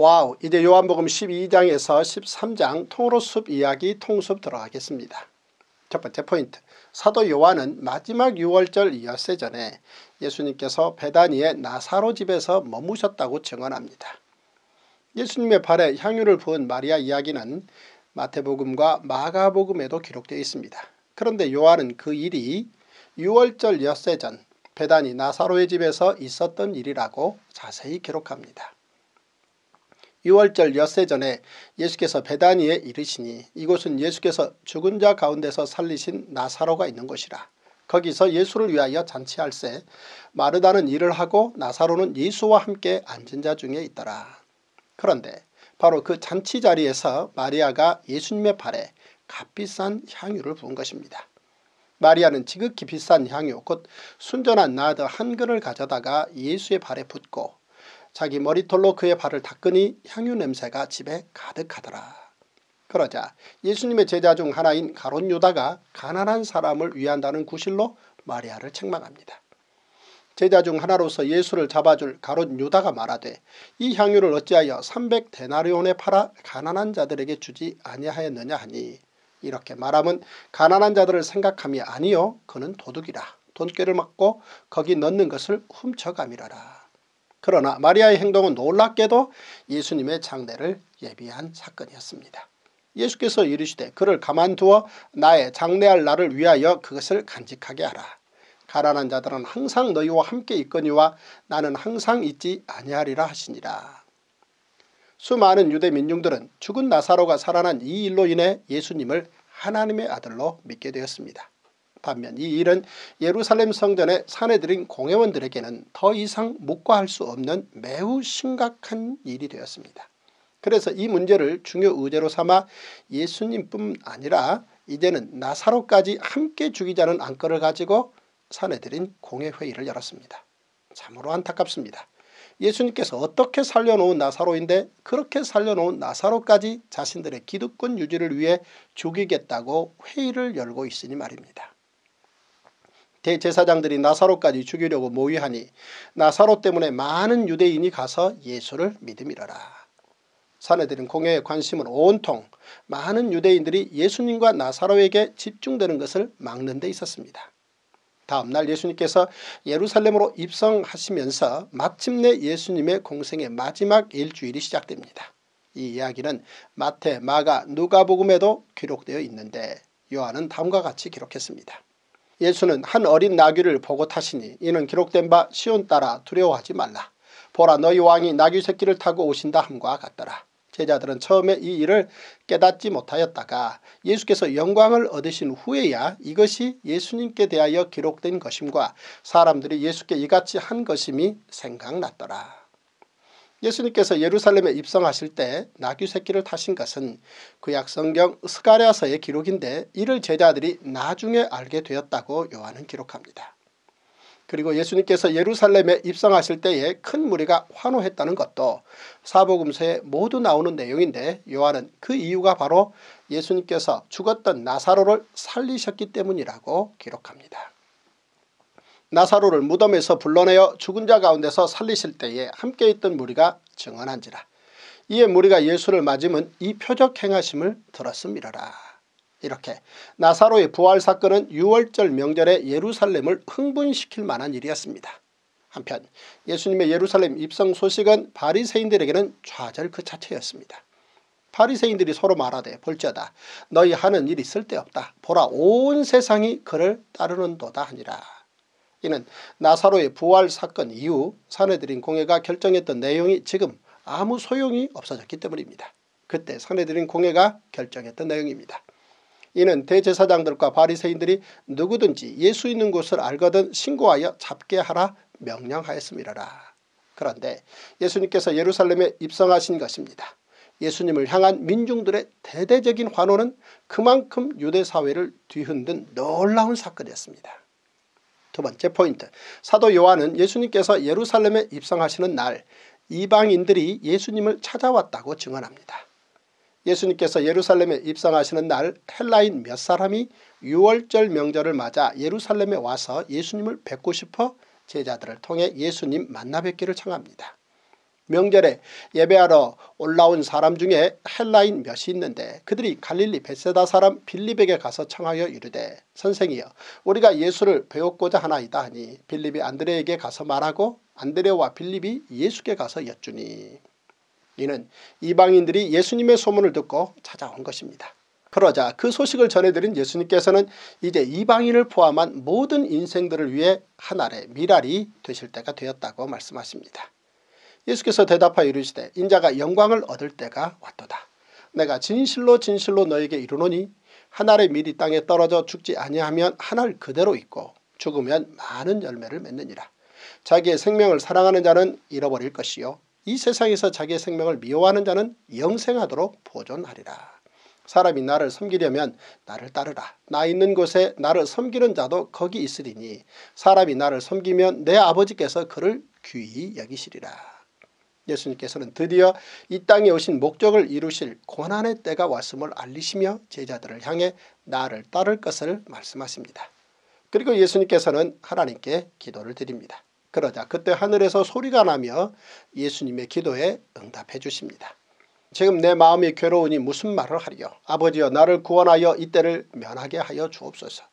와우 이제 요한복음 12장에서 13장 통으로 숲 이야기 통숲 들어가겠습니다. 첫 번째 포인트 사도 요한은 마지막 유월절 엿새 전에 예수님께서 베다니의 나사로 집에서 머무셨다고 증언합니다. 예수님의 발에 향유를 부은 마리아 이야기는 마태복음과 마가복음에도 기록되어 있습니다. 그런데 요한은 그 일이 유월절 엿새 전 베다니 나사로의 집에서 있었던 일이라고 자세히 기록합니다. 6월절 엿새 전에 예수께서 베다니에 이르시니 이곳은 예수께서 죽은 자 가운데서 살리신 나사로가 있는 곳이라. 거기서 예수를 위하여 잔치할세 마르다는 일을 하고 나사로는 예수와 함께 앉은 자 중에 있더라. 그런데 바로 그 잔치 자리에서 마리아가 예수님의 발에 값비싼 향유를 부은 것입니다. 마리아는 지극히 비싼 향유 곧 순전한 나드 한 근을 가져다가 예수의 발에 붓고 자기 머리털로 그의 발을 닦으니 향유 냄새가 집에 가득하더라. 그러자 예수님의 제자 중 하나인 가론 유다가 가난한 사람을 위한다는 구실로 마리아를 책망합니다. 제자 중 하나로서 예수를 잡아줄 가론 유다가 말하되 이 향유를 어찌하여 300데나리온에 팔아 가난한 자들에게 주지 아니하였느냐 하니 이렇게 말하면 가난한 자들을 생각함이 아니요 그는 도둑이라 돈꾀를 맞고 거기 넣는 것을 훔쳐가미라라. 그러나 마리아의 행동은 놀랍게도 예수님의 장례를 예비한 사건이었습니다. 예수께서 이르시되 그를 가만두어 나의 장례할 날을 위하여 그것을 간직하게 하라. 가난한 자들은 항상 너희와 함께 있거니와 나는 항상 있지 아니하리라 하시니라. 수많은 유대 민중들은 죽은 나사로가 살아난 이 일로 인해 예수님을 하나님의 아들로 믿게 되었습니다. 반면 이 일은 예루살렘 성전에 사내들인 공회원들에게는 더 이상 묵과할 수 없는 매우 심각한 일이 되었습니다. 그래서 이 문제를 중요 의제로 삼아 예수님뿐 아니라 이제는 나사로까지 함께 죽이자는 안건을 가지고 사내들인 공회회의를 열었습니다. 참으로 안타깝습니다. 예수님께서 어떻게 살려놓은 나사로인데 그렇게 살려놓은 나사로까지 자신들의 기득권 유지를 위해 죽이겠다고 회의를 열고 있으니 말입니다. 대제사장들이 나사로까지 죽이려고 모의하니 나사로 때문에 많은 유대인이 가서 예수를 믿음이라라. 사내들은 공회의 관심을 온통 많은 유대인들이 예수님과 나사로에게 집중되는 것을 막는 데 있었습니다. 다음날 예수님께서 예루살렘으로 입성하시면서 마침내 예수님의 공생의 마지막 일주일이 시작됩니다. 이 이야기는 마태, 마가, 누가복음에도 기록되어 있는데 요한은 다음과 같이 기록했습니다. 예수는 한 어린 나귀를 보고 타시니 이는 기록된 바 시온 따라 두려워하지 말라. 보라 너희 왕이 나귀 새끼를 타고 오신다 함과 같더라. 제자들은 처음에 이 일을 깨닫지 못하였다가 예수께서 영광을 얻으신 후에야 이것이 예수님께 대하여 기록된 것임과 사람들이 예수께 이같이 한 것임이 생각났더라. 예수님께서 예루살렘에 입성하실 때 나귀 새끼를 타신 것은 구약 성경 스가랴서의 기록인데 이를 제자들이 나중에 알게 되었다고 요한은 기록합니다. 그리고 예수님께서 예루살렘에 입성하실 때에 큰 무리가 환호했다는 것도 사복음서에 모두 나오는 내용인데 요한은 그 이유가 바로 예수님께서 죽었던 나사로를 살리셨기 때문이라고 기록합니다. 나사로를 무덤에서 불러내어 죽은 자 가운데서 살리실 때에 함께 있던 무리가 증언한지라. 이에 무리가 예수를 맞으면 이 표적 행하심을 들었음이라라. 이렇게 나사로의 부활 사건은 6월절 명절에 예루살렘을 흥분시킬 만한 일이었습니다. 한편 예수님의 예루살렘 입성 소식은 바리새인들에게는 좌절 그 자체였습니다. 바리새인들이 서로 말하되 볼지어다 너희 하는 일이 쓸데없다. 보라 온 세상이 그를 따르는도다 하니라. 이는 나사로의 부활 사건 이후 사내들인 공회가 결정했던 내용이 지금 아무 소용이 없어졌기 때문입니다. 그때 사내들인 공회가 결정했던 내용입니다. 이는 대제사장들과 바리새인들이 누구든지 예수 있는 곳을 알거든 신고하여 잡게 하라 명령하였음이라. 그런데 예수님께서 예루살렘에 입성하신 것입니다. 예수님을 향한 민중들의 대대적인 환호는 그만큼 유대사회를 뒤흔든 놀라운 사건이었습니다. 두 번째 포인트 사도 요한은 예수님께서 예루살렘에 입성하시는 날 이방인들이 예수님을 찾아왔다고 증언합니다. 예수님께서 예루살렘에 입성하시는 날 헬라인 몇 사람이 6월절 명절을 맞아 예루살렘에 와서 예수님을 뵙고 싶어 제자들을 통해 예수님 만나 뵙기를 청합니다. 명절에 예배하러 올라온 사람 중에 헬라인 몇이 있는데 그들이 갈릴리 베세다 사람 빌립에게 가서 청하여 이르되 선생이여 우리가 예수를 배웠고자 하나이다 하니 빌립이 안드레에게 가서 말하고 안드레와 빌립이 예수께 가서 여쭈니 이는 이방인들이 예수님의 소문을 듣고 찾아온 것입니다. 그러자 그 소식을 전해드린 예수님께서는 이제 이방인을 포함한 모든 인생들을 위해 하나의 미랄이 되실 때가 되었다고 말씀하십니다. 예수께서 대답하여 이르시되 인자가 영광을 얻을 때가 왔도다. 내가 진실로 진실로 너에게 이르노니 한 알의 밀이 땅에 떨어져 죽지 아니하면 한 알 그대로 있고 죽으면 많은 열매를 맺느니라. 자기의 생명을 사랑하는 자는 잃어버릴 것이요 이 세상에서 자기의 생명을 미워하는 자는 영생하도록 보존하리라. 사람이 나를 섬기려면 나를 따르라. 나 있는 곳에 나를 섬기는 자도 거기 있으리니 사람이 나를 섬기면 내 아버지께서 그를 귀히 여기시리라. 예수님께서는 드디어 이 땅에 오신 목적을 이루실 고난의 때가 왔음을 알리시며 제자들을 향해 나를 따를 것을 말씀하십니다. 그리고 예수님께서는 하나님께 기도를 드립니다. 그러자 그때 하늘에서 소리가 나며 예수님의 기도에 응답해 주십니다. 지금 내 마음이 괴로우니 무슨 말을 하리요. 아버지여 나를 구원하여 이때를 면하게 하여 주옵소서.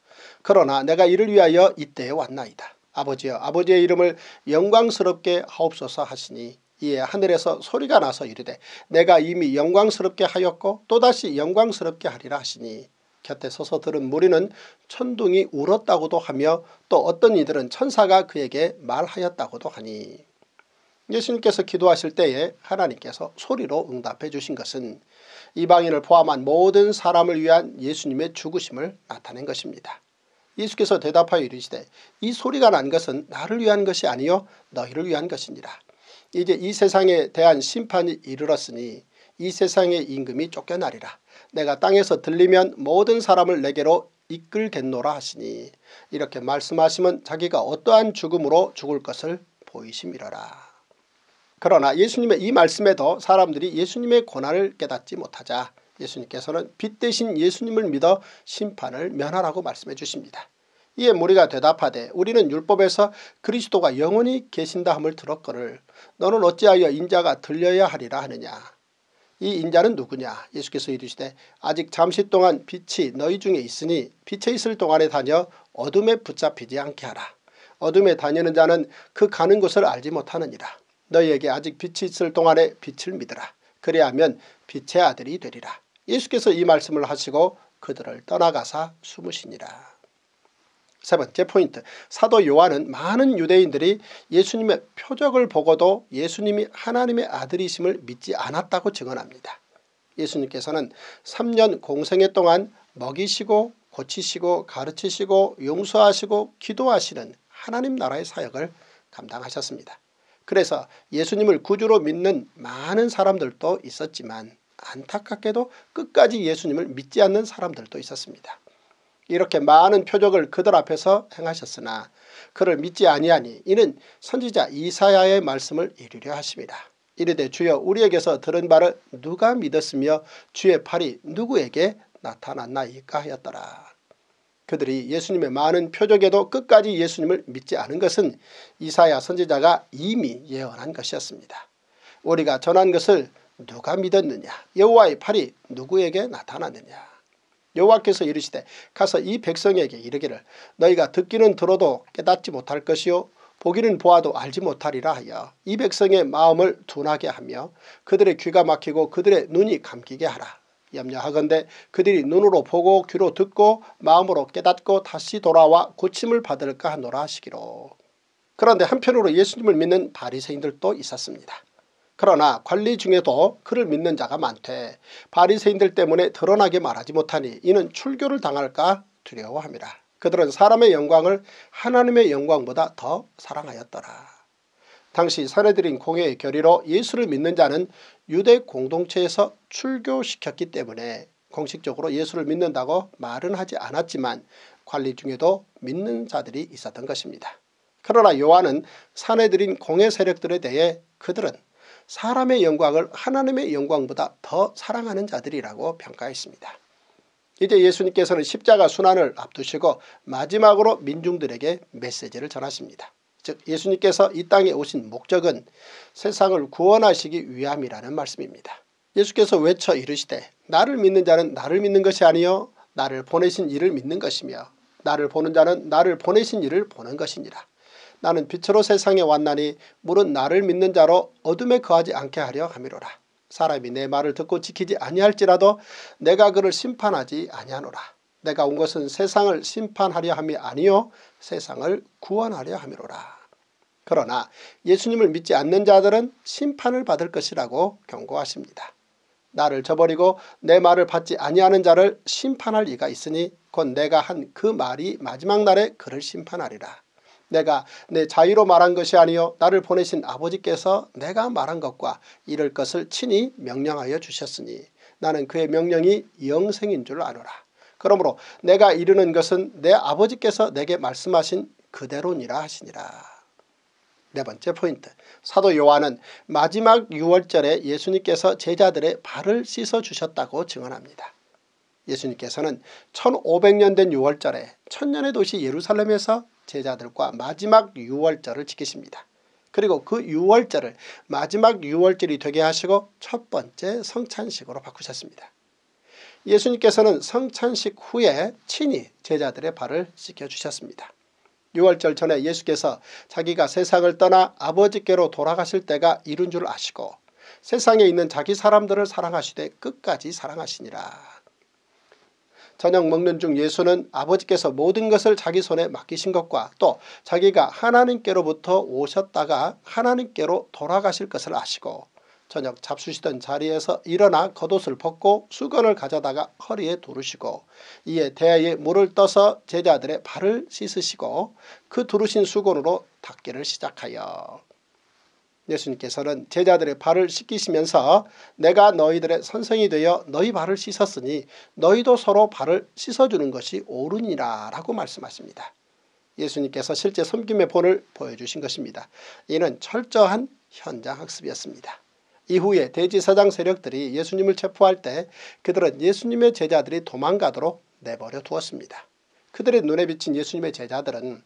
그러나 내가 이를 위하여 이때에 왔나이다. 아버지여 아버지의 이름을 영광스럽게 하옵소서 하시니 이에 하늘에서 소리가 나서 이르되 내가 이미 영광스럽게 하였고 또다시 영광스럽게 하리라 하시니 곁에 서서 들은 무리는 천둥이 울었다고도 하며 또 어떤 이들은 천사가 그에게 말하였다고도 하니 예수님께서 기도하실 때에 하나님께서 소리로 응답해 주신 것은 이방인을 포함한 모든 사람을 위한 예수님의 죽으심을 나타낸 것입니다. 예수께서 대답하여 이르시되 이 소리가 난 것은 나를 위한 것이 아니요 너희를 위한 것이니라. 이제 이 세상에 대한 심판이 이르렀으니 이 세상의 임금이 쫓겨나리라. 내가 땅에서 들리면 모든 사람을 내게로 이끌겠노라 하시니 이렇게 말씀하시면 자기가 어떠한 죽음으로 죽을 것을 보이심이러라. 그러나 예수님의 이 말씀에도 사람들이 예수님의 고난을 깨닫지 못하자 예수님께서는 빛 대신 예수님을 믿어 심판을 면하라고 말씀해 주십니다. 이에 무리가 대답하되 우리는 율법에서 그리스도가 영원히 계신다 함을 들었거늘 너는 어찌하여 인자가 들려야 하리라 하느냐. 이 인자는 누구냐 예수께서 이르시되 아직 잠시 동안 빛이 너희 중에 있으니 빛에 있을 동안에 다녀 어둠에 붙잡히지 않게 하라. 어둠에 다니는 자는 그 가는 곳을 알지 못하느니라. 너희에게 아직 빛이 있을 동안에 빛을 믿으라. 그래야하면 빛의 아들이 되리라. 예수께서 이 말씀을 하시고 그들을 떠나가사 숨으시니라. 세 번째 포인트 사도 요한은 많은 유대인들이 예수님의 표적을 보고도 예수님이 하나님의 아들이심을 믿지 않았다고 증언합니다. 예수님께서는 3년 공생애 동안 먹이시고 고치시고 가르치시고 용서하시고 기도하시는 하나님 나라의 사역을 감당하셨습니다. 그래서 예수님을 구주로 믿는 많은 사람들도 있었지만 안타깝게도 끝까지 예수님을 믿지 않는 사람들도 있었습니다. 이렇게 많은 표적을 그들 앞에서 행하셨으나 그를 믿지 아니하니 이는 선지자 이사야의 말씀을 이루려 하십니다. 이르되 주여 우리에게서 들은 바를 누가 믿었으며 주의 팔이 누구에게 나타났나이까 하였더라. 그들이 예수님의 많은 표적에도 끝까지 예수님을 믿지 않은 것은 이사야 선지자가 이미 예언한 것이었습니다. 우리가 전한 것을 누가 믿었느냐 여호와의 팔이 누구에게 나타났느냐 여호와께서 이르시되 가서 이 백성에게 이르기를 너희가 듣기는 들어도 깨닫지 못할 것이요 보기는 보아도 알지 못하리라 하여 이 백성의 마음을 둔하게 하며 그들의 귀가 막히고 그들의 눈이 감기게 하라. 염려하건대 그들이 눈으로 보고 귀로 듣고 마음으로 깨닫고 다시 돌아와 고침을 받을까 하노라 하시기로. 그런데 한편으로 예수님을 믿는 바리새인들도 있었습니다. 그러나 관리 중에도 그를 믿는 자가 많되 바리새인들 때문에 드러나게 말하지 못하니 이는 출교를 당할까 두려워합니다. 그들은 사람의 영광을 하나님의 영광보다 더 사랑하였더라. 당시 사내들인 공회의 결의로 예수를 믿는 자는 유대 공동체에서 출교시켰기 때문에 공식적으로 예수를 믿는다고 말은 하지 않았지만 관리 중에도 믿는 자들이 있었던 것입니다. 그러나 요한은 사내들인 공회 세력들에 대해 그들은 사람의 영광을 하나님의 영광보다 더 사랑하는 자들이라고 평가했습니다. 이제 예수님께서는 십자가 순환을 앞두시고 마지막으로 민중들에게 메시지를 전하십니다. 즉 예수님께서 이 땅에 오신 목적은 세상을 구원하시기 위함이라는 말씀입니다. 예수께서 외쳐 이르시되 나를 믿는 자는 나를 믿는 것이 아니요 나를 보내신 이를 믿는 것이며 나를 보는 자는 나를 보내신 이를 보는 것이니라. 나는 빛으로 세상에 왔나니 물은 나를 믿는 자로 어둠에 거하지 않게 하려 함이로라. 사람이 내 말을 듣고 지키지 아니할지라도 내가 그를 심판하지 아니하노라. 내가 온 것은 세상을 심판하려 함이 아니요 세상을 구원하려 함이로라. 그러나 예수님을 믿지 않는 자들은 심판을 받을 것이라고 경고하십니다. 나를 저버리고 내 말을 받지 아니하는 자를 심판할 이가 있으니 곧 내가 한 그 말이 마지막 날에 그를 심판하리라. 내가 내 자유로 말한 것이 아니요 나를 보내신 아버지께서 내가 말한 것과 이럴 것을 친히 명령하여 주셨으니 나는 그의 명령이 영생인 줄 아노라. 그러므로 내가 이르는 것은 내 아버지께서 내게 말씀하신 그대로니라 하시니라. 네 번째 포인트 사도 요한은 마지막 6월절에 예수님께서 제자들의 발을 씻어주셨다고 증언합니다. 예수님께서는 1500년 된 6월절에 천년의 도시 예루살렘에서 제자들과 마지막 6월절을 지키십니다. 그리고 그 6월절을 마지막 6월절이 되게 하시고 첫 번째 성찬식으로 바꾸셨습니다. 예수님께서는 성찬식 후에 친히 제자들의 발을 씻겨주셨습니다. 6월절 전에 예수께서 자기가 세상을 떠나 아버지께로 돌아가실 때가 이른 줄 아시고 세상에 있는 자기 사람들을 사랑하시되 끝까지 사랑하시니라. 저녁 먹는 중 예수는 아버지께서 모든 것을 자기 손에 맡기신 것과 또 자기가 하나님께로부터 오셨다가 하나님께로 돌아가실 것을 아시고 저녁 잡수시던 자리에서 일어나 겉옷을 벗고 수건을 가져다가 허리에 두르시고 이에 대야에 물을 떠서 제자들의 발을 씻으시고 그 두르신 수건으로 닦기를 시작하여 예수님께서는 제자들의 발을 씻기시면서 내가 너희들의 선생이 되어 너희 발을 씻었으니 너희도 서로 발을 씻어주는 것이 옳으니라 라고 말씀하십니다. 예수님께서 실제 섬김의 본을 보여주신 것입니다. 이는 철저한 현장학습이었습니다. 이후에 대지사장 세력들이 예수님을 체포할 때 그들은 예수님의 제자들이 도망가도록 내버려 두었습니다. 그들의 눈에 비친 예수님의 제자들은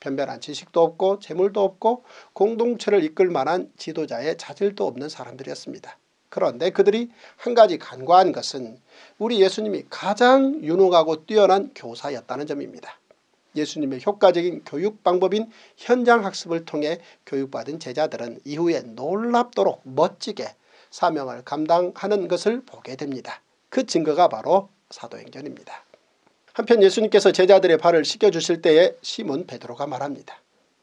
변변한 지식도 없고 재물도 없고 공동체를 이끌 만한 지도자의 자질도 없는 사람들이었습니다. 그런데 그들이 한 가지 간과한 것은 우리 예수님이 가장 유능하고 뛰어난 교사였다는 점입니다. 예수님의 효과적인 교육 방법인 현장학습을 통해 교육받은 제자들은 이후에 놀랍도록 멋지게 사명을 감당하는 것을 보게 됩니다. 그 증거가 바로 사도행전입니다. 한편 예수님께서 제자들의 발을 씻겨주실 때에 시몬 베드로가 말합니다.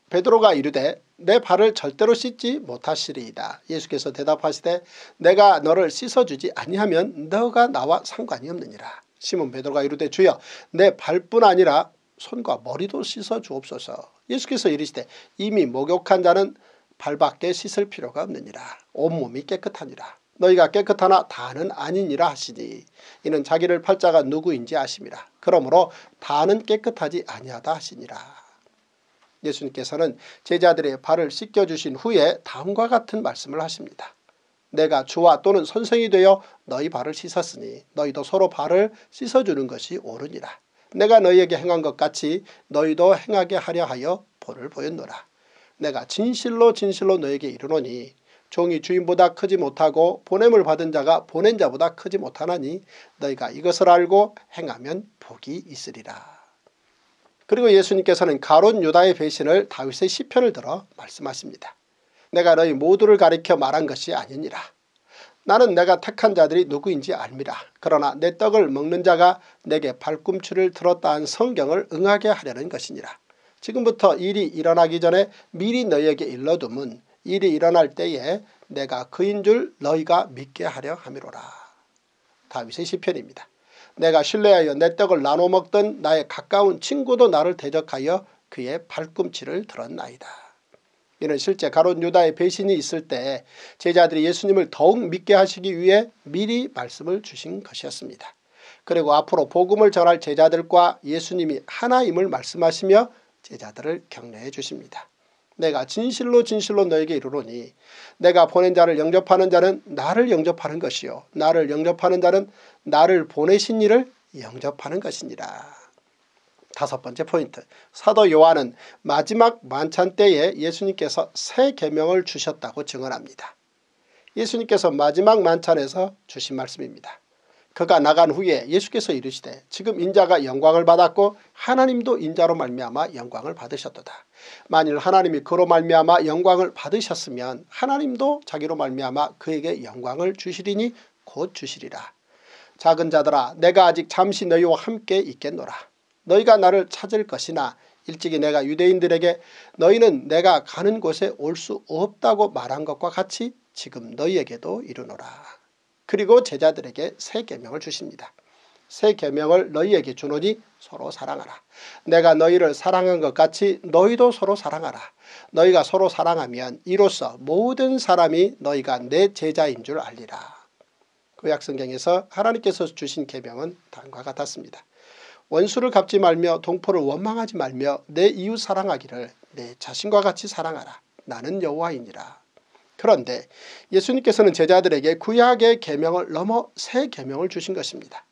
베드로가 이르되 내 발을 절대로 씻지 못하시리이다. 예수께서 대답하시되 내가 너를 씻어주지 아니하면 너가 나와 상관이 없느니라. 시몬 베드로가 이르되 주여 내 발뿐 아니라 손과 머리도 씻어 주옵소서. 예수께서 이르시되 이미 목욕한 자는 발밖에 씻을 필요가 없느니라. 온몸이 깨끗하니라. 너희가 깨끗하나 다는 아니니라 하시니 이는 자기를 팔자가 누구인지 아심이라. 그러므로 다는 깨끗하지 아니하다 하시니라. 예수님께서는 제자들의 발을 씻겨주신 후에 다음과 같은 말씀을 하십니다. 내가 주와 또는 선생이 되어 너희 발을 씻었으니 너희도 서로 발을 씻어주는 것이 옳으니라. 내가 너희에게 행한 것 같이 너희도 행하게 하려 하여 본을 보였노라. 내가 진실로 진실로 너에게 이르노니 종이 주인보다 크지 못하고 보냄을 받은 자가 보낸 자보다 크지 못하나니 너희가 이것을 알고 행하면 복이 있으리라. 그리고 예수님께서는 가론 유다의 배신을 다윗의 시편을 들어 말씀하십니다. 내가 너희 모두를 가리켜 말한 것이 아니니라. 나는 내가 택한 자들이 누구인지 알미라. 그러나 내 떡을 먹는 자가 내게 발꿈치를 들었다 한 성경을 응하게 하려는 것이니라. 지금부터 일이 일어나기 전에 미리 너희에게 일러둠은 일이 일어날 때에 내가 그인 줄 너희가 믿게 하려 함이로라. 다윗의 시편입니다. 내가 신뢰하여 내 떡을 나눠 먹던 나의 가까운 친구도 나를 대적하여 그의 발꿈치를 들었나이다. 이는 실제 가론 유다의 배신이 있을 때 제자들이 예수님을 더욱 믿게 하시기 위해 미리 말씀을 주신 것이었습니다. 그리고 앞으로 복음을 전할 제자들과 예수님이 하나임을 말씀하시며 제자들을 격려해 주십니다. 내가 진실로 진실로 너에게 이르노니 내가 보낸 자를 영접하는 자는 나를 영접하는 것이요 나를 영접하는 자는 나를 보내신 이를 영접하는 것이니라. 다섯 번째 포인트 사도 요한은 마지막 만찬 때에 예수님께서 새 계명을 주셨다고 증언합니다. 예수님께서 마지막 만찬에서 주신 말씀입니다. 그가 나간 후에 예수께서 이르시되 지금 인자가 영광을 받았고 하나님도 인자로 말미암아 영광을 받으셨도다. 만일 하나님이 그로 말미암아 영광을 받으셨으면 하나님도 자기로 말미암아 그에게 영광을 주시리니 곧 주시리라. 작은 자들아 내가 아직 잠시 너희와 함께 있겠노라. 너희가 나를 찾을 것이나 일찍이 내가 유대인들에게 너희는 내가 가는 곳에 올 수 없다고 말한 것과 같이 지금 너희에게도 이르노라. 그리고 제자들에게 새 계명을 주십니다. 새 계명을 너희에게 주노니 서로 사랑하라. 내가 너희를 사랑한 것 같이 너희도 서로 사랑하라. 너희가 서로 사랑하면 이로써 모든 사람이 너희가 내 제자인 줄 알리라. 구약성경에서 하나님께서 주신 계명은 다음과 같았습니다. 원수를 갚지 말며 동포를 원망하지 말며 내 이웃 사랑하기를 내 자신과 같이 사랑하라. 나는 여호와이니라. 그런데 예수님께서는 제자들에게 구약의 계명을 넘어 새 계명을 주신 것입니다.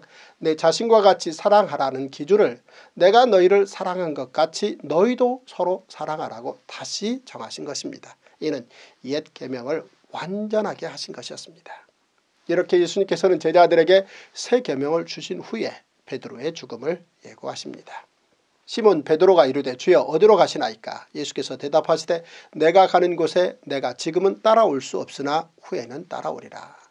즉 내 자신과 같이 사랑하라는 기준을 내가 너희를 사랑한 것 같이 너희도 서로 사랑하라고 다시 정하신 것입니다. 이는 옛 계명을 완전하게 하신 것이었습니다. 이렇게 예수님께서는 제자들에게 새 계명을 주신 후에 베드로의 죽음을 예고하십니다. 시몬 베드로가 이르되 주여 어디로 가시나이까 예수께서 대답하시되 내가 가는 곳에 내가 지금은 따라올 수 없으나 후에는 따라오리라.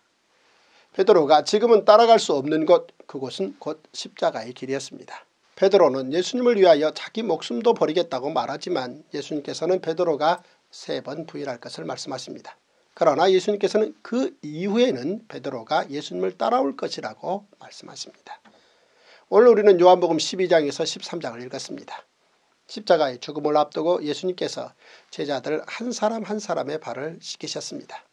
베드로가 지금은 따라갈 수 없는 곳 그곳은 곧 십자가의 길이었습니다. 베드로는 예수님을 위하여 자기 목숨도 버리겠다고 말하지만 예수님께서는 베드로가 세 번 부인할 것을 말씀하십니다. 그러나 예수님께서는 그 이후에는 베드로가 예수님을 따라올 것이라고 말씀하십니다. 오늘 우리는 요한복음 12장에서 13장을 읽었습니다. 십자가의 죽음을 앞두고 예수님께서 제자들 한 사람 한 사람의 발을 씻기셨습니다.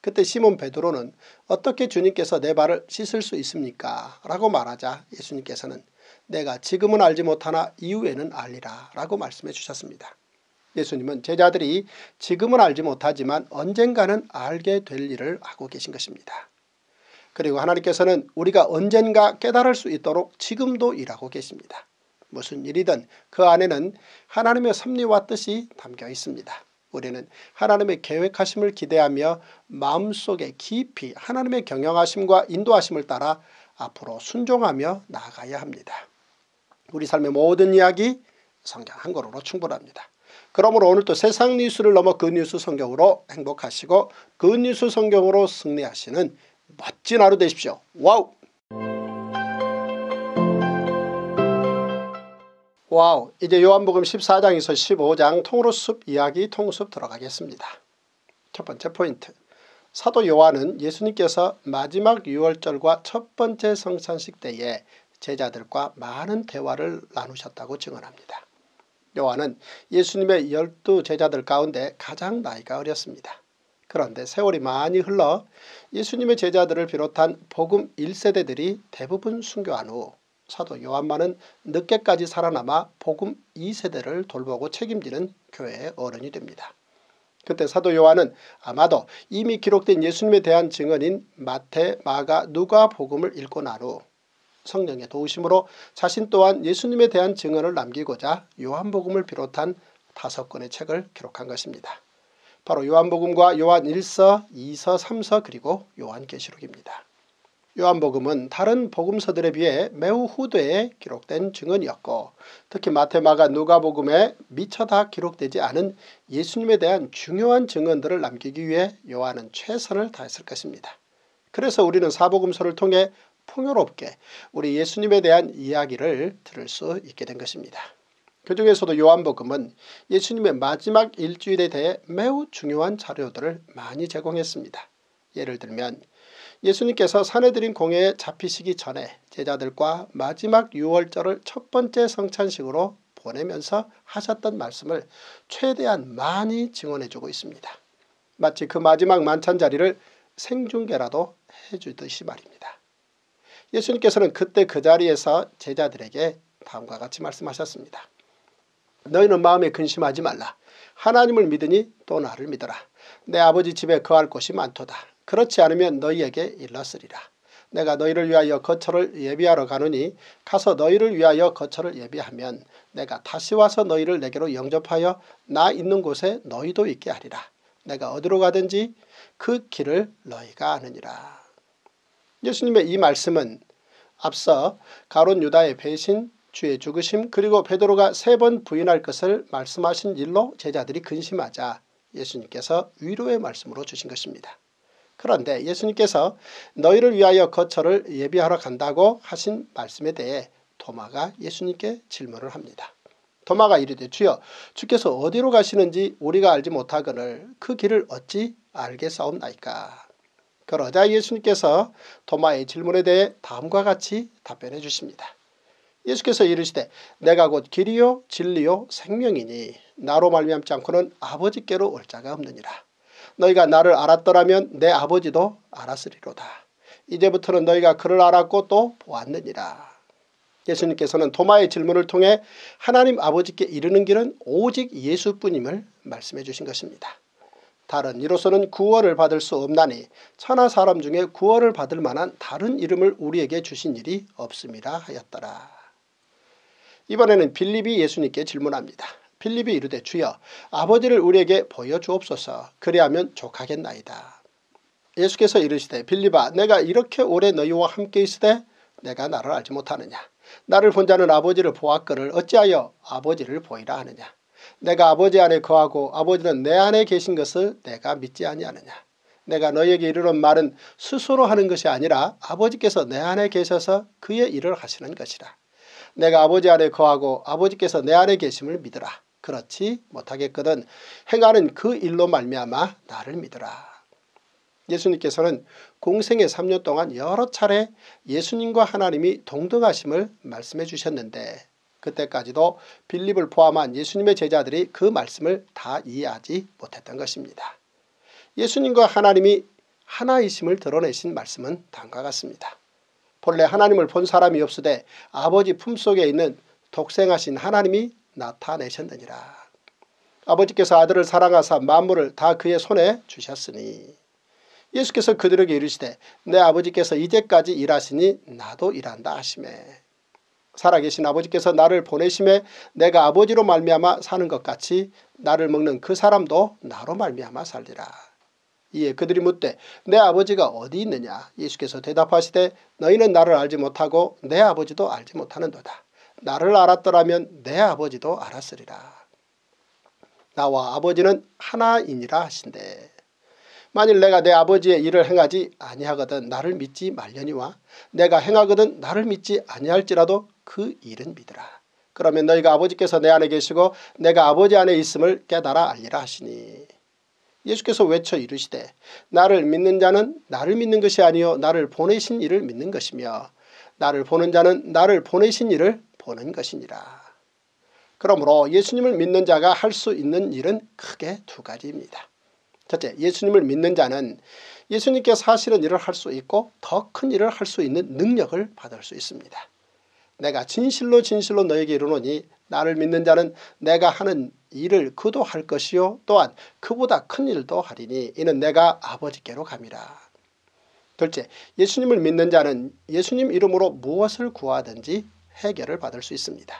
그때 시몬 베드로는 어떻게 주님께서 내 발을 씻을 수 있습니까? 라고 말하자 예수님께서는 내가 지금은 알지 못하나 이후에는 알리라 라고 말씀해 주셨습니다. 예수님은 제자들이 지금은 알지 못하지만 언젠가는 알게 될 일을 하고 계신 것입니다. 그리고 하나님께서는 우리가 언젠가 깨달을 수 있도록 지금도 일하고 계십니다. 무슨 일이든 그 안에는 하나님의 섭리와 뜻이 담겨 있습니다. 우리는 하나님의 계획하심을 기대하며 마음속에 깊이 하나님의 경영하심과 인도하심을 따라 앞으로 순종하며 나아가야 합니다. 우리 삶의 모든 이야기 성경 한 권으로 충분합니다. 그러므로 오늘도 세상 뉴스를 넘어 good news 성경으로 행복하시고 good news 성경으로 승리하시는 멋진 하루 되십시오. 와우! 와우 이제 요한복음 14장에서 15장 통으로 숲 이야기 통숲 들어가겠습니다. 첫 번째 포인트 사도 요한은 예수님께서 마지막 유월절과 첫 번째 성찬식 때에 제자들과 많은 대화를 나누셨다고 증언합니다. 요한은 예수님의 열두 제자들 가운데 가장 나이가 어렸습니다. 그런데 세월이 많이 흘러 예수님의 제자들을 비롯한 복음 1세대들이 대부분 순교한 후 사도 요한만은 늦게까지 살아남아 복음 2세대를 돌보고 책임지는 교회의 어른이 됩니다. 그때 사도 요한은 아마도 이미 기록된 예수님에 대한 증언인 마태, 마가, 누가 복음을 읽고 난 후 성령의 도우심으로 자신 또한 예수님에 대한 증언을 남기고자 요한복음을 비롯한 다섯 권의 책을 기록한 것입니다. 바로 요한복음과 요한 1서, 2서, 3서 그리고 요한계시록입니다. 요한복음은 다른 복음서들에 비해 매우 후대에 기록된 증언이었고 특히 마테마가 누가복음에 미처 다 기록되지 않은 예수님에 대한 중요한 증언들을 남기기 위해 요한은 최선을 다했을 것입니다. 그래서 우리는 사복음서를 통해 풍요롭게 우리 예수님에 대한 이야기를 들을 수 있게 된 것입니다. 그 중에서도 요한복음은 예수님의 마지막 일주일에 대해 매우 중요한 자료들을 많이 제공했습니다. 예를 들면 예수님께서 사내들인 공회에 잡히시기 전에 제자들과 마지막 유월절을 첫 번째 성찬식으로 보내면서 하셨던 말씀을 최대한 많이 증언해주고 있습니다. 마치 그 마지막 만찬 자리를 생중계라도 해주듯이 말입니다. 예수님께서는 그때 그 자리에서 제자들에게 다음과 같이 말씀하셨습니다. 너희는 마음에 근심하지 말라. 하나님을 믿으니 또 나를 믿어라. 내 아버지 집에 거할 곳이 많도다. 그렇지 않으면 너희에게 일렀으리라. 내가 너희를 위하여 거처를 예비하러 가느니 가서 너희를 위하여 거처를 예비하면 내가 다시 와서 너희를 내게로 영접하여 나 있는 곳에 너희도 있게 하리라. 내가 어디로 가든지 그 길을 너희가 아느니라. 예수님의 이 말씀은 앞서 가론 유다의 배신, 주의 죽으심 그리고 베드로가 세 번 부인할 것을 말씀하신 일로 제자들이 근심하자 예수님께서 위로의 말씀으로 주신 것입니다. 그런데 예수님께서 너희를 위하여 거처를 예비하러 간다고 하신 말씀에 대해 도마가 예수님께 질문을 합니다. 도마가 이르되 주여 주께서 어디로 가시는지 우리가 알지 못하거늘 그 길을 어찌 알겠사옵나이까. 그러자 예수님께서 도마의 질문에 대해 다음과 같이 답변해 주십니다. 예수께서 이르시되 내가 곧 길이요 진리요 생명이니 나로 말미암지 않고는 아버지께로 올 자가 없느니라. 너희가 나를 알았더라면 내 아버지도 알았으리로다. 이제부터는 너희가 그를 알았고 또 보았느니라. 예수님께서는 도마의 질문을 통해 하나님 아버지께 이르는 길은 오직 예수뿐임을 말씀해 주신 것입니다. 다른 이로서는 구원을 받을 수 없나니 천하 사람 중에 구원을 받을 만한 다른 이름을 우리에게 주신 일이 없음이라 하였더라. 이번에는 빌립이 예수님께 질문합니다. 빌립이 이르되 주여 아버지를 우리에게 보여주옵소서 그리하면 족하겠나이다. 예수께서 이르시되 빌립아 내가 이렇게 오래 너희와 함께 있으되 내가 나를 알지 못하느냐. 나를 본 자는 아버지를 보았거를 어찌하여 아버지를 보이라 하느냐. 내가 아버지 안에 거하고 아버지는 내 안에 계신 것을 내가 믿지 아니하느냐. 내가 너에게 이르는 말은 스스로 하는 것이 아니라 아버지께서 내 안에 계셔서 그의 일을 하시는 것이라. 내가 아버지 안에 거하고 아버지께서 내 안에 계심을 믿으라. 그렇지 못하겠거든 행하는 그 일로 말미암아 나를 믿으라. 예수님께서는 공생의 3년 동안 여러 차례 예수님과 하나님이 동등하심을 말씀해 주셨는데 그때까지도 빌립을 포함한 예수님의 제자들이 그 말씀을 다 이해하지 못했던 것입니다. 예수님과 하나님이 하나이심을 드러내신 말씀은 다음과 같습니다. 본래 하나님을 본 사람이 없으되 아버지 품속에 있는 독생하신 하나님이 나타내셨느니라. 아버지께서 아들을 사랑하사 만물을 다 그의 손에 주셨으니 예수께서 그들에게 이르시되 내 아버지께서 이제까지 일하시니 나도 일한다 하시매 살아계신 아버지께서 나를 보내심에 내가 아버지로 말미암아 사는 것 같이 나를 먹는 그 사람도 나로 말미암아 살리라. 이에 그들이 묻되 내 아버지가 어디 있느냐 예수께서 대답하시되 너희는 나를 알지 못하고 내 아버지도 알지 못하는도다. 나를 알았더라면 내 아버지도 알았으리라. 나와 아버지는 하나이니라 하신대. 만일 내가 내 아버지의 일을 행하지 아니하거든 나를 믿지 말려니와 내가 행하거든 나를 믿지 아니할지라도 그 일은 믿으라. 그러면 너희가 아버지께서 내 안에 계시고 내가 아버지 안에 있음을 깨달아 알리라 하시니 예수께서 외쳐 이르시되 나를 믿는 자는 나를 믿는 것이 아니요 나를 보내신 이를 믿는 것이며 나를 보는 자는 나를 보내신 이를 보는 것이니라. 그러므로 예수님을 믿는 자가 할 수 있는 일은 크게 두 가지입니다. 첫째 예수님을 믿는 자는 예수님께 사실은 일을 할 수 있고 더 큰 일을 할 수 있는 능력을 받을 수 있습니다. 내가 진실로 진실로 너에게 이르노니 나를 믿는 자는 내가 하는 일을 그도 할 것이요 또한 그보다 큰 일도 하리니 이는 내가 아버지께로 감이라. 둘째 예수님을 믿는 자는 예수님 이름으로 무엇을 구하든지 해결을 받을 수 있습니다.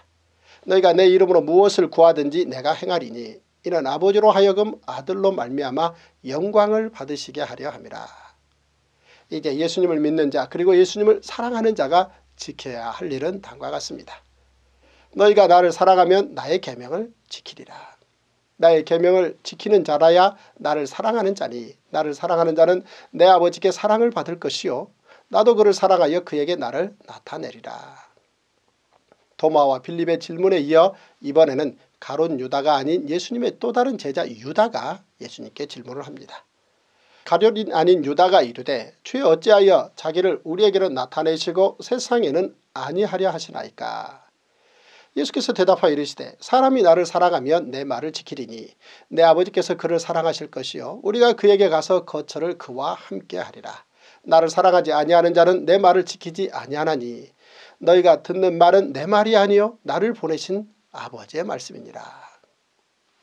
너희가 내 이름으로 무엇을 구하든지 내가 행하리니 이는 아버지로 하여금 아들로 말미암아 영광을 받으시게 하려 함이라. 이게 예수님을 믿는 자 그리고 예수님을 사랑하는 자가 지켜야 할 일은 다음과 같습니다. 너희가 나를 사랑하면 나의 계명을 지키리라. 나의 계명을 지키는 자라야 나를 사랑하는 자니 나를 사랑하는 자는 내 아버지께 사랑을 받을 것이요 나도 그를 사랑하여 그에게 나를 나타내리라. 도마와 빌립의 질문에 이어 이번에는 가론 유다가 아닌 예수님의 또 다른 제자 유다가 예수님께 질문을 합니다. 가련인 아닌 유다가 이르되 주여 어찌하여 자기를 우리에게로 나타내시고 세상에는 아니하려 하시나이까. 예수께서 대답하여 이르시되 사람이 나를 사랑하면 내 말을 지키리니 내 아버지께서 그를 사랑하실 것이요 우리가 그에게 가서 거처를 그와 함께 하리라. 나를 사랑하지 아니하는 자는 내 말을 지키지 아니하나니 너희가 듣는 말은 내 말이 아니요 나를 보내신 아버지의 말씀이니라.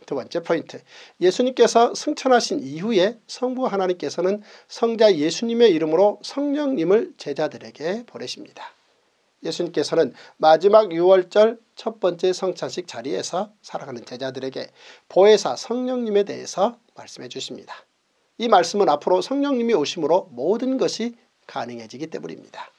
두 번째 포인트 예수님께서 승천하신 이후에 성부 하나님께서는 성자 예수님의 이름으로 성령님을 제자들에게 보내십니다. 예수님께서는 마지막 6월절 첫 번째 성찬식 자리에서 살아가는 제자들에게 보혜사 성령님에 대해서 말씀해 주십니다. 이 말씀은 앞으로 성령님이 오심으로 모든 것이 가능해지기 때문입니다.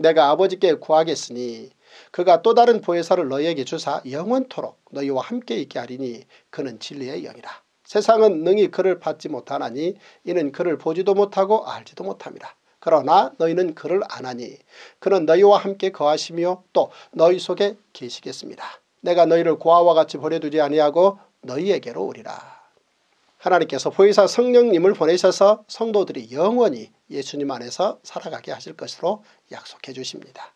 내가 아버지께 구하겠으니 그가 또 다른 보혜사를 너희에게 주사 영원토록 너희와 함께 있게 하리니 그는 진리의 영이라. 세상은 능히 그를 받지 못하나니 이는 그를 보지도 못하고 알지도 못함이라. 그러나 너희는 그를 아나니 그는 너희와 함께 거하시며 또 너희 속에 계시겠습니다. 내가 너희를 고아와 같이 버려두지 아니하고 너희에게로 오리라. 하나님께서 보이사 성령님을 보내셔서 성도들이 영원히 예수님 안에서 살아가게 하실 것으로 약속해 주십니다.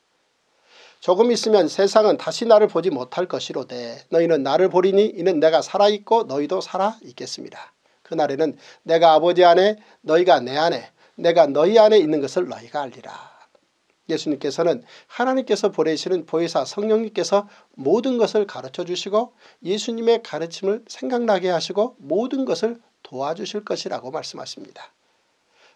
조금 있으면 세상은 다시 나를 보지 못할 것이로되 너희는 나를 보리니 이는 내가 살아있고 너희도 살아있겠습니다. 그날에는 내가 아버지 안에 너희가 내 안에 내가 너희 안에 있는 것을 너희가 알리라. 예수님께서는 하나님께서 보내시는 보혜사 성령님께서 모든 것을 가르쳐 주시고 예수님의 가르침을 생각나게 하시고 모든 것을 도와주실 것이라고 말씀하십니다.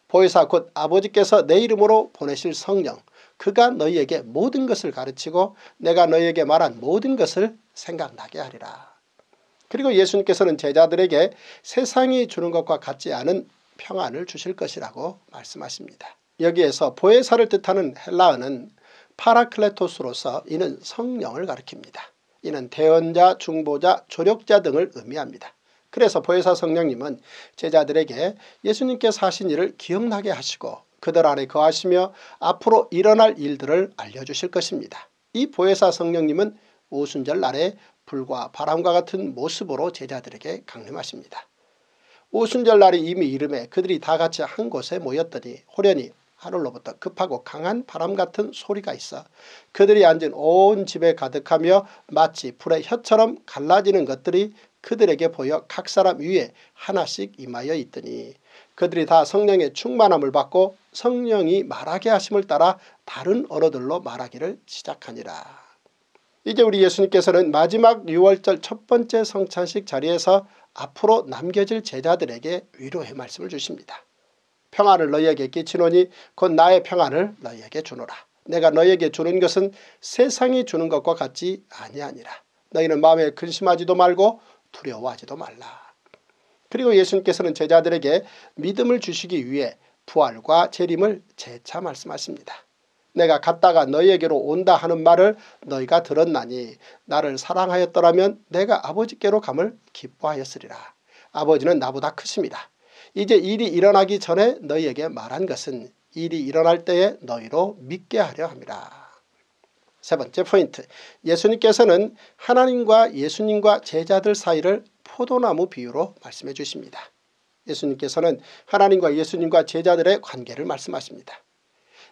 보혜사 곧 아버지께서 내 이름으로 보내실 성령 그가 너희에게 모든 것을 가르치고 내가 너희에게 말한 모든 것을 생각나게 하리라. 그리고 예수님께서는 제자들에게 세상이 주는 것과 같지 않은 평안을 주실 것이라고 말씀하십니다. 여기에서 보혜사를 뜻하는 헬라어는 파라클레토스로서 이는 성령을 가리킵니다. 이는 대언자, 중보자, 조력자 등을 의미합니다. 그래서 보혜사 성령님은 제자들에게 예수님께서 하신 일을 기억나게 하시고 그들 안에 거하시며 앞으로 일어날 일들을 알려주실 것입니다. 이 보혜사 성령님은 오순절 날에 불과 바람과 같은 모습으로 제자들에게 강림하십니다. 오순절 날이 이미 이름에 그들이 다 같이 한 곳에 모였더니 호련히 하늘로부터 급하고 강한 바람 같은 소리가 있어 그들이 앉은 온 집에 가득하며 마치 불의 혀처럼 갈라지는 것들이 그들에게 보여 각 사람 위에 하나씩 임하여 있더니 그들이 다 성령의 충만함을 받고 성령이 말하게 하심을 따라 다른 언어들로 말하기를 시작하니라. 이제 우리 예수님께서는 마지막 6월절 첫 번째 성찬식 자리에서 앞으로 남겨질 제자들에게 위로의 말씀을 주십니다. 평안을 너희에게 끼치노니 곧 나의 평안을 너희에게 주노라. 내가 너희에게 주는 것은 세상이 주는 것과 같지 아니하니라. 너희는 마음에 근심하지도 말고 두려워하지도 말라. 그리고 예수님께서는 제자들에게 믿음을 주시기 위해 부활과 재림을 재차 말씀하십니다. 내가 갔다가 너희에게로 온다 하는 말을 너희가 들었나니 나를 사랑하였더라면 내가 아버지께로 감을 기뻐하였으리라. 아버지는 나보다 크십니다. 이제 일이 일어나기 전에 너희에게 말한 것은 일이 일어날 때에 너희로 믿게 하려 합니다. 세 번째 포인트 예수님께서는 하나님과 예수님과 제자들 사이를 포도나무 비유로 말씀해 주십니다. 예수님께서는 하나님과 예수님과 제자들의 관계를 말씀하십니다.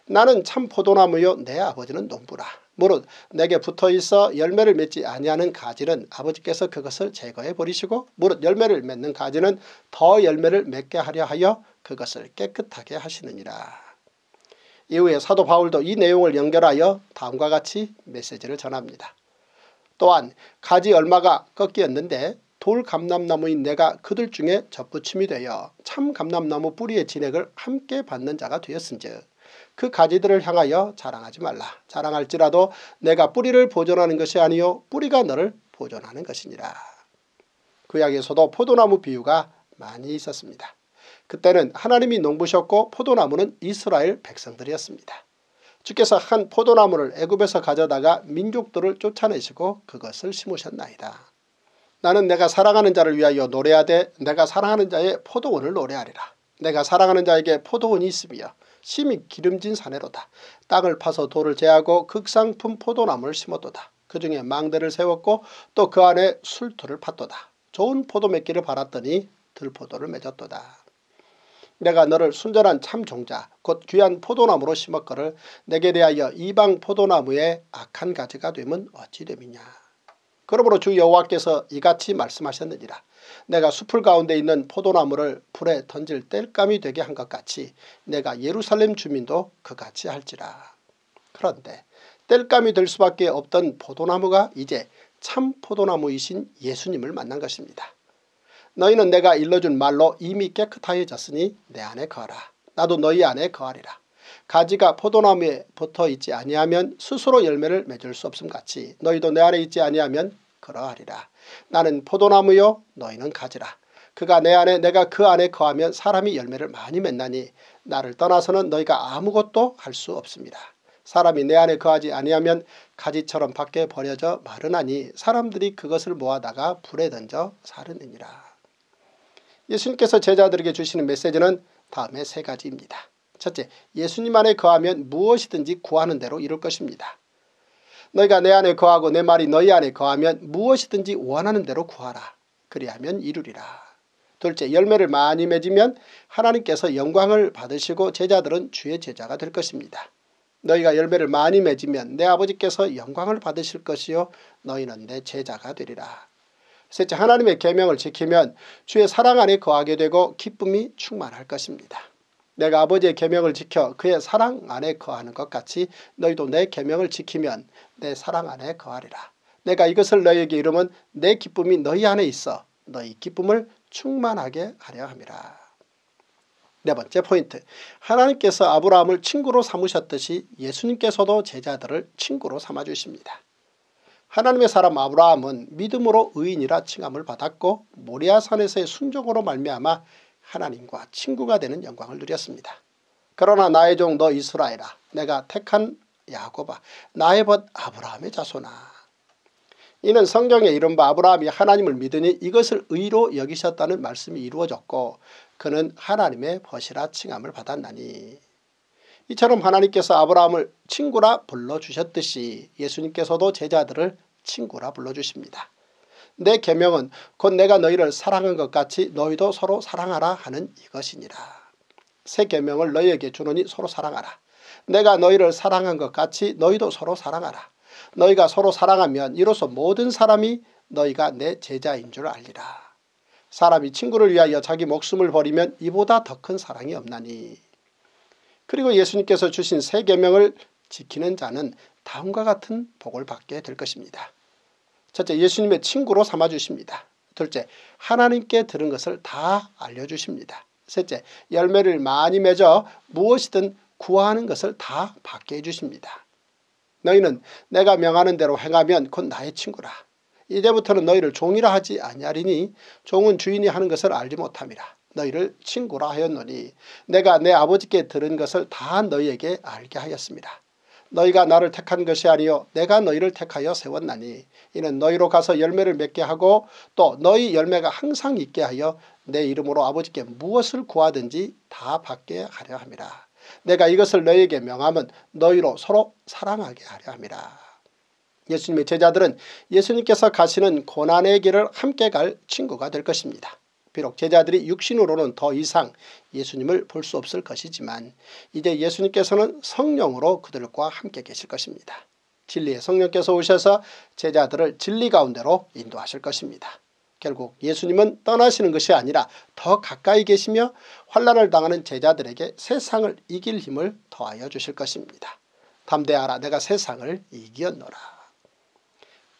나는 참 포도나무요 내 아버지는 농부라. 무릇 내게 붙어있어 열매를 맺지 아니하는 가지는 아버지께서 그것을 제거해 버리시고 무릇 열매를 맺는 가지는 더 열매를 맺게 하려 하여 그것을 깨끗하게 하시느니라. 이후에 사도 바울도 이 내용을 연결하여 다음과 같이 메시지를 전합니다. 또한 가지 얼마가 꺾이었는데 돌 감람나무인 내가 그들 중에 접붙임이 되어 참 감람나무 뿌리의 진액을 함께 받는 자가 되었은즉 그 가지들을 향하여 자랑하지 말라. 자랑할지라도 내가 뿌리를 보존하는 것이 아니요 뿌리가 너를 보존하는 것이니라. 구약에서도 포도나무 비유가 많이 있었습니다. 그때는 하나님이 농부셨고 포도나무는 이스라엘 백성들이었습니다. 주께서 한 포도나무를 애굽에서 가져다가 민족들을 쫓아내시고 그것을 심으셨나이다. 나는 내가 사랑하는 자를 위하여 노래하되 내가 사랑하는 자의 포도원을 노래하리라. 내가 사랑하는 자에게 포도원이 있으며 심이 기름진 사내로다. 땅을 파서 돌을 제하고 극상품 포도나무를 심었도다. 그 중에 망대를 세웠고 또 그 안에 술토를 팠도다. 좋은 포도 맺기를 바랐더니 들포도를 맺었도다. 내가 너를 순전한 참 종자 곧 귀한 포도나무로 심었거를 내게 대하여 이방 포도나무의 악한 가지가 되면 어찌 됨이냐. 그러므로 주 여호와께서 이같이 말씀하셨느니라. 내가 숲을 가운데 있는 포도나무를 불에 던질 땔감이 되게 한 것 같이 내가 예루살렘 주민도 그같이 할지라. 그런데 땔감이 될 수밖에 없던 포도나무가 이제 참 포도나무이신 예수님을 만난 것입니다. 너희는 내가 일러준 말로 이미 깨끗하여졌으니 내 안에 거하라. 나도 너희 안에 거하리라. 가지가 포도나무에 붙어 있지 아니하면 스스로 열매를 맺을 수 없음 같이 너희도 내 안에 있지 아니하면 그러하리라. 나는 포도나무요 너희는 가지라. 그가 내 안에 내가 그 안에 거하면 사람이 열매를 많이 맺나니 나를 떠나서는 너희가 아무것도 할 수 없습니다. 사람이 내 안에 거하지 아니하면 가지처럼 밖에 버려져 마르나니 사람들이 그것을 모아다가 불에 던져 사르느니라. 예수님께서 제자들에게 주시는 메시지는 다음에 세 가지입니다. 첫째, 예수님 안에 거하면 무엇이든지 구하는 대로 이룰 것입니다. 너희가 내 안에 거하고 내 말이 너희 안에 거하면 무엇이든지 원하는 대로 구하라. 그리하면 이루리라. 둘째, 열매를 많이 맺으면 하나님께서 영광을 받으시고 제자들은 주의 제자가 될 것입니다. 너희가 열매를 많이 맺으면 내 아버지께서 영광을 받으실 것이요 너희는 내 제자가 되리라. 셋째, 하나님의 계명을 지키면 주의 사랑 안에 거하게 되고 기쁨이 충만할 것입니다. 내가 아버지의 계명을 지켜 그의 사랑 안에 거하는 것 같이 너희도 내 계명을 지키면 내 사랑 안에 거하리라. 내가 이것을 너희에게 이르면 내 기쁨이 너희 안에 있어 너희 기쁨을 충만하게 하려 함이라. 네 번째 포인트. 하나님께서 아브라함을 친구로 삼으셨듯이 예수님께서도 제자들을 친구로 삼아주십니다. 하나님의 사람 아브라함은 믿음으로 의인이라 칭함을 받았고 모리아산에서의 순종으로 말미암아 하나님과 친구가 되는 영광을 누렸습니다. 그러나 나의 종 너 이스라엘아 내가 택한 야곱아 나의 벗 아브라함의 자손아 이는 성경에 이른바 아브라함이 하나님을 믿으니 이것을 의로 여기셨다는 말씀이 이루어졌고 그는 하나님의 벗이라 칭함을 받았나니 이처럼 하나님께서 아브라함을 친구라 불러주셨듯이 예수님께서도 제자들을 친구라 불러주십니다. 내 계명은 곧 내가 너희를 사랑한 것 같이 너희도 서로 사랑하라 하는 이것이니라. 새 계명을 너희에게 주노니 서로 사랑하라. 내가 너희를 사랑한 것 같이 너희도 서로 사랑하라. 너희가 서로 사랑하면 이로써 모든 사람이 너희가 내 제자인 줄 알리라. 사람이 친구를 위하여 자기 목숨을 버리면 이보다 더 큰 사랑이 없나니. 그리고 예수님께서 주신 새 계명을 지키는 자는 다음과 같은 복을 받게 될 것입니다. 첫째 예수님의 친구로 삼아주십니다. 둘째 하나님께 들은 것을 다 알려주십니다. 셋째 열매를 많이 맺어 무엇이든 구하는 것을 다 받게 해주십니다. 너희는 내가 명하는 대로 행하면 곧 나의 친구라. 이제부터는 너희를 종이라 하지 아니하리니 종은 주인이 하는 것을 알지 못함이라. 너희를 친구라 하였노니 내가 내 아버지께 들은 것을 다 너희에게 알게 하였습니다. 너희가 나를 택한 것이 아니요 내가 너희를 택하여 세웠나니 이는 너희로 가서 열매를 맺게 하고 또 너희 열매가 항상 있게 하여 내 이름으로 아버지께 무엇을 구하든지 다 받게 하려 함이라. 내가 이것을 너희에게 명하면 너희로 서로 사랑하게 하려 함이라. 예수님의 제자들은 예수님께서 가시는 고난의 길을 함께 갈 친구가 될 것입니다. 비록 제자들이 육신으로는 더 이상 예수님을 볼 수 없을 것이지만 이제 예수님께서는 성령으로 그들과 함께 계실 것입니다. 진리의 성령께서 오셔서 제자들을 진리 가운데로 인도하실 것입니다. 결국 예수님은 떠나시는 것이 아니라 더 가까이 계시며 환란을 당하는 제자들에게 세상을 이길 힘을 더하여 주실 것입니다. 담대하라 내가 세상을 이기었노라.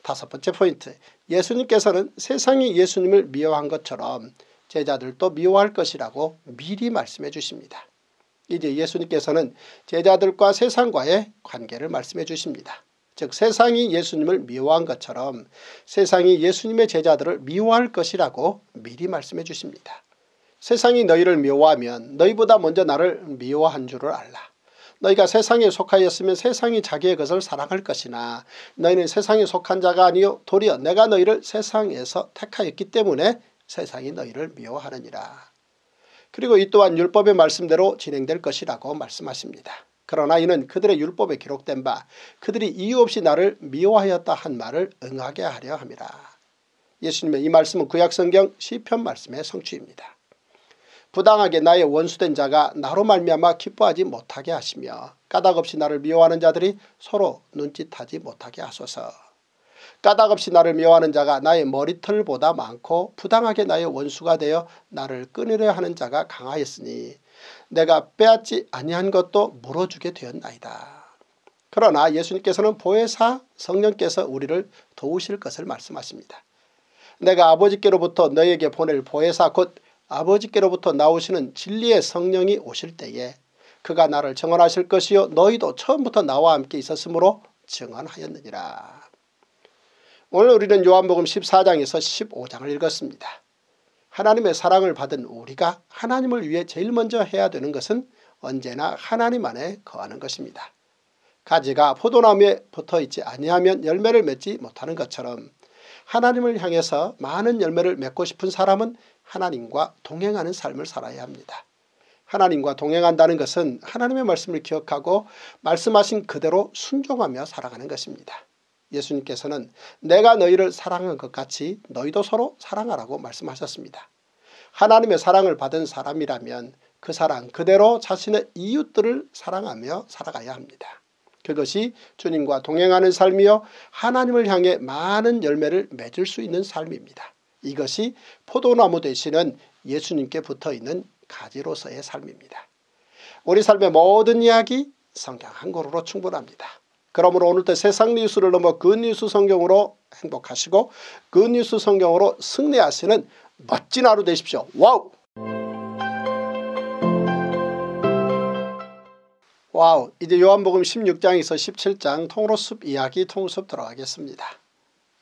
다섯 번째 포인트 예수님께서는 세상이 예수님을 미워한 것처럼 제자들도 미워할 것이라고 미리 말씀해 주십니다. 이제 예수님께서는 제자들과 세상과의 관계를 말씀해 주십니다. 즉 세상이 예수님을 미워한 것처럼 세상이 예수님의 제자들을 미워할 것이라고 미리 말씀해 주십니다. 세상이 너희를 미워하면 너희보다 먼저 나를 미워한 줄을 알라. 너희가 세상에 속하였으면 세상이 자기의 것을 사랑할 것이나 너희는 세상에 속한 자가 아니요 도리어 내가 너희를 세상에서 택하였기 때문에 세상이 너희를 미워하느니라. 그리고 이 또한 율법의 말씀대로 진행될 것이라고 말씀하십니다. 그러나 이는 그들의 율법에 기록된 바 그들이 이유 없이 나를 미워하였다 한 말을 응하게 하려 함이라. 예수님의 이 말씀은 구약성경 시편 말씀의 성취입니다. 부당하게 나의 원수된 자가 나로 말미암아 기뻐하지 못하게 하시며 까닭없이 나를 미워하는 자들이 서로 눈짓하지 못하게 하소서. 까닭없이 나를 미워하는 자가 나의 머리털보다 많고 부당하게 나의 원수가 되어 나를 끊으려 하는 자가 강하였으니 내가 빼앗지 아니한 것도 물어주게 되었나이다. 그러나 예수님께서는 보혜사 성령께서 우리를 도우실 것을 말씀하십니다. 내가 아버지께로부터 너에게 보낼 보혜사 곧 아버지께로부터 나오시는 진리의 성령이 오실 때에 그가 나를 증언하실 것이요 너희도 처음부터 나와 함께 있었으므로 증언하였느니라. 오늘 우리는 요한복음 14장에서 15장을 읽었습니다. 하나님의 사랑을 받은 우리가 하나님을 위해 제일 먼저 해야 되는 것은 언제나 하나님 안에 거하는 것입니다. 가지가 포도나무에 붙어있지 아니하면 열매를 맺지 못하는 것처럼 하나님을 향해서 많은 열매를 맺고 싶은 사람은 하나님과 동행하는 삶을 살아야 합니다. 하나님과 동행한다는 것은 하나님의 말씀을 기억하고 말씀하신 그대로 순종하며 살아가는 것입니다. 예수님께서는 내가 너희를 사랑한 것 같이 너희도 서로 사랑하라고 말씀하셨습니다. 하나님의 사랑을 받은 사람이라면 그 사랑 그대로 자신의 이웃들을 사랑하며 살아가야 합니다. 그것이 주님과 동행하는 삶이요 하나님을 향해 많은 열매를 맺을 수 있는 삶입니다. 이것이 포도나무 되시는 예수님께 붙어있는 가지로서의 삶입니다. 우리 삶의 모든 이야기 성경 한 권으로 충분합니다. 그러므로 오늘도 세상 뉴스를 넘어 good news 성경으로 행복하시고 good news 성경으로 승리하시는 멋진 하루 되십시오. 와우! 와우 이제 요한복음 16장에서 17장 통으로 숲 이야기 통숲 들어가겠습니다.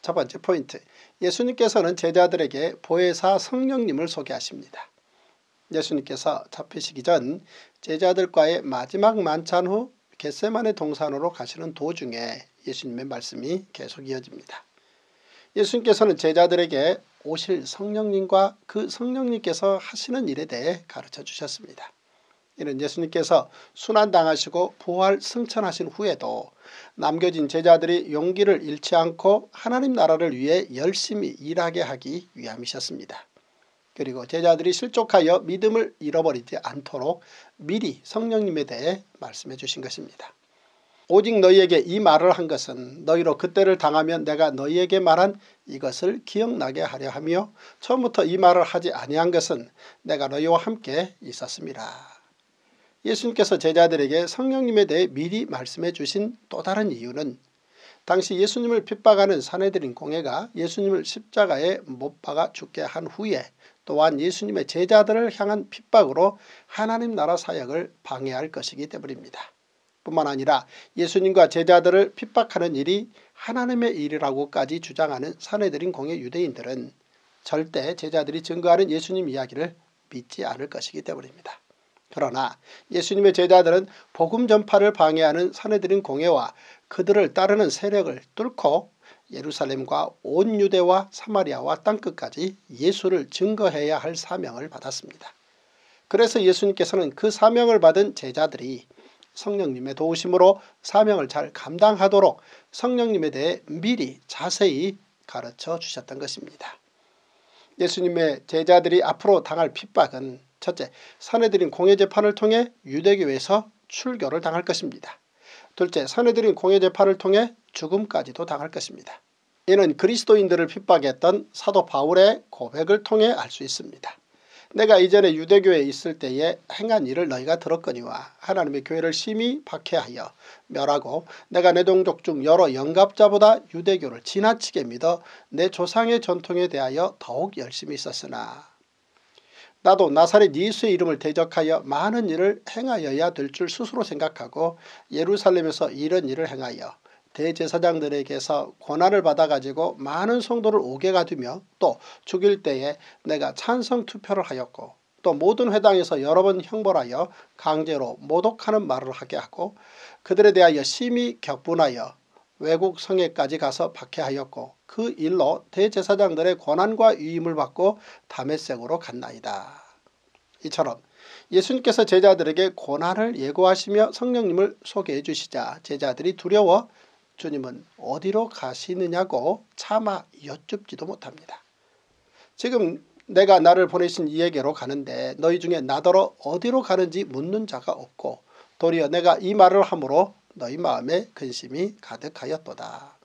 첫 번째 포인트 예수님께서는 제자들에게 보혜사 성령님을 소개하십니다. 예수님께서 잡히시기 전 제자들과의 마지막 만찬 후 겟세만의 동산으로 가시는 도중에 예수님의 말씀이 계속 이어집니다. 예수님께서는 제자들에게 오실 성령님과 그 성령님께서 하시는 일에 대해 가르쳐 주셨습니다. 이는 예수님께서 순환당하시고 부활 승천하신 후에도 남겨진 제자들이 용기를 잃지 않고 하나님 나라를 위해 열심히 일하게 하기 위함이셨습니다. 그리고 제자들이 실족하여 믿음을 잃어버리지 않도록 미리 성령님에 대해 말씀해 주신 것입니다. 오직 너희에게 이 말을 한 것은 너희로 그때를 당하면 내가 너희에게 말한 이것을 기억나게 하려 하며 처음부터 이 말을 하지 아니한 것은 내가 너희와 함께 있었습니다. 예수님께서 제자들에게 성령님에 대해 미리 말씀해 주신 또 다른 이유는 당시 예수님을 핍박하는 사내들인 공회가 예수님을 십자가에 못 박아 죽게 한 후에 또한 예수님의 제자들을 향한 핍박으로 하나님 나라 사역을 방해할 것이기 때문입니다. 뿐만 아니라 예수님과 제자들을 핍박하는 일이 하나님의 일이라고까지 주장하는 사내들인 공의 유대인들은 절대 제자들이 증거하는 예수님 이야기를 믿지 않을 것이기 때문입니다. 그러나 예수님의 제자들은 복음 전파를 방해하는 사내들인 공회와 그들을 따르는 세력을 뚫고 예루살렘과 온 유대와 사마리아와 땅끝까지 예수를 증거해야 할 사명을 받았습니다. 그래서 예수님께서는 그 사명을 받은 제자들이 성령님의 도우심으로 사명을 잘 감당하도록 성령님에 대해 미리 자세히 가르쳐 주셨던 것입니다. 예수님의 제자들이 앞으로 당할 핍박은 첫째, 사내들인 공예재판을 통해 유대교에서 출교를 당할 것입니다. 둘째, 사내들인 공예재판을 통해 죽음까지도 당할 것입니다. 이는 그리스도인들을 핍박했던 사도 바울의 고백을 통해 알 수 있습니다. 내가 이전에 유대교에 있을 때에 행한 일을 너희가 들었거니와 하나님의 교회를 심히 박해하여 멸하고 내가 내 동족 중 여러 영갑자보다 유대교를 지나치게 믿어 내 조상의 전통에 대하여 더욱 열심히 있었으나 나도 나사렛 예수의 이름을 대적하여 많은 일을 행하여야 될 줄 스스로 생각하고 예루살렘에서 이런 일을 행하여 대제사장들에게서 권한을 받아가지고 많은 성도를 오게 가두며 또 죽일 때에 내가 찬성 투표를 하였고 또 모든 회당에서 여러 번 형벌하여 강제로 모독하는 말을 하게 하고 그들에 대하여 심히 격분하여 외국 성에까지 가서 박해하였고 그 일로 대제사장들의 권한과 위임을 받고 담에색으로 갔나이다. 이처럼 예수님께서 제자들에게 고난을 예고하시며 성령님을 소개해 주시자 제자들이 두려워 주님은 어디로 가시느냐고 차마 여쭙지도 못합니다. 지금 내가 나를 보내신 이에게로 가는데 너희 중에 나더러 어디로 가는지 묻는 자가 없고 도리어 내가 이 말을 함으로 너희 마음에 근심이 가득하였도다.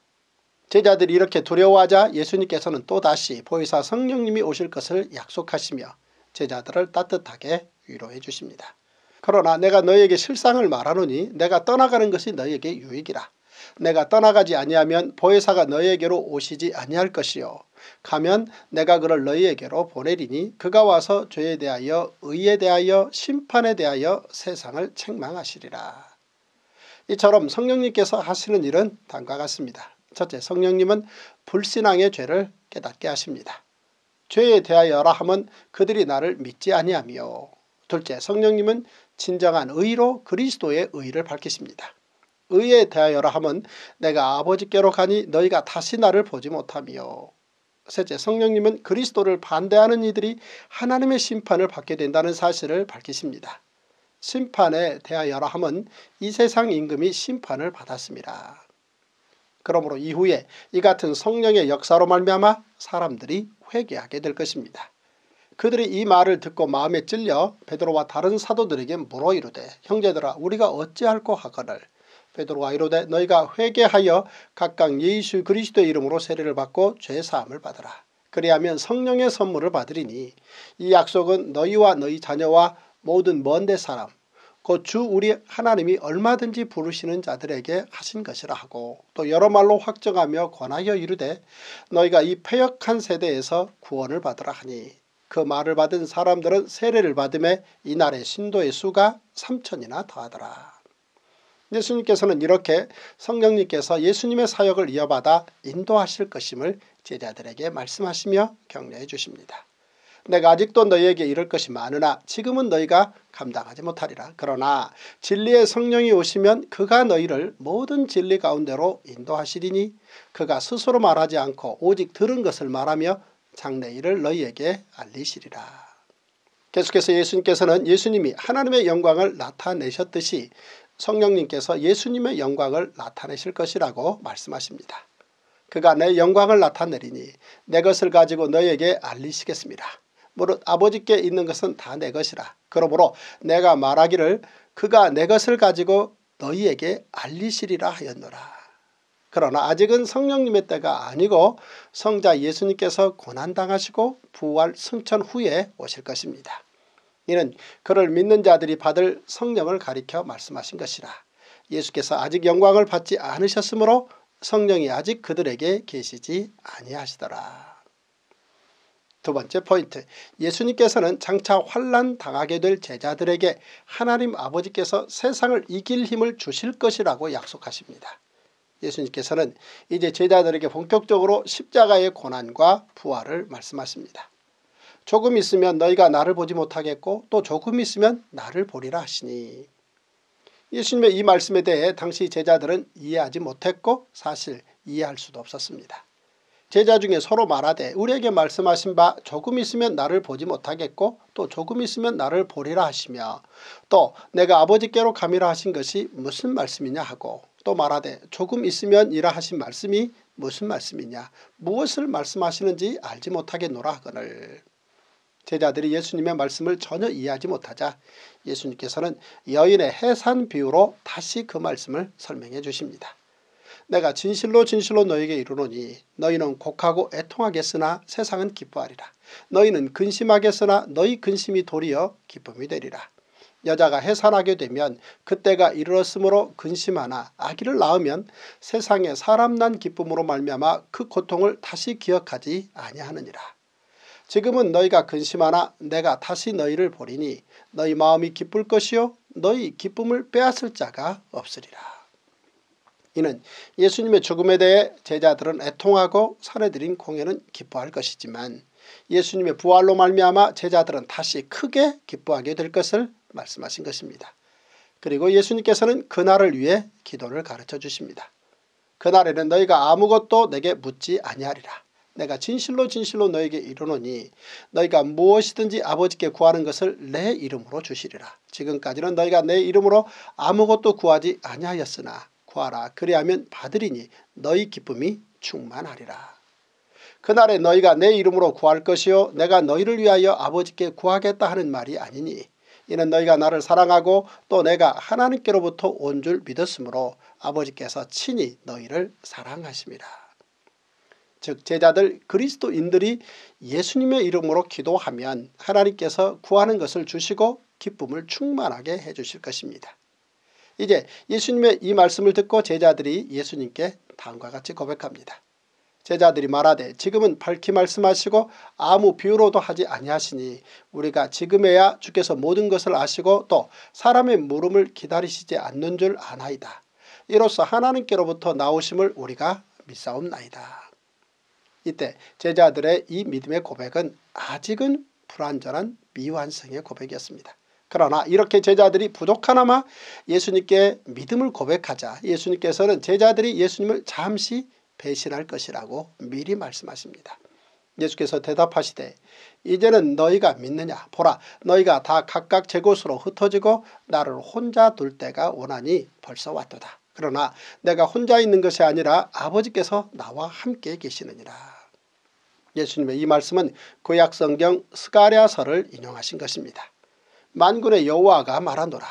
제자들이 이렇게 두려워하자 예수님께서는 또다시 보혜사 성령님이 오실 것을 약속하시며 제자들을 따뜻하게 위로해 주십니다. 그러나 내가 너에게 실상을 말하노니 내가 떠나가는 것이 너에게 유익이라. 내가 떠나가지 아니하면 보혜사가 너희에게로 오시지 아니할 것이요 가면 내가 그를 너희에게로 보내리니 그가 와서 죄에 대하여 의에 대하여 심판에 대하여 세상을 책망하시리라. 이처럼 성령님께서 하시는 일은 다음과 같습니다. 첫째 성령님은 불신앙의 죄를 깨닫게 하십니다. 죄에 대하여라 함은 그들이 나를 믿지 아니하며 둘째 성령님은 진정한 의로 그리스도의 의를 밝히십니다. 의에 대하여라 함은 내가 아버지께로 가니 너희가 다시 나를 보지 못하며 셋째 성령님은 그리스도를 반대하는 이들이 하나님의 심판을 받게 된다는 사실을 밝히십니다. 심판에 대하여라 함은 이 세상 임금이 심판을 받았습니다. 그러므로 이후에 이 같은 성령의 역사로 말미암아 사람들이 회개하게 될 것입니다. 그들이 이 말을 듣고 마음에 찔려 베드로와 다른 사도들에게 물어 이르되 형제들아 우리가 어찌할꼬 하거늘 베드로가 이르되 너희가 회개하여 각각 예수 그리스도의 이름으로 세례를 받고 죄사함을 받으라. 그리하면 성령의 선물을 받으리니 이 약속은 너희와 너희 자녀와 모든 먼데 사람 곧 주 우리 하나님이 얼마든지 부르시는 자들에게 하신 것이라 하고 또 여러 말로 확정하며 권하여 이르되 너희가 이 패역한 세대에서 구원을 받으라 하니 그 말을 받은 사람들은 세례를 받음에 이날의 신도의 수가 3천이나 더하더라. 예수님께서는 이렇게 성령님께서 예수님의 사역을 이어받아 인도하실 것임을 제자들에게 말씀하시며 격려해 주십니다. 내가 아직도 너희에게 이럴 것이 많으나 지금은 너희가 감당하지 못하리라. 그러나 진리의 성령이 오시면 그가 너희를 모든 진리 가운데로 인도하시리니 그가 스스로 말하지 않고 오직 들은 것을 말하며 장래일을 너희에게 알리시리라. 계속해서 예수님께서는 예수님이 하나님의 영광을 나타내셨듯이 성령님께서 예수님의 영광을 나타내실 것이라고 말씀하십니다. 그가 내 영광을 나타내리니 내 것을 가지고 너에게 알리시겠습니다. 무릇 아버지께 있는 것은 다 내 것이라. 그러므로 내가 말하기를 그가 내 것을 가지고 너희에게 알리시리라 하였노라. 그러나 아직은 성령님의 때가 아니고 성자 예수님께서 고난당하시고 부활 승천 후에 오실 것입니다. 이는 그를 믿는 자들이 받을 성령을 가리켜 말씀하신 것이라. 예수께서 아직 영광을 받지 않으셨으므로 성령이 아직 그들에게 계시지 아니하시더라. 두 번째 포인트 예수님께서는 장차 환란 당하게 될 제자들에게 하나님 아버지께서 세상을 이길 힘을 주실 것이라고 약속하십니다. 예수님께서는 이제 제자들에게 본격적으로 십자가의 고난과 부활을 말씀하십니다. 조금 있으면 너희가 나를 보지 못하겠고 또 조금 있으면 나를 보리라 하시니 예수님의 이 말씀에 대해 당시 제자들은 이해하지 못했고 사실 이해할 수도 없었습니다. 제자 중에 서로 말하되 우리에게 말씀하신 바 조금 있으면 나를 보지 못하겠고 또 조금 있으면 나를 보리라 하시며 또 내가 아버지께로 가미라 하신 것이 무슨 말씀이냐 하고 또 말하되 조금 있으면 이라 하신 말씀이 무슨 말씀이냐 무엇을 말씀하시는지 알지 못하겠노라 하거늘 제자들이 예수님의 말씀을 전혀 이해하지 못하자 예수님께서는 여인의 해산 비유로 다시 그 말씀을 설명해 주십니다. 내가 진실로 진실로 너에게 이르노니 너희는 곡하고 애통하겠으나 세상은 기뻐하리라. 너희는 근심하겠으나 너희 근심이 도리어 기쁨이 되리라. 여자가 해산하게 되면 그때가 이르렀으므로 근심하나 아기를 낳으면 세상에 사람 난 기쁨으로 말미암아 그 고통을 다시 기억하지 아니하느니라. 지금은 너희가 근심하나 내가 다시 너희를 보리니 너희 마음이 기쁠 것이요 너희 기쁨을 빼앗을 자가 없으리라. 이는 예수님의 죽음에 대해 제자들은 애통하고 사내들인 공예는 기뻐할 것이지만 예수님의 부활로 말미암아 제자들은 다시 크게 기뻐하게 될 것을 말씀하신 것입니다. 그리고 예수님께서는 그날을 위해 기도를 가르쳐 주십니다. 그날에는 너희가 아무것도 내게 묻지 아니하리라. 내가 진실로 진실로 너에게 이르노니 너희가 무엇이든지 아버지께 구하는 것을 내 이름으로 주시리라. 지금까지는 너희가 내 이름으로 아무것도 구하지 아니하였으나 구하라. 그리하면 받으리니 너희 기쁨이 충만하리라. 그날에 너희가 내 이름으로 구할 것이요 내가 너희를 위하여 아버지께 구하겠다 하는 말이 아니니 이는 너희가 나를 사랑하고 또 내가 하나님께로부터 온 줄 믿었으므로 아버지께서 친히 너희를 사랑하십니다. 즉 제자들 그리스도인들이 예수님의 이름으로 기도하면 하나님께서 구하는 것을 주시고 기쁨을 충만하게 해주실 것입니다. 이제 예수님의 이 말씀을 듣고 제자들이 예수님께 다음과 같이 고백합니다. 제자들이 말하되 지금은 밝히 말씀하시고 아무 비유로도 하지 아니하시니 우리가 지금에야 주께서 모든 것을 아시고 또 사람의 물음을 기다리시지 않는 줄 아나이다. 이로써 하나님께로부터 나오심을 우리가 믿사옵나이다. 이때 제자들의 이 믿음의 고백은 아직은 불완전한 미완성의 고백이었습니다. 그러나 이렇게 제자들이 부족하나마 예수님께 믿음을 고백하자 예수님께서는 제자들이 예수님을 잠시 배신할 것이라고 미리 말씀하십니다. 예수께서 대답하시되 이제는 너희가 믿느냐 보라 너희가 다 각각 제 곳으로 흩어지고 나를 혼자 둘 때가 오나니 벌써 왔도다. 그러나 내가 혼자 있는 것이 아니라 아버지께서 나와 함께 계시느니라. 예수님의 이 말씀은 구약성경 스가랴서를 인용하신 것입니다. 만군의 여호와가 말하노라.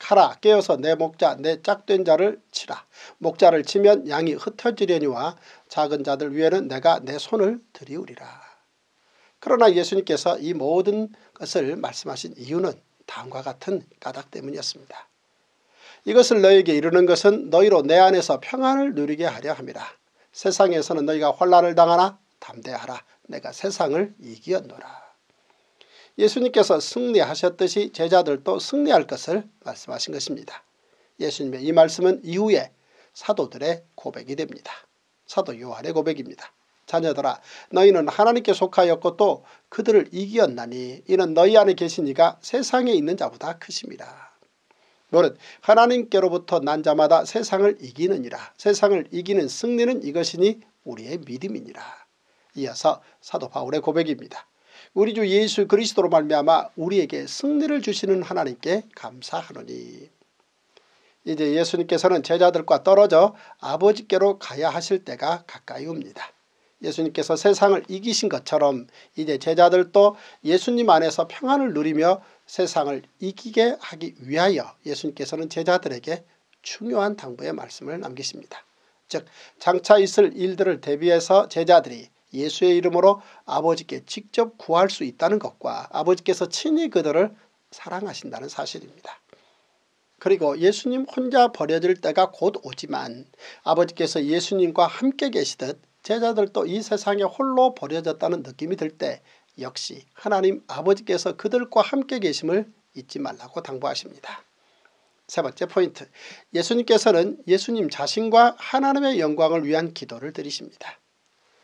카라 깨어서 내 목자 내 짝된 자를 치라. 목자를 치면 양이 흩어지려니와 작은 자들 위에는 내가 내 손을 들이우리라. 그러나 예수님께서 이 모든 것을 말씀하신 이유는 다음과 같은 까닭 때문이었습니다. 이것을 너에게 이루는 것은 너희로 내 안에서 평안을 누리게 하려 함이라. 세상에서는 너희가 환란을 당하나 담대하라. 내가 세상을 이기었노라. 예수님께서 승리하셨듯이 제자들도 승리할 것을 말씀하신 것입니다. 예수님의 이 말씀은 이후에 사도들의 고백이 됩니다. 사도 요한의 고백입니다. 자녀들아 너희는 하나님께 속하였고 또 그들을 이기었나니 이는 너희 안에 계신 이가 세상에 있는 자보다 크십니다. 노릇 하나님께로부터 난 자마다 세상을 이기느니라. 세상을 이기는 승리는 이것이니 우리의 믿음이니라. 이어서 사도 바울의 고백입니다. 우리 주 예수 그리스도로 말미암아 우리에게 승리를 주시는 하나님께 감사하노니 이제 예수님께서는 제자들과 떨어져 아버지께로 가야 하실 때가 가까이 옵니다. 예수님께서 세상을 이기신 것처럼 이제 제자들도 예수님 안에서 평안을 누리며 세상을 이기게 하기 위하여 예수님께서는 제자들에게 중요한 당부의 말씀을 남기십니다. 즉 장차 있을 일들을 대비해서 제자들이 예수의 이름으로 아버지께 직접 구할 수 있다는 것과 아버지께서 친히 그들을 사랑하신다는 사실입니다. 그리고 예수님 혼자 버려질 때가 곧 오지만 아버지께서 예수님과 함께 계시듯 제자들도 이 세상에 홀로 버려졌다는 느낌이 들 때 역시 하나님 아버지께서 그들과 함께 계심을 잊지 말라고 당부하십니다. 세 번째 포인트 예수님께서는 예수님 자신과 하나님의 영광을 위한 기도를 드리십니다.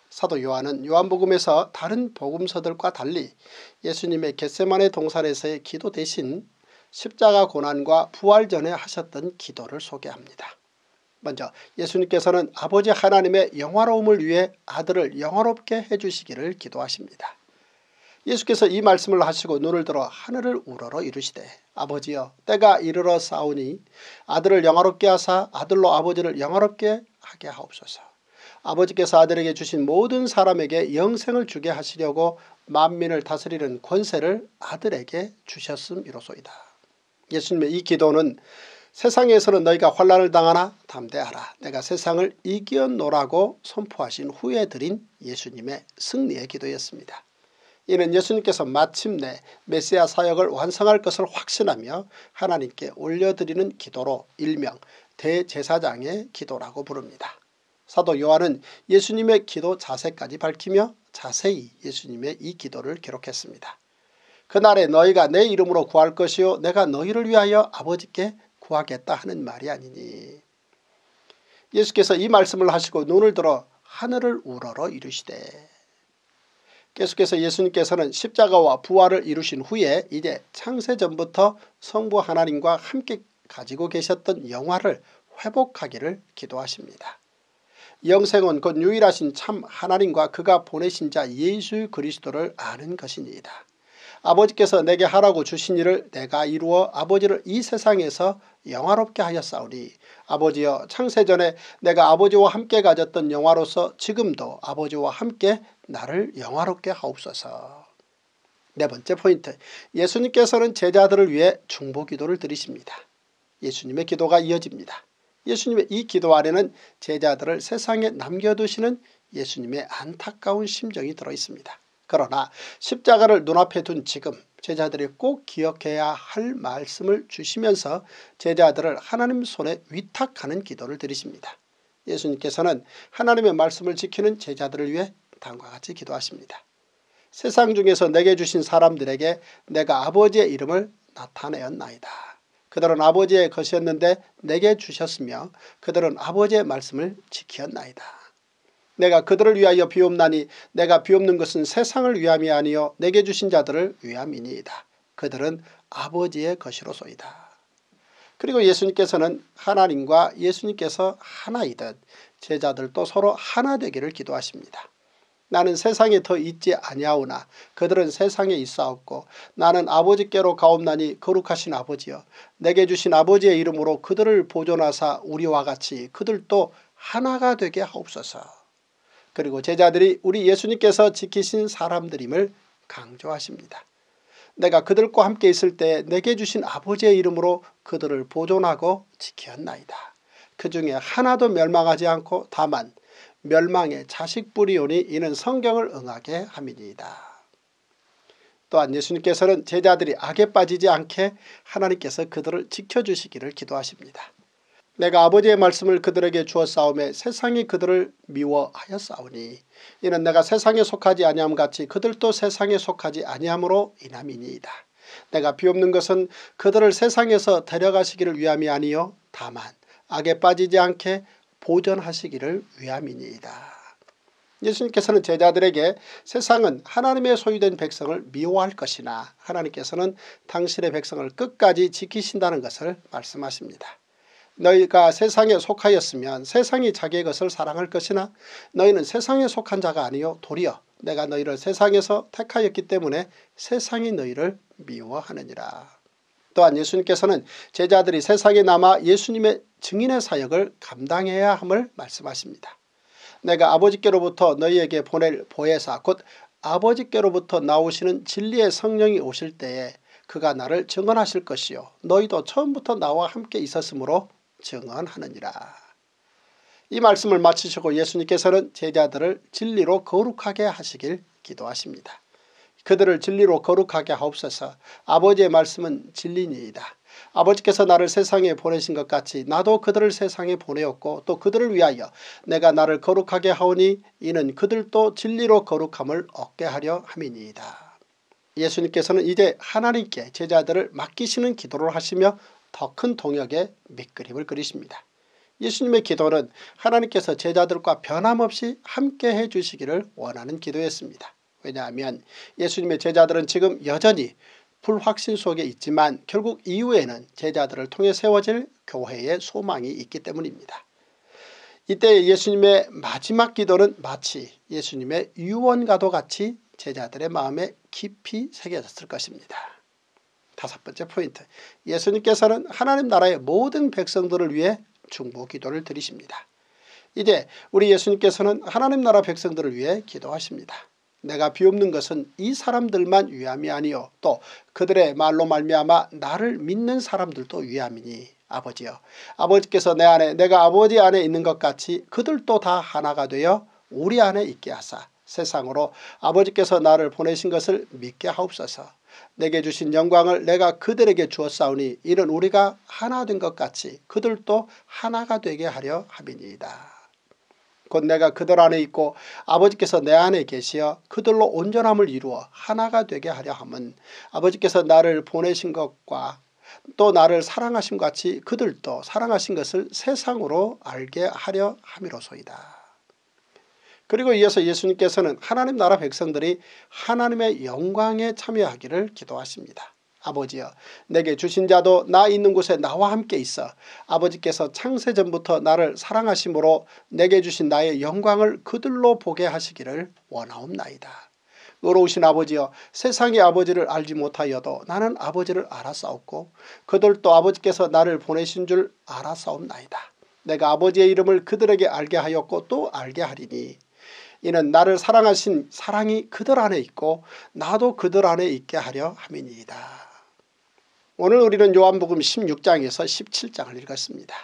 사도 요한은 요한복음에서 다른 복음서들과 달리 예수님의 겟세만의 동산에서의 기도 대신 십자가 고난과 부활 전에 하셨던 기도를 소개합니다. 먼저 예수님께서는 아버지 하나님의 영화로움을 위해 아들을 영화롭게 해주시기를 기도하십니다. 예수께서 이 말씀을 하시고 눈을 들어 하늘을 우러러 이르시되 아버지여 때가 이르러 싸우니 아들을 영화롭게 하사 아들로 아버지를 영화롭게 하게 하옵소서. 아버지께서 아들에게 주신 모든 사람에게 영생을 주게 하시려고 만민을 다스리는 권세를 아들에게 주셨음이로소이다. 예수님의 이 기도는 세상에서는 너희가 환란을 당하나 담대하라. 내가 세상을 이겨노라고 선포하신 후에 드린 예수님의 승리의 기도였습니다. 이는 예수님께서 마침내 메시아 사역을 완성할 것을 확신하며 하나님께 올려드리는 기도로 일명 대제사장의 기도라고 부릅니다. 사도 요한은 예수님의 기도 자세까지 밝히며 자세히 예수님의 이 기도를 기록했습니다. 그날에 너희가 내 이름으로 구할 것이요 내가 너희를 위하여 아버지께 구하겠다 하는 말이 아니니 예수께서 이 말씀을 하시고 눈을 들어 하늘을 우러러 이르시되 계속해서 예수님께서는 십자가와 부활을 이루신 후에 이제 창세전부터 성부 하나님과 함께 가지고 계셨던 영화를 회복하기를 기도하십니다. 영생은 곧 유일하신 참 하나님과 그가 보내신 자 예수 그리스도를 아는 것이니이다. 아버지께서 내게 하라고 주신 일을 내가 이루어 아버지를 이 세상에서 영화롭게 하였사오니 아버지여 창세전에 내가 아버지와 함께 가졌던 영화로서 지금도 아버지와 함께 나를 영화롭게 하옵소서. 네 번째 포인트 예수님께서는 제자들을 위해 중보기도를 드리십니다. 예수님의 기도가 이어집니다. 예수님의 이 기도 아래는 제자들을 세상에 남겨두시는 예수님의 안타까운 심정이 들어있습니다. 그러나 십자가를 눈앞에 둔 지금 제자들이 꼭 기억해야 할 말씀을 주시면서 제자들을 하나님 손에 위탁하는 기도를 드리십니다. 예수님께서는 하나님의 말씀을 지키는 제자들을 위해 다음과 같이 기도하십니다. 세상 중에서 내게 주신 사람들에게 내가 아버지의 이름을 나타내었나이다. 그들은 아버지의 것이었는데 내게 주셨으며 그들은 아버지의 말씀을 지키었나이다. 내가 그들을 위하여 비옵나니 내가 비옵는 것은 세상을 위함이 아니요 내게 주신 자들을 위함이니이다. 그들은 아버지의 것이로소이다. 그리고 예수님께서는 하나님과 예수님께서 하나이듯 제자들도 서로 하나 되기를 기도하십니다. 나는 세상에 더 있지 아니하오나 그들은 세상에 있사옵고 나는 아버지께로 가옵나니 거룩하신 아버지여 내게 주신 아버지의 이름으로 그들을 보존하사 우리와 같이 그들도 하나가 되게 하옵소서. 그리고 제자들이 우리 예수님께서 지키신 사람들임을 강조하십니다. 내가 그들과 함께 있을 때 내게 주신 아버지의 이름으로 그들을 보존하고 지켰나이다. 그 중에 하나도 멸망하지 않고 다만 멸망의 자식 뿌리오니 이는 성경을 응하게 함이니이다. 또한 예수님께서는 제자들이 악에 빠지지 않게 하나님께서 그들을 지켜주시기를 기도하십니다. 내가 아버지의 말씀을 그들에게 주었사오매 세상이 그들을 미워하였사오니 이는 내가 세상에 속하지 아니함 같이 그들도 세상에 속하지 아니함으로 인함이니이다. 내가 비옵는 것은 그들을 세상에서 데려가시기를 위함이 아니요 다만 악에 빠지지 않게 보존하시기를 위함이니이다. 예수님께서는 제자들에게 세상은 하나님의 소유된 백성을 미워할 것이나 하나님께서는 당신의 백성을 끝까지 지키신다는 것을 말씀하십니다. 너희가 세상에 속하였으면 세상이 자기의 것을 사랑할 것이나 너희는 세상에 속한 자가 아니요 도리어 내가 너희를 세상에서 택하였기 때문에 세상이 너희를 미워하느니라. 또한 예수님께서는 제자들이 세상에 남아 예수님의 증인의 사역을 감당해야 함을 말씀하십니다. 내가 아버지께로부터 너희에게 보낼 보혜사 곧 아버지께로부터 나오시는 진리의 성령이 오실 때에 그가 나를 증언하실 것이요 너희도 처음부터 나와 함께 있었으므로 증언하느니라. 이 말씀을 마치시고 예수님께서는 제자들을 진리로 거룩하게 하시길 기도하십니다. 그들을 진리로 거룩하게 하옵소서 아버지의 말씀은 진리니이다. 아버지께서 나를 세상에 보내신 것 같이 나도 그들을 세상에 보내었고 또 그들을 위하여 내가 나를 거룩하게 하오니 이는 그들도 진리로 거룩함을 얻게 하려 함이니이다. 예수님께서는 이제 하나님께 제자들을 맡기시는 기도를 하시며 더 큰 동역의 밑그림을 그리십니다. 예수님의 기도는 하나님께서 제자들과 변함없이 함께 해 주시기를 원하는 기도였습니다. 왜냐하면 예수님의 제자들은 지금 여전히 불확신 속에 있지만 결국 이후에는 제자들을 통해 세워질 교회의 소망이 있기 때문입니다. 이때 예수님의 마지막 기도는 마치 예수님의 유언과도 같이 제자들의 마음에 깊이 새겨졌을 것입니다. 다섯 번째 포인트 예수님께서는 하나님 나라의 모든 백성들을 위해 중보 기도를 드리십니다. 이제 우리 예수님께서는 하나님 나라 백성들을 위해 기도하십니다. 내가 비옵는 것은 이 사람들만 위함이 아니요 또 그들의 말로 말미암아 나를 믿는 사람들도 위함이니 아버지여 아버지께서 내 안에 내가 아버지 안에 있는 것 같이 그들도 다 하나가 되어 우리 안에 있게 하사 세상으로 아버지께서 나를 보내신 것을 믿게 하옵소서 내게 주신 영광을 내가 그들에게 주었사오니 이는 우리가 하나 된 것 같이 그들도 하나가 되게 하려 함이니이다. 곧 내가 그들 안에 있고 아버지께서 내 안에 계시어 그들로 온전함을 이루어 하나가 되게 하려 함은 아버지께서 나를 보내신 것과 또 나를 사랑하신 같이 그들도 사랑하신 것을 세상으로 알게 하려 함이로소이다. 그리고 이어서 예수님께서는 하나님 나라 백성들이 하나님의 영광에 참여하기를 기도하십니다. 아버지여 내게 주신 자도 나 있는 곳에 나와 함께 있어 아버지께서 창세전부터 나를 사랑하심으로 내게 주신 나의 영광을 그들로 보게 하시기를 원하옵나이다. 의로우신 아버지여 세상의 아버지를 알지 못하여도 나는 아버지를 알았사옵고 그들도 아버지께서 나를 보내신 줄 알았사옵나이다. 내가 아버지의 이름을 그들에게 알게 하였고 또 알게 하리니 이는 나를 사랑하신 사랑이 그들 안에 있고 나도 그들 안에 있게 하려 함이니이다. 오늘 우리는 요한복음 16장에서 17장을 읽었습니다.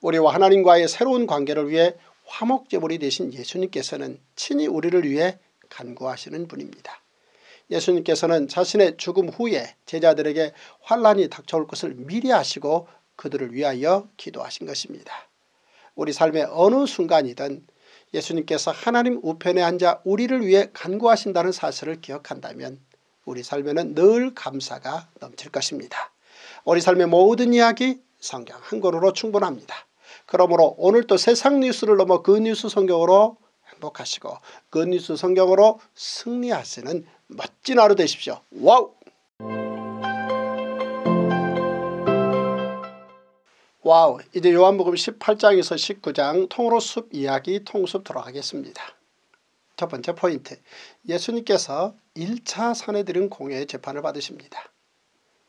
우리와 하나님과의 새로운 관계를 위해 화목제물이 되신 예수님께서는 친히 우리를 위해 간구하시는 분입니다. 예수님께서는 자신의 죽음 후에 제자들에게 환란이 닥쳐올 것을 미리 아시고 그들을 위하여 기도하신 것입니다. 우리 삶의 어느 순간이든 예수님께서 하나님 우편에 앉아 우리를 위해 간구하신다는 사실을 기억한다면 우리 삶에는 늘 감사가 넘칠 것입니다. 우리 삶의 모든 이야기 성경 한 권으로 충분합니다. 그러므로 오늘도 세상 뉴스를 넘어 good news 성경으로 행복하시고 good news 성경으로 승리하시는 멋진 하루 되십시오. 와우! 와우 이제 요한복음 18장에서 19장 통으로 숲 이야기 통숲 들어가겠습니다. 첫 번째 포인트 예수님께서 1차 산헤드린 공회의 재판을 받으십니다.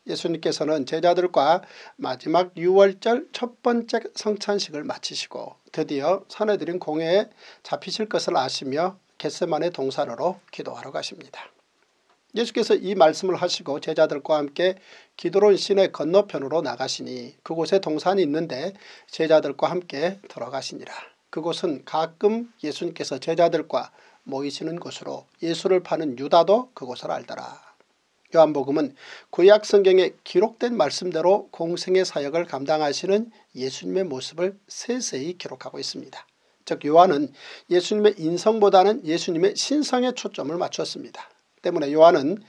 예수님께서는 제자들과 마지막 유월절 첫 번째 성찬식을 마치시고 드디어 산헤드린 공회에 잡히실 것을 아시며 겟세마네 동산으로 기도하러 가십니다. 예수께서 이 말씀을 하시고 제자들과 함께 기도론 시내 건너편으로 나가시니 그곳에 동산이 있는데 제자들과 함께 들어가시니라. 그곳은 가끔 예수님께서 제자들과 모이시는 곳으로 예수를 파는 유다도 그곳을 알더라. 요한복음은 구약 성경에 기록된 말씀대로 공생의 사역을 감당하시는 예수님의 모습을 세세히 기록하고 있습니다. 즉 요한은 예수님의 인성보다는 예수님의 신성에 초점을 맞췄습니다. 때문에 요한은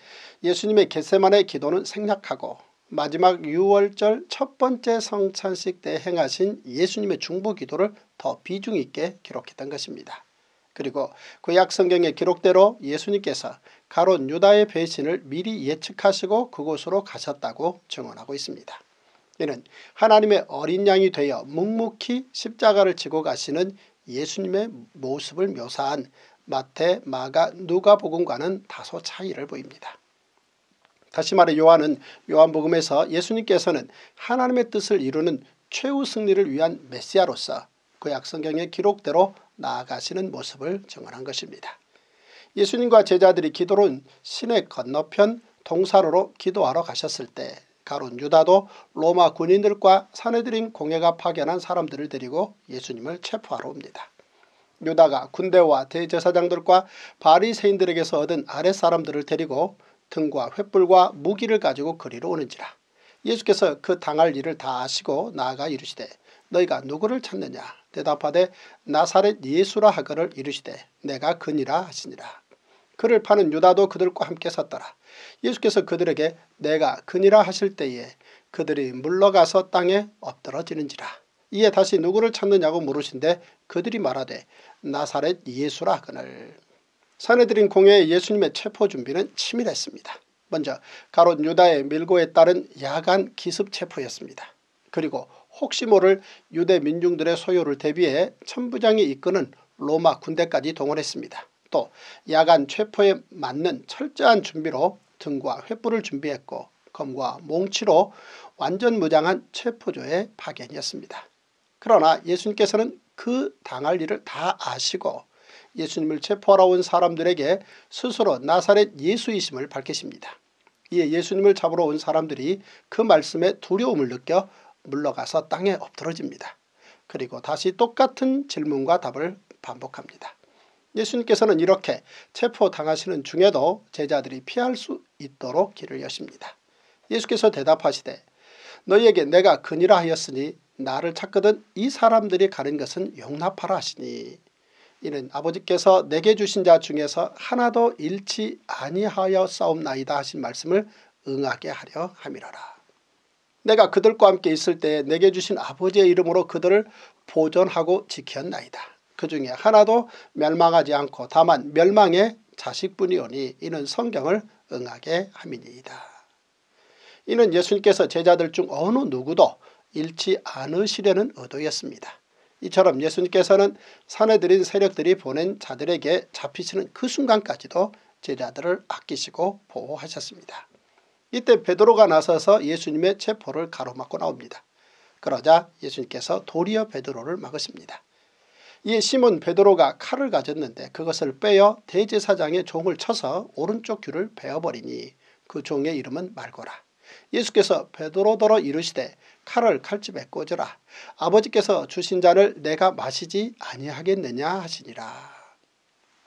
예수님의 겟세만의 기도는 생략하고 마지막 6월절 첫 번째 성찬식 때 행하신 예수님의 중보 기도를 더 비중 있게 기록했던 것입니다. 그리고 구약 성경의 기록대로 예수님께서 가론 유다의 배신을 미리 예측하시고 그곳으로 가셨다고 증언하고 있습니다. 이는 하나님의 어린 양이 되어 묵묵히 십자가를 지고 가시는 예수님의 모습을 묘사한 마태, 마가, 누가복음과는 다소 차이를 보입니다. 다시 말해 요한은 요한복음에서 예수님께서는 하나님의 뜻을 이루는 최후 승리를 위한 메시아로서 구약 성경의 기록대로 나아가시는 모습을 증언한 것입니다. 예수님과 제자들이 기도론 시내 건너편 동사로로 기도하러 가셨을 때 가론 유다도 로마 군인들과 사내들인 공회가 파견한 사람들을 데리고 예수님을 체포하러 옵니다. 유다가 군대와 대제사장들과 바리새인들에게서 얻은 아랫사람들을 데리고 등과 횃불과 무기를 가지고 그리로 오는지라. 예수께서 그 당할 일을 다 아시고 나아가 이르시되 너희가 누구를 찾느냐 대답하되 나사렛 예수라 하거를 이르시되 내가 그니라 하시니라. 그를 파는 유다도 그들과 함께 섰더라. 예수께서 그들에게 내가 그니라 하실 때에 그들이 물러가서 땅에 엎드러지는지라. 이에 다시 누구를 찾느냐고 물으신데 그들이 말하되 나사렛 예수라 하거늘. 사내들인 공회의 예수님의 체포 준비는 치밀했습니다. 먼저 가롯 유다의 밀고에 따른 야간 기습 체포였습니다. 그리고 혹시 모를 유대 민중들의 소요를 대비해 천부장이 이끄는 로마 군대까지 동원했습니다. 또 야간 체포에 맞는 철저한 준비로 등과 횃불을 준비했고 검과 몽치로 완전 무장한 체포조의 파견이었습니다. 그러나 예수님께서는 그 당할 일을 다 아시고 예수님을 체포하러 온 사람들에게 스스로 나사렛 예수이심을 밝히십니다. 이에 예수님을 잡으러 온 사람들이 그 말씀에 두려움을 느껴 물러가서 땅에 엎드러집니다. 그리고 다시 똑같은 질문과 답을 반복합니다. 예수님께서는 이렇게 체포당하시는 중에도 제자들이 피할 수 있도록 길을 여십니다. 예수께서 대답하시되 너희에게 내가 그니라 하였으니 나를 찾거든 이 사람들이 가는 것은 용납하라 하시니 이는 아버지께서 내게 주신 자 중에서 하나도 잃지 아니하여 싸움나이다 하신 말씀을 응하게 하려 함이라라. 내가 그들과 함께 있을 때 내게 주신 아버지의 이름으로 그들을 보존하고 지켰나이다. 그 중에 하나도 멸망하지 않고 다만 멸망의 자식뿐이오니 이는 성경을 응하게 함이니이다. 이는 예수님께서 제자들 중 어느 누구도 잃지 않으시려는 의도였습니다. 이처럼 예수님께서는 산에 들인 세력들이 보낸 자들에게 잡히시는 그 순간까지도 제자들을 아끼시고 보호하셨습니다. 이때 베드로가 나서서 예수님의 체포를 가로막고 나옵니다. 그러자 예수님께서 도리어 베드로를 막으십니다. 이에 시몬 베드로가 칼을 가졌는데 그것을 빼어 대제사장의 종을 쳐서 오른쪽 귀를 베어버리니 그 종의 이름은 말고라. 예수께서 베드로더러 이르시되 칼을 칼집에 꽂으라. 아버지께서 주신 잔을 내가 마시지 아니하겠느냐 하시니라.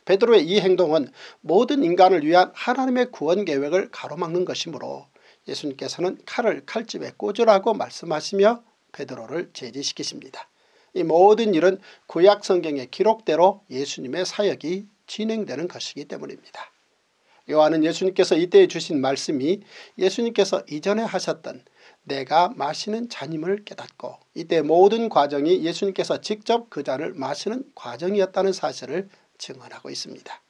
베드로의 이 행동은 모든 인간을 위한 하나님의 구원 계획을 가로막는 것이므로 예수님께서는 칼을 칼집에 꽂으라고 말씀하시며 베드로를 제지시키십니다. 이 모든 일은 구약 성경의 기록대로 예수님의 사역이 진행되는 것이기 때문입니다. 요한은 예수님께서 이때 주신 말씀이 예수님께서 이전에 하셨던 내가 마시는 잔임을 깨닫고 이때 모든 과정이 예수님께서 직접 그 잔을 마시는 과정이었다는 사실을 증언하고 있습니다.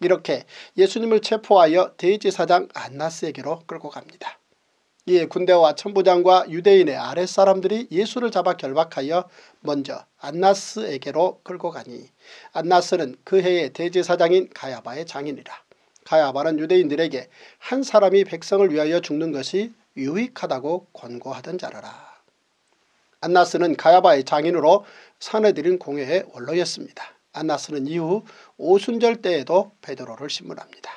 이렇게 예수님을 체포하여 대제사장 안나스에게로 끌고 갑니다. 이에 군대와 천부장과 유대인의 아랫사람들이 예수를 잡아 결박하여 먼저 안나스에게로 끌고 가니 안나스는 그 해의 대제사장인 가야바의 장인이라. 가야바는 유대인들에게 한 사람이 백성을 위하여 죽는 것이 유익하다고 권고하던 자라라. 안나스는 가야바의 장인으로 사내들인 공회의 원로였습니다. 안나스는 이후 오순절 때에도 베드로를 신문합니다.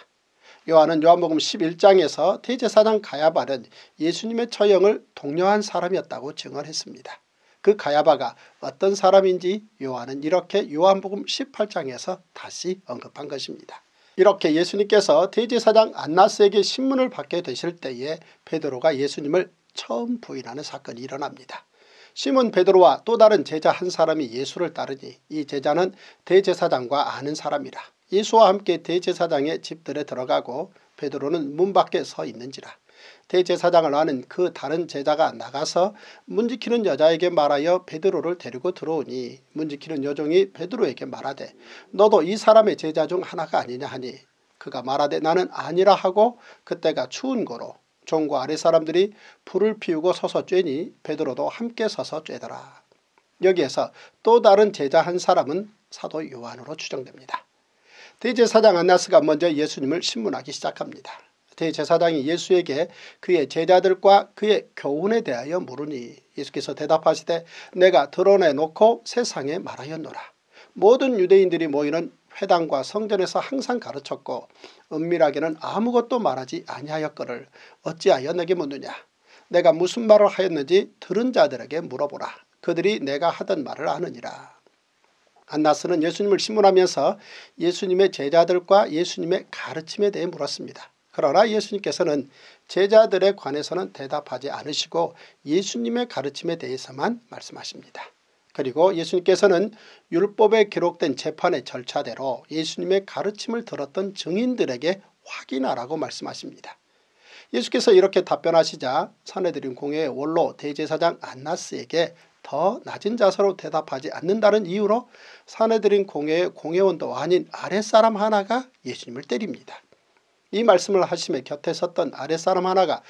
요한은 요한복음 11장에서 대제사장 가야바는 예수님의 처형을 독려한 사람이었다고 증언했습니다. 그 가야바가 어떤 사람인지 요한은 이렇게 요한복음 18장에서 다시 언급한 것입니다. 이렇게 예수님께서 대제사장 안나스에게 신문을 받게 되실 때에 베드로가 예수님을 처음 부인하는 사건이 일어납니다. 시몬 베드로와 또 다른 제자 한 사람이 예수를 따르니 이 제자는 대제사장과 아는 사람이라 예수와 함께 대제사장의 집들에 들어가고 베드로는 문 밖에 서 있는지라 대제사장을 아는 그 다른 제자가 나가서 문지키는 여자에게 말하여 베드로를 데리고 들어오니 문지키는 여종이 베드로에게 말하되 너도 이 사람의 제자 중 하나가 아니냐 하니 그가 말하되 나는 아니라 하고 그때가 추운 거로 종과 아래 사람들이 불을 피우고 서서 쬐니 베드로도 함께 서서 쬐더라. 여기에서 또 다른 제자 한 사람은 사도 요한으로 추정됩니다. 대제사장 안나스가 먼저 예수님을 신문하기 시작합니다. 대제사장이 예수에게 그의 제자들과 그의 교훈에 대하여 물으니 예수께서 대답하시되 내가 드러내놓고 세상에 말하였노라. 모든 유대인들이 모이는 회당과 성전에서 항상 가르쳤고 은밀하게는 아무것도 말하지 아니하였거를 어찌하여 내게 묻느냐. 내가 무슨 말을 하였는지 들은 자들에게 물어보라. 그들이 내가 하던 말을 아느니라. 안나스는 예수님을 신문하면서 예수님의 제자들과 예수님의 가르침에 대해 물었습니다. 그러나 예수님께서는 제자들에 관해서는 대답하지 않으시고 예수님의 가르침에 대해서만 말씀하십니다. 그리고 예수님께서는 율법에 기록된 재판의 절차대로 예수님의 가르침을 들었던 증인들에게 확인하라고 말씀하십니다. 예수께서 이렇게 답변하시자 사내들인 공회의 원로 대제사장 안나스에게 더 낮은 자세로 대답하지 않는다는 이유로 사내들인 공회의 공회원도 아닌 아랫사람 하나가 예수님을 때립니다. 이 말씀을 하심에 곁에 섰던 아랫사람 하나가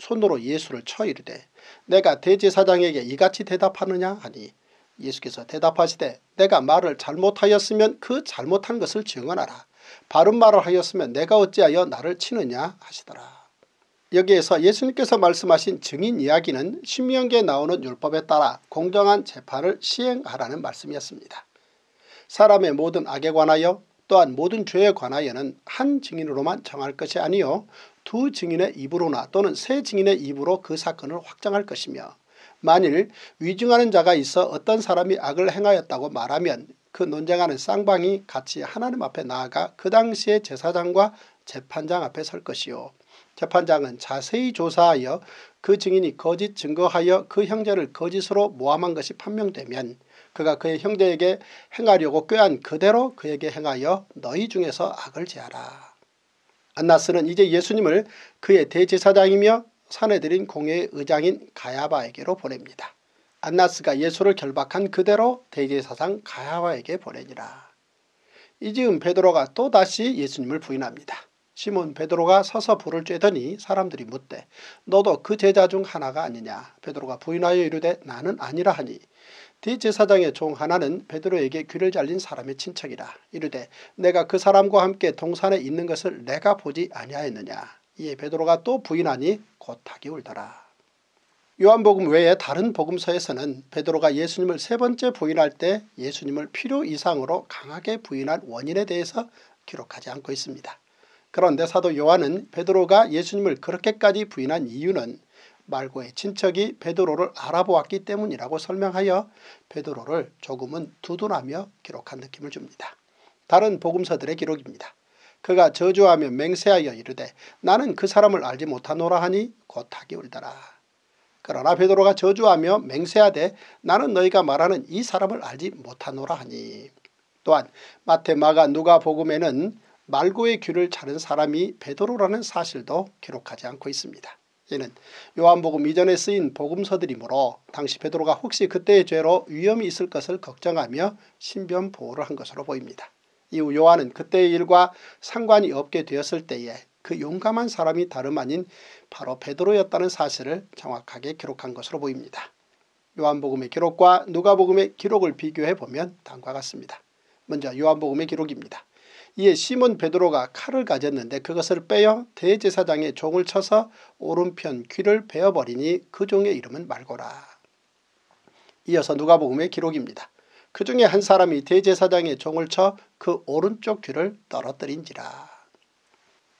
손으로 예수를 쳐 이르되 내가 대제사장에게 이같이 대답하느냐 하니 예수께서 대답하시되 내가 말을 잘못하였으면 그 잘못한 것을 증언하라. 바른 말을 하였으면 내가 어찌하여 나를 치느냐 하시더라. 여기에서 예수님께서 말씀하신 증인 이야기는 신명기에 나오는 율법에 따라 공정한 재판을 시행하라는 말씀이었습니다. 사람의 모든 악에 관하여 또한 모든 죄에 관하여는 한 증인으로만 정할 것이 아니요 두 증인의 입으로나 또는 세 증인의 입으로 그 사건을 확정할 것이며 만일 위증하는 자가 있어 어떤 사람이 악을 행하였다고 말하면 그 논쟁하는 쌍방이 같이 하나님 앞에 나아가 그 당시에 제사장과 재판장 앞에 설 것이요 재판장은 자세히 조사하여 그 증인이 거짓 증거하여 그 형제를 거짓으로 모함한 것이 판명되면 그가 그의 형제에게 행하려고 꾀한 그대로 그에게 행하여 너희 중에서 악을 제하라. 안나스는 이제 예수님을 그의 대제사장이며 사내들인 공회의 의장인 가야바에게로 보냅니다. 안나스가 예수를 결박한 그대로 대제사장 가야바에게 보내니라. 이 즈음 베드로가 또다시 예수님을 부인합니다. 시몬 베드로가 서서 불을 쬐더니 사람들이 묻되 너도 그 제자 중 하나가 아니냐 베드로가 부인하여 이르되 나는 아니라 하니 대제사장의 종 하나는 베드로에게 귀를 잘린 사람의 친척이라 이르되 내가 그 사람과 함께 동산에 있는 것을 내가 보지 아니하였느냐 이에 베드로가 또 부인하니 곧하기 울더라. 요한복음 외에 다른 복음서에서는 베드로가 예수님을 세 번째 부인할 때 예수님을 필요 이상으로 강하게 부인한 원인에 대해서 기록하지 않고 있습니다. 그런데 사도 요한은 베드로가 예수님을 그렇게까지 부인한 이유는 말고의 친척이 베드로를 알아보았기 때문이라고 설명하여 베드로를 조금은 두둔하며 기록한 느낌을 줍니다. 다른 복음서들의 기록입니다. 그가 저주하며 맹세하여 이르되 나는 그 사람을 알지 못하노라 하니 곧하기 울더라. 그러나 베드로가 저주하며 맹세하되 나는 너희가 말하는 이 사람을 알지 못하노라 하니 또한 마태 마가 누가 복음에는 말고의 귀를 차는 사람이 베드로라는 사실도 기록하지 않고 있습니다. 이는 요한복음 이전에 쓰인 복음서들이므로 당시 베드로가 혹시 그때의 죄로 위험이 있을 것을 걱정하며 신변 보호를 한 것으로 보입니다. 이후 요한은 그때의 일과 상관이 없게 되었을 때에 그 용감한 사람이 다름 아닌 바로 베드로였다는 사실을 정확하게 기록한 것으로 보입니다. 요한복음의 기록과 누가복음의 기록을 비교해 보면 다음과 같습니다. 먼저 요한복음의 기록입니다. 이에 시몬 베드로가 칼을 가졌는데 그것을 빼어 대제사장의 종을 쳐서 오른편 귀를 베어버리니 그 종의 이름은 말고라. 이어서 누가복음의 기록입니다. 그 중에 한 사람이 대제사장의 종을 쳐 그 오른쪽 귀를 떨어뜨린지라.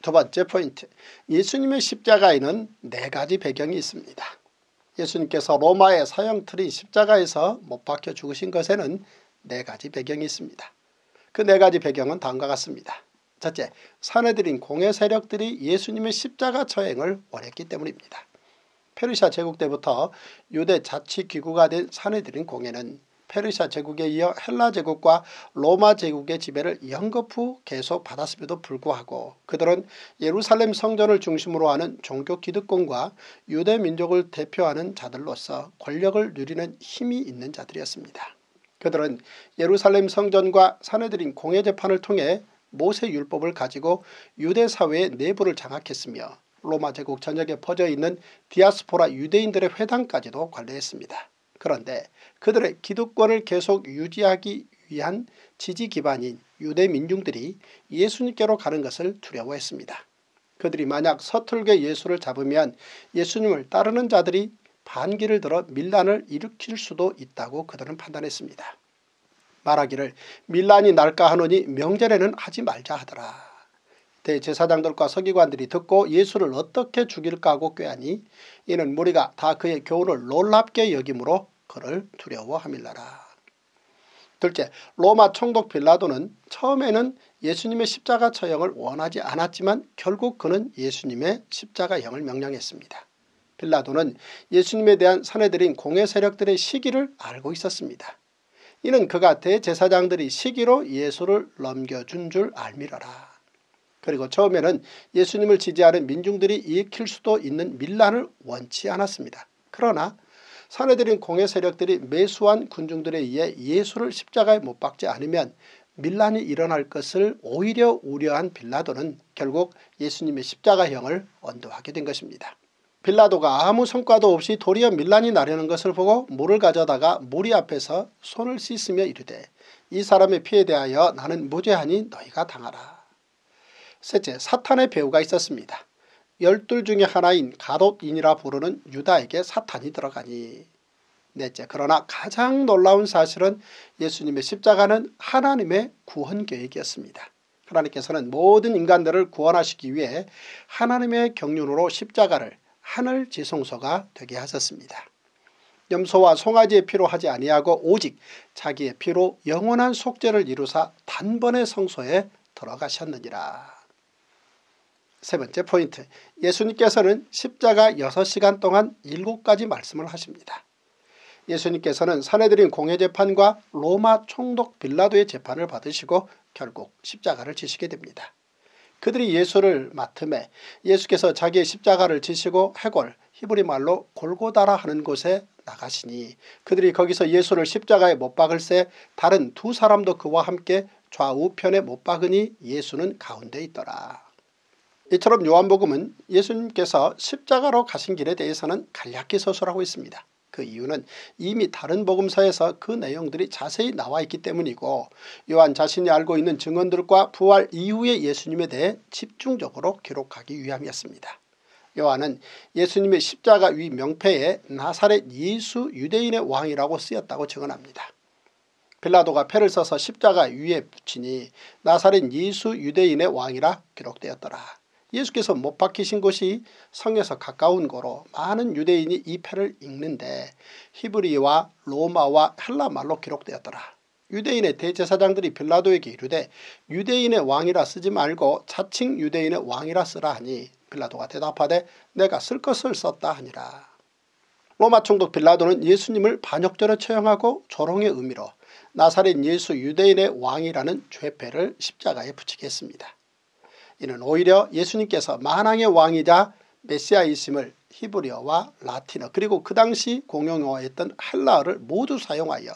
두 번째 포인트 예수님의 십자가에는 네 가지 배경이 있습니다. 예수님께서 로마의 사형 틀인 십자가에서 못 박혀 죽으신 것에는 네 가지 배경이 있습니다. 그 네 가지 배경은 다음과 같습니다. 첫째, 사내들인 공예 세력들이 예수님의 십자가 처형을 원했기 때문입니다. 페르시아 제국 때부터 유대 자치기구가 된 사내들인 공예는 페르시아 제국에 이어 헬라 제국과 로마 제국의 지배를 연거푸 계속 받았음에도 불구하고 그들은 예루살렘 성전을 중심으로 하는 종교 기득권과 유대 민족을 대표하는 자들로서 권력을 누리는 힘이 있는 자들이었습니다. 그들은 예루살렘 성전과 사내들인 공예재판을 통해 모세 율법을 가지고 유대 사회의 내부를 장악했으며 로마 제국 전역에 퍼져 있는 디아스포라 유대인들의 회당까지도 관리했습니다. 그런데 그들의 기득권을 계속 유지하기 위한 지지 기반인 유대 민중들이 예수님께로 가는 것을 두려워했습니다. 그들이 만약 서툴게 예수를 잡으면 예수님을 따르는 자들이 반기를 들어 밀란을 일으킬 수도 있다고 그들은 판단했습니다. 말하기를 밀란이 날까 하노니 명절에는 하지 말자 하더라. 대제사장들과 서기관들이 듣고 예수를 어떻게 죽일까 하고 꾀하니 이는 무리가 다 그의 교훈을 놀랍게 여김으로 그를 두려워함일라라. 둘째 로마 총독 빌라도는 처음에는 예수님의 십자가 처형을 원하지 않았지만 결국 그는 예수님의 십자가형을 명령했습니다. 빌라도는 예수님에 대한 사내들인 공예 세력들의 시기를 알고 있었습니다. 이는 그가 대제사장들이 시기로 예수를 넘겨준 줄 알미러라. 그리고 처음에는 예수님을 지지하는 민중들이 일으킬 수도 있는 밀란을 원치 않았습니다. 그러나 사내들인 공예 세력들이 매수한 군중들에 의해 예수를 십자가에 못 박지 않으면 밀란이 일어날 것을 오히려 우려한 빌라도는 결국 예수님의 십자가형을 언도하게 된 것입니다. 빌라도가 아무 성과도 없이 도리어 밀란이 나려는 것을 보고 물을 가져다가 무리 앞에서 손을 씻으며 이르되 이 사람의 피에 대하여 나는 무죄하니 너희가 당하라. 셋째 사탄의 배우가 있었습니다. 열둘 중에 하나인 가돗인이라 부르는 유다에게 사탄이 들어가니 넷째 그러나 가장 놀라운 사실은 예수님의 십자가는 하나님의 구원 계획이었습니다. 하나님께서는 모든 인간들을 구원하시기 위해 하나님의 경륜으로 십자가를 하늘 지성소가 되게 하셨습니다. 염소와 송아지의 피로 하지 아니하고 오직 자기의 피로 영원한 속죄를 이루사 단번에 성소에 들어가셨느니라. 세 번째 포인트 예수님께서는 십자가 6시간 동안 7가지 말씀을 하십니다. 예수님께서는 사내들인 공회재판과 로마 총독 빌라도의 재판을 받으시고 결국 십자가를 지시게 됩니다. 그들이 예수를 맡음에 예수께서 자기의 십자가를 지시고 해골 히브리 말로 골고다라 하는 곳에 나가시니 그들이 거기서 예수를 십자가에 못 박을새 다른 두 사람도 그와 함께 좌우편에 못 박으니 예수는 가운데 있더라. 이처럼 요한복음은 예수님께서 십자가로 가신 길에 대해서는 간략히 서술하고 있습니다. 그 이유는 이미 다른 복음서에서 그 내용들이 자세히 나와 있기 때문이고 요한 자신이 알고 있는 증언들과 부활 이후의 예수님에 대해 집중적으로 기록하기 위함이었습니다. 요한은 예수님의 십자가 위 명패에 나사렛 예수 유대인의 왕이라고 쓰였다고 증언합니다. 빌라도가 패를 써서 십자가 위에 붙이니 나사렛 예수 유대인의 왕이라 기록되었더라. 예수께서 못 박히신 곳이 성에서 가까운 거로 많은 유대인이 이 패를 읽는데 히브리와 로마와 헬라 말로 기록되었더라. 유대인의 대제사장들이 빌라도에게 이르되 유대인의 왕이라 쓰지 말고 자칭 유대인의 왕이라 쓰라 하니 빌라도가 대답하되 내가 쓸 것을 썼다 하니라. 로마 총독 빌라도는 예수님을 반역죄로 처형하고 조롱의 의미로 나사렛 예수 유대인의 왕이라는 죄패를 십자가에 붙이게 했습니다. 이는 오히려 예수님께서 만왕의 왕이자 메시아이심을 히브리어와 라틴어 그리고 그 당시 공용어였던 헬라어를 모두 사용하여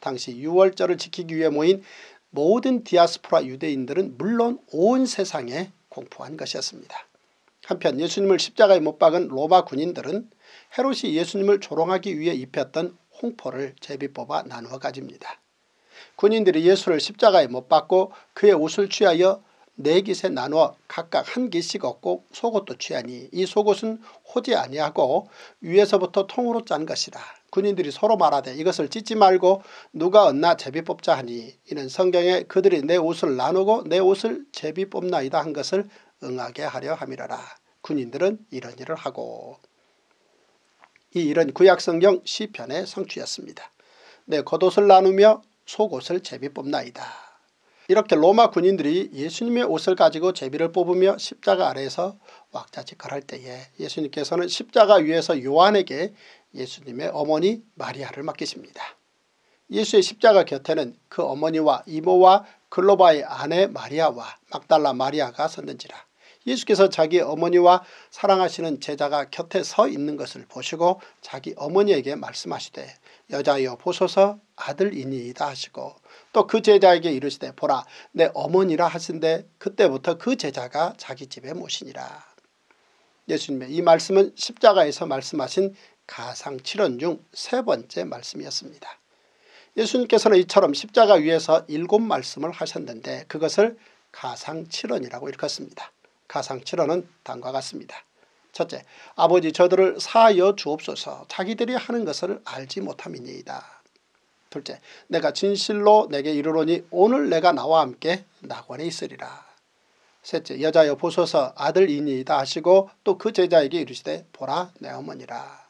당시 6월절을 지키기 위해 모인 모든 디아스포라 유대인들은 물론 온 세상에 공포한 것이었습니다. 한편 예수님을 십자가에 못 박은 로마 군인들은 헤롯이 예수님을 조롱하기 위해 입혔던 홍포를 제비 뽑아 나누어 가집니다. 군인들이 예수를 십자가에 못 박고 그의 옷을 취하여 네 깃에 나누어 각각 한 깃씩 얻고 속옷도 취하니 이 속옷은 호지 아니하고 위에서부터 통으로 짠 것이라. 군인들이 서로 말하되 이것을 찢지 말고 누가 얻나 제비 뽑자 하니 이는 성경에 그들이 내 옷을 나누고 내 옷을 제비 뽑나이다 한 것을 응하게 하려 함이라라. 군인들은 이런 일을 하고 이 일은 구약성경 시편의 성취였습니다. 내 겉옷을 나누며 속옷을 제비 뽑나이다. 이렇게 로마 군인들이 예수님의 옷을 가지고 제비를 뽑으며 십자가 아래에서 왁자지껄할 때에 예수님께서는 십자가 위에서 요한에게 예수님의 어머니 마리아를 맡기십니다. 예수의 십자가 곁에는 그 어머니와 이모와 글로바의 아내 마리아와 막달라 마리아가 섰는지라. 예수께서 자기 어머니와 사랑하시는 제자가 곁에 서 있는 것을 보시고 자기 어머니에게 말씀하시되 여자여 보소서 아들이니이다 하시고 또 그 제자에게 이르시되 보라 내 어머니라 하신데 그때부터 그 제자가 자기 집에 모시니라. 예수님의 이 말씀은 십자가에서 말씀하신 가상칠언 중세 번째 말씀이었습니다. 예수님께서는 이처럼 십자가 위에서 일곱 말씀을 하셨는데 그것을 가상칠언이라고 일컫습니다. 가상칠언은 다음과 같습니다. 첫째, 아버지 저들을 사하여 주옵소서 자기들이 하는 것을 알지 못함이니이다. 둘째, 내가 진실로 내게 이르노니 오늘 내가 나와 함께 낙원에 있으리라. 셋째, 여자여 보소서 아들이니이다 하시고 또 그 제자에게 이르시되 보라 내 어머니라.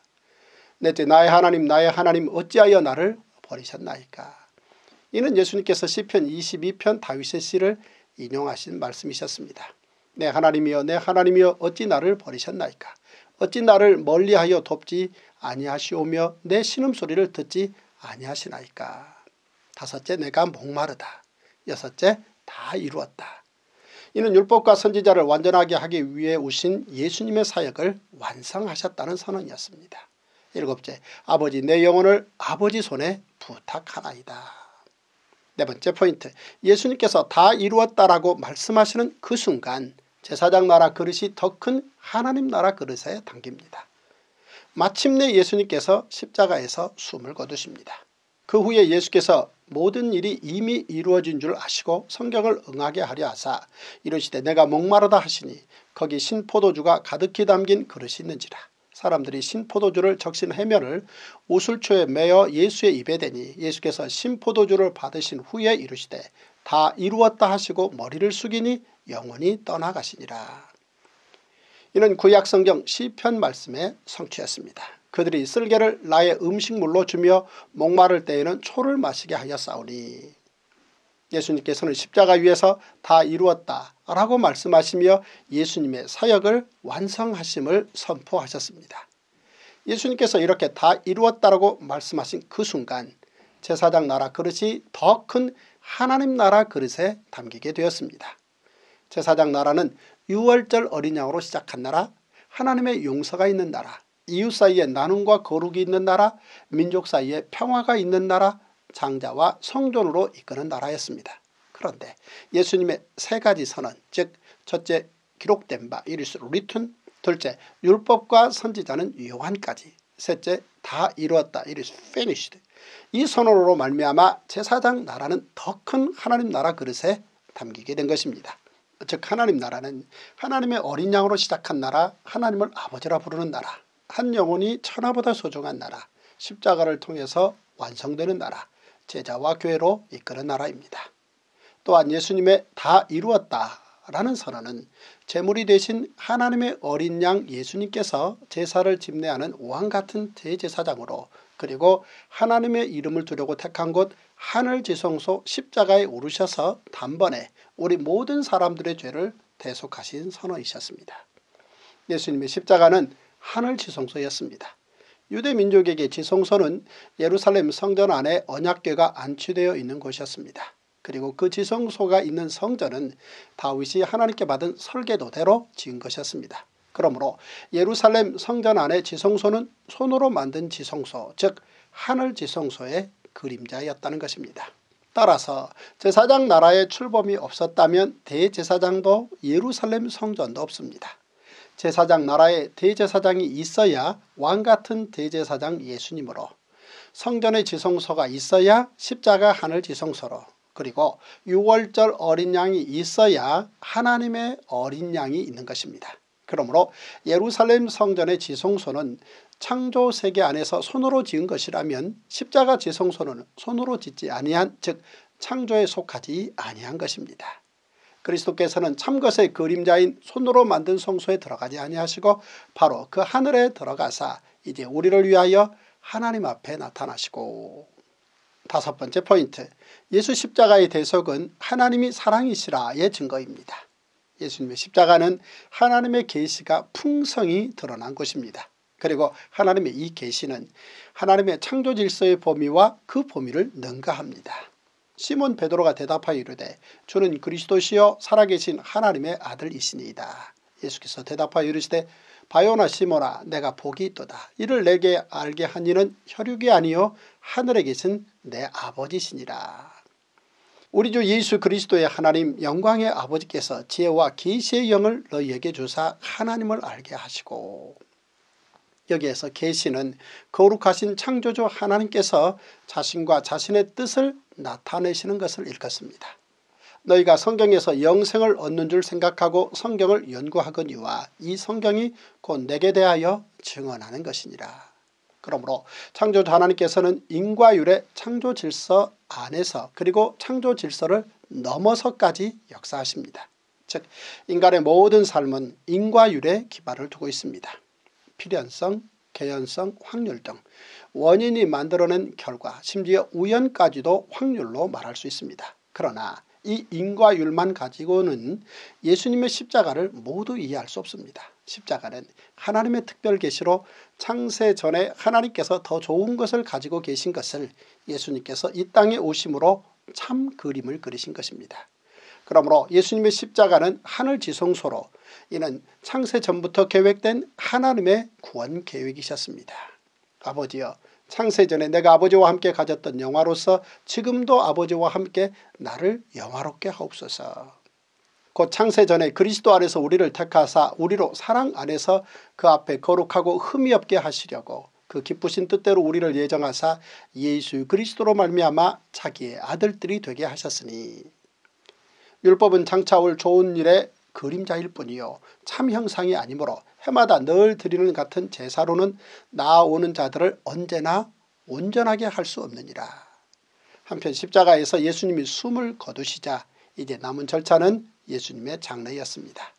넷째, 나의 하나님 나의 하나님 어찌하여 나를 버리셨나이까. 이는 예수님께서 시편 22편 다윗의 시를 인용하신 말씀이셨습니다. 내 하나님이여 내 하나님이여 어찌 나를 버리셨나이까 어찌 나를 멀리하여 돕지 아니하시오며 내 신음소리를 듣지 아니하시나이까 다섯째 내가 목마르다 여섯째 다 이루었다 이는 율법과 선지자를 완전하게 하기 위해 오신 예수님의 사역을 완성하셨다는 선언이었습니다. 일곱째 아버지 내 영혼을 아버지 손에 부탁하나이다. 네 번째 포인트 예수님께서 다 이루었다라고 말씀하시는 그 순간 제사장 나라 그릇이 더 큰 하나님 나라 그릇에 담깁니다. 마침내 예수님께서 십자가에서 숨을 거두십니다. 그 후에 예수께서 모든 일이 이미 이루어진 줄 아시고 성경을 응하게 하려 하사 이르시되 내가 목마르다 하시니 거기 신포도주가 가득히 담긴 그릇이 있는지라. 사람들이 신포도주를 적신 해면을 우술초에 매어 예수의 입에 대니 예수께서 신포도주를 받으신 후에 이르시되 다 이루었다 하시고 머리를 숙이니 영원히 떠나가시니라. 이는 구약 성경 시편 말씀의 성취였습니다. 그들이 쓸개를 나의 음식물로 주며 목마를 때에는 초를 마시게 싸우니 예수님께서는 십자가 위에서 다 이루었다 라고 말씀하시며 예수님의 사역을 완성하심을 선포하셨습니다. 예수님께서 이렇게 다 이루었다라고 말씀하신 그 순간 제사장 나라 그릇이 더 큰 하나님 나라 그릇에 담기게 되었습니다. 제사장 나라는 6월절 어린 양으로 시작한 나라 하나님의 용서가 있는 나라 이웃 사이에 나눔과 거룩이 있는 나라 민족 사이에 평화가 있는 나라 장자와 성전으로 이끄는 나라였습니다. 그런데 예수님의 세 가지 선언 즉 첫째 기록된 바 이리스 리툰 둘째 율법과 선지자는 요한까지 셋째 다 이루었다 이리스 finished 이 선언으로 말미암아 제사장 나라는 더 큰 하나님 나라 그릇에 담기게 된 것입니다. 즉 하나님 나라는 하나님의 어린 양으로 시작한 나라 하나님을 아버지라 부르는 나라 한 영혼이 천하보다 소중한 나라 십자가를 통해서 완성되는 나라 제자와 교회로 이끄는 나라입니다. 또한 예수님의 다 이루었다 라는 선언은 제물이 되신 하나님의 어린 양 예수님께서 제사를 집례하는 왕같은 대제사장으로 그리고 하나님의 이름을 두려고 택한 곳 하늘 지성소 십자가에 오르셔서 단번에 우리 모든 사람들의 죄를 대속하신 선언이셨습니다. 예수님의 십자가는 하늘 지성소였습니다. 유대 민족에게 지성소는 예루살렘 성전 안에 언약궤가 안치되어 있는 곳이었습니다. 그리고 그 지성소가 있는 성전은 다윗이 하나님께 받은 설계도대로 지은 것이었습니다. 그러므로 예루살렘 성전 안의 지성소는 손으로 만든 지성소 즉 하늘 지성소의 그림자였다는 것입니다. 따라서 제사장 나라의 출범이 없었다면 대제사장도 예루살렘 성전도 없습니다. 제사장 나라에 대제사장이 있어야 왕같은 대제사장 예수님으로 성전의 지성소가 있어야 십자가 하늘 지성소로 그리고 6월절 어린 양이 있어야 하나님의 어린 양이 있는 것입니다. 그러므로 예루살렘 성전의 지성소는 창조 세계 안에서 손으로 지은 것이라면 십자가 지성소는 손으로 짓지 아니한 즉 창조에 속하지 아니한 것입니다. 그리스도께서는 참것의 그림자인 손으로 만든 성소에 들어가지 아니하시고 바로 그 하늘에 들어가사 이제 우리를 위하여 하나님 앞에 나타나시고 다섯 번째 포인트 예수 십자가의 대속은 하나님이 사랑이시라의 증거입니다. 예수님의 십자가는 하나님의 계시가 풍성히 드러난 것입니다. 그리고 하나님의 이 계시는 하나님의 창조 질서의 범위와 그 범위를 능가합니다. 시몬 베드로가 대답하여 이르되 주는 그리스도시요 살아계신 하나님의 아들이시니이다. 예수께서 대답하여 이르시되 바요나 시모나 내가 복이 있도다. 이를 내게 알게 한 이는 혈육이 아니요 하늘에 계신 내 아버지시니라. 우리 주 예수 그리스도의 하나님 영광의 아버지께서 지혜와 계시의 영을 너희에게 주사 하나님을 알게 하시고 여기에서 계시는 거룩하신 창조주 하나님께서 자신과 자신의 뜻을 나타내시는 것을 읽었습니다. 너희가 성경에서 영생을 얻는 줄 생각하고 성경을 연구하거니와 이 성경이 곧 내게 대하여 증언하는 것이니라. 그러므로 창조주 하나님께서는 인과율의 창조 질서 안에서 그리고 창조 질서를 넘어서까지 역사하십니다. 즉 인간의 모든 삶은 인과율에 기반을 두고 있습니다. 필연성, 개연성, 확률 등 원인이 만들어낸 결과 심지어 우연까지도 확률로 말할 수 있습니다. 그러나 이 인과율만 가지고는 예수님의 십자가를 모두 이해할 수 없습니다. 십자가는 하나님의 특별 계시로 창세 전에 하나님께서 더 좋은 것을 가지고 계신 것을 예수님께서 이 땅에 오심으로 참 그림을 그리신 것입니다. 그러므로 예수님의 십자가는 하늘 지성소로 이는 창세 전부터 계획된 하나님의 구원 계획이셨습니다. 아버지여 창세 전에 내가 아버지와 함께 가졌던 영화로서 지금도 아버지와 함께 나를 영화롭게 하옵소서. 곧 창세 전에 그리스도 안에서 우리를 택하사 우리로 사랑 안에서 그 앞에 거룩하고 흠이 없게 하시려고 그 기쁘신 뜻대로 우리를 예정하사 예수 그리스도로 말미암아 자기의 아들들이 되게 하셨으니 율법은 장차 올 좋은 일에 그림자일 뿐이요 참 형상이 아니므로 해마다 늘 드리는 같은 제사로는 나아오는 자들을 언제나 온전하게 할 수 없느니라. 한편 십자가에서 예수님이 숨을 거두시자 이제 남은 절차는 예수님의 장례였습니다.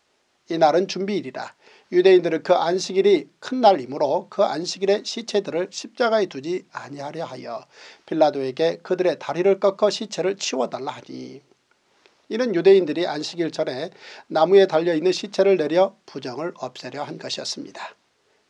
이날은 준비일이라 유대인들은 그 안식일이 큰 날이므로 그 안식일에 시체들을 십자가에 두지 아니하려 하여 빌라도에게 그들의 다리를 꺾어 시체를 치워달라 하니 이는 유대인들이 안식일 전에 나무에 달려있는 시체를 내려 부정을 없애려 한 것이었습니다.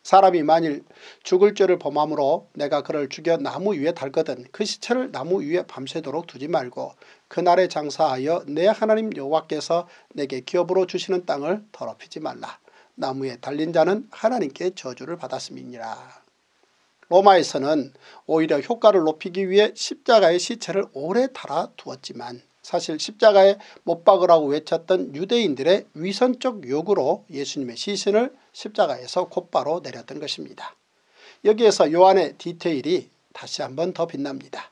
사람이 만일 죽을 죄를 범함으로 내가 그를 죽여 나무 위에 달거든 그 시체를 나무 위에 밤새도록 두지 말고 그날에 장사하여 내 하나님 여호와께서 내게 기업으로 주시는 땅을 더럽히지 말라. 나무에 달린 자는 하나님께 저주를 받았음이니라. 로마에서는 오히려 효과를 높이기 위해 십자가의 시체를 오래 달아 두었지만 사실 십자가에 못 박으라고 외쳤던 유대인들의 위선적 요구로 예수님의 시신을 십자가에서 곧바로 내렸던 것입니다. 여기에서 요한의 디테일이 다시 한번 더 빛납니다.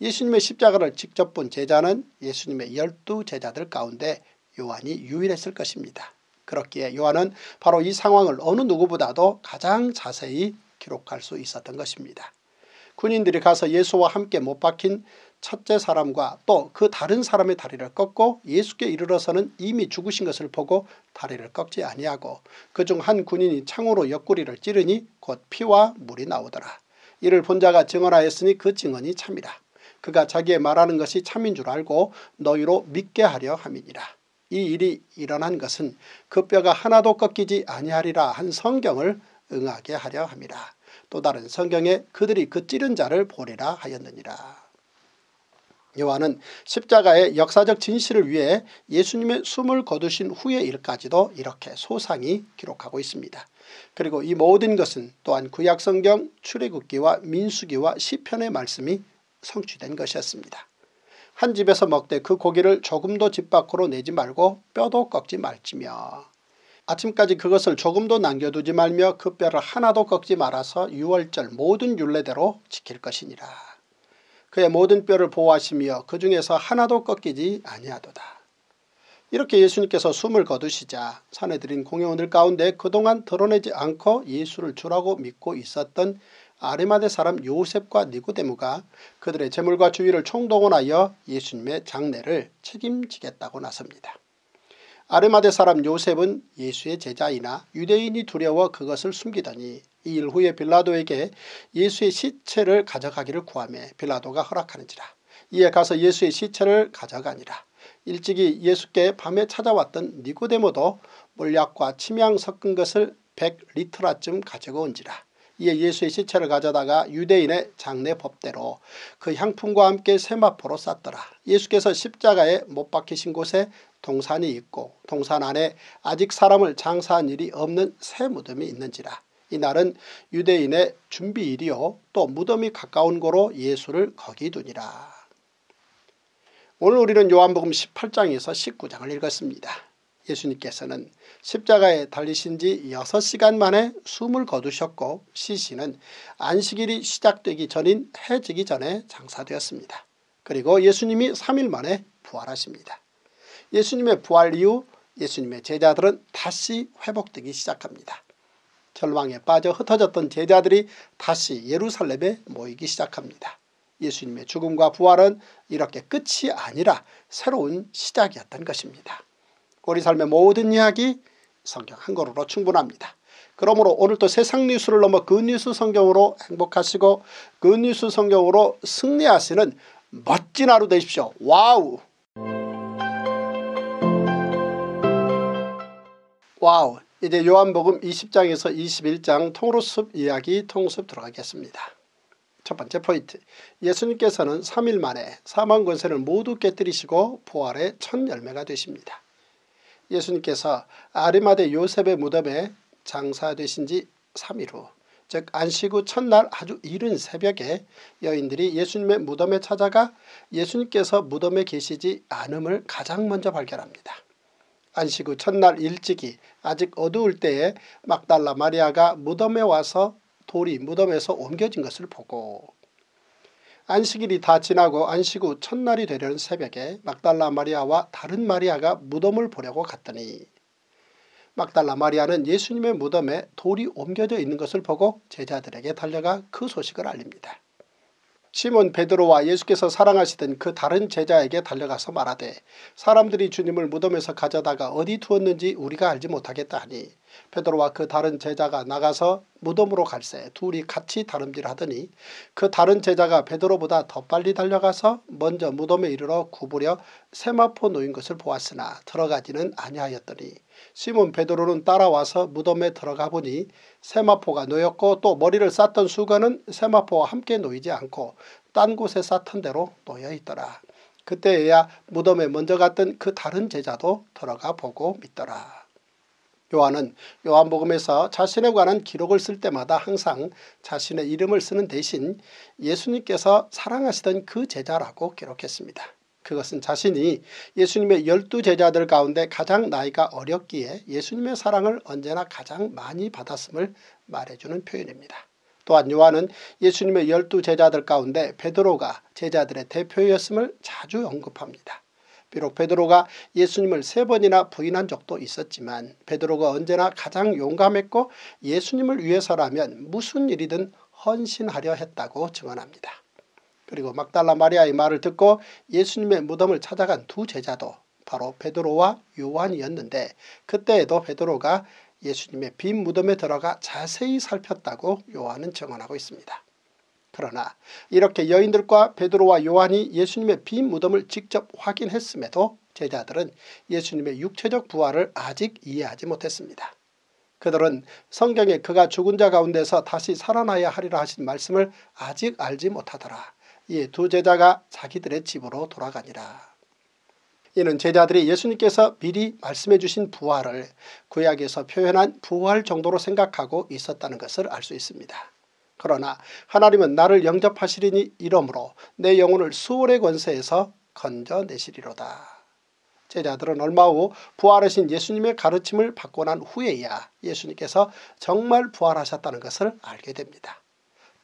예수님의 십자가를 직접 본 제자는 예수님의 열두 제자들 가운데 요한이 유일했을 것입니다. 그렇기에 요한은 바로 이 상황을 어느 누구보다도 가장 자세히 기록할 수 있었던 것입니다. 군인들이 가서 예수와 함께 못 박힌 첫째 사람과 또 그 다른 사람의 다리를 꺾고 예수께 이르러서는 이미 죽으신 것을 보고 다리를 꺾지 아니하고 그 중 한 군인이 창으로 옆구리를 찌르니 곧 피와 물이 나오더라. 이를 본 자가 증언하였으니 그 증언이 참이라. 그가 자기의 말하는 것이 참인 줄 알고 너희로 믿게 하려 함이니라. 이 일이 일어난 것은 그 뼈가 하나도 꺾이지 아니하리라 한 성경을 응하게 하려 함이라. 또 다른 성경에 그들이 그 찌른 자를 보리라 하였느니라. 요한은 십자가의 역사적 진실을 위해 예수님의 숨을 거두신 후의 일까지도 이렇게 소상히 기록하고 있습니다. 그리고 이 모든 것은 또한 구약성경 출애굽기와 민수기와 시편의 말씀이 성취된 것이었습니다. 한 집에서 먹되 그 고기를 조금도 집 밖으로 내지 말고 뼈도 꺾지 말지며 아침까지 그것을 조금도 남겨두지 말며 그 뼈를 하나도 꺾지 말아서 유월절 모든 율례대로 지킬 것이니라. 그의 모든 뼈를 보호하시며 그 중에서 하나도 꺾이지 아니하도다. 이렇게 예수님께서 숨을 거두시자 사내들인 공회원들 가운데 그동안 드러내지 않고 예수를 주라고 믿고 있었던 아리마대 사람 요셉과 니고데무가 그들의 재물과 주위를 총동원하여 예수님의 장례를 책임지겠다고 나섭니다. 아르마대 사람 요셉은 예수의 제자이나 유대인이 두려워 그것을 숨기더니 이 일 후에 빌라도에게 예수의 시체를 가져가기를 구하며 빌라도가 허락하는지라. 이에 가서 예수의 시체를 가져가니라. 일찍이 예수께 밤에 찾아왔던 니고데모도 몰약과 침향 섞은 것을 100리트라쯤 가지고 온지라. 이에 예수의 시체를 가져다가 유대인의 장례 법대로 그 향품과 함께 세마포로 쌌더라. 예수께서 십자가에 못 박히신 곳에 동산이 있고 동산 안에 아직 사람을 장사한 일이 없는 새 무덤이 있는지라. 이날은 유대인의 준비일이요 또 무덤이 가까운 고로 예수를 거기 두니라. 오늘 우리는 요한복음 18장에서 19장을 읽었습니다. 예수님께서는 십자가에 달리신 지 6시간 만에 숨을 거두셨고 시신은 안식일이 시작되기 전인 해지기 전에 장사되었습니다. 그리고 예수님이 3일 만에 부활하십니다. 예수님의 부활 이후 예수님의 제자들은 다시 회복되기 시작합니다. 절망에 빠져 흩어졌던 제자들이 다시 예루살렘에 모이기 시작합니다. 예수님의 죽음과 부활은 이렇게 끝이 아니라 새로운 시작이었던 것입니다. 우리 삶의 모든 이야기 성경 한 권으로 충분합니다. 그러므로 오늘도 세상 뉴스를 넘어 good news 성경으로 행복하시고 good news 성경으로 승리하시는 멋진 하루 되십시오. 와우 와우 이제 요한복음 20장에서 21장 통으로 숲 이야기 통숲 들어가겠습니다. 첫 번째 포인트 예수님께서는 3일 만에 사망 권세를 모두 깨뜨리시고 부활의 첫 열매가 되십니다. 예수님께서 아리마대 요셉의 무덤에 장사되신 지 3일 후, 즉 안식 후 첫날 아주 이른 새벽에 여인들이 예수님의 무덤에 찾아가 예수님께서 무덤에 계시지 않음을 가장 먼저 발견합니다. 안식 후 첫날 일찍이 아직 어두울 때에 막달라 마리아가 무덤에 와서 돌이 무덤에서 옮겨진 것을 보고 안식일이 다 지나고 안식 후 첫날이 되려는 새벽에 막달라 마리아와 다른 마리아가 무덤을 보려고 갔더니 막달라 마리아는 예수님의 무덤에 돌이 옮겨져 있는 것을 보고 제자들에게 달려가 그 소식을 알립니다. 시몬 베드로와 예수께서 사랑하시던 그 다른 제자에게 달려가서 말하되 사람들이 주님을 무덤에서 가져다가 어디 두었는지 우리가 알지 못하겠다 하니 베드로와 그 다른 제자가 나가서 무덤으로 갈새 둘이 같이 다름질하더니 그 다른 제자가 베드로보다 더 빨리 달려가서 먼저 무덤에 이르러 구부려 세마포 놓인 것을 보았으나 들어가지는 아니하였더니 시몬 베드로는 따라와서 무덤에 들어가 보니 세마포가 놓였고 또 머리를 쌌던 수건은 세마포와 함께 놓이지 않고 딴 곳에 쌌던 대로 놓여 있더라. 그때에야 무덤에 먼저 갔던 그 다른 제자도 들어가 보고 믿더라. 요한은 요한복음에서 자신에 관한 기록을 쓸 때마다 항상 자신의 이름을 쓰는 대신 예수님께서 사랑하시던 그 제자라고 기록했습니다. 그것은 자신이 예수님의 열두 제자들 가운데 가장 나이가 어렸기에 예수님의 사랑을 언제나 가장 많이 받았음을 말해주는 표현입니다. 또한 요한은 예수님의 열두 제자들 가운데 베드로가 제자들의 대표였음을 자주 언급합니다. 비록 베드로가 예수님을 세 번이나 부인한 적도 있었지만 베드로가 언제나 가장 용감했고 예수님을 위해서라면 무슨 일이든 헌신하려 했다고 증언합니다. 그리고 막달라 마리아의 말을 듣고 예수님의 무덤을 찾아간 두 제자도 바로 베드로와 요한이었는데 그때에도 베드로가 예수님의 빈 무덤에 들어가 자세히 살폈다고 요한은 증언하고 있습니다. 그러나 이렇게 여인들과 베드로와 요한이 예수님의 빈 무덤을 직접 확인했음에도 제자들은 예수님의 육체적 부활을 아직 이해하지 못했습니다. 그들은 성경에 그가 죽은 자 가운데서 다시 살아나야 하리라 하신 말씀을 아직 알지 못하더라. 이에 두 제자가 자기들의 집으로 돌아가니라. 이는 제자들이 예수님께서 미리 말씀해 주신 부활을 구약에서 표현한 부활 정도로 생각하고 있었다는 것을 알 수 있습니다. 그러나 하나님은 나를 영접하시리니 이러므로 내 영혼을 수월의 권세에서 건져내시리로다. 제자들은 얼마 후 부활하신 예수님의 가르침을 받고 난 후에야 예수님께서 정말 부활하셨다는 것을 알게 됩니다.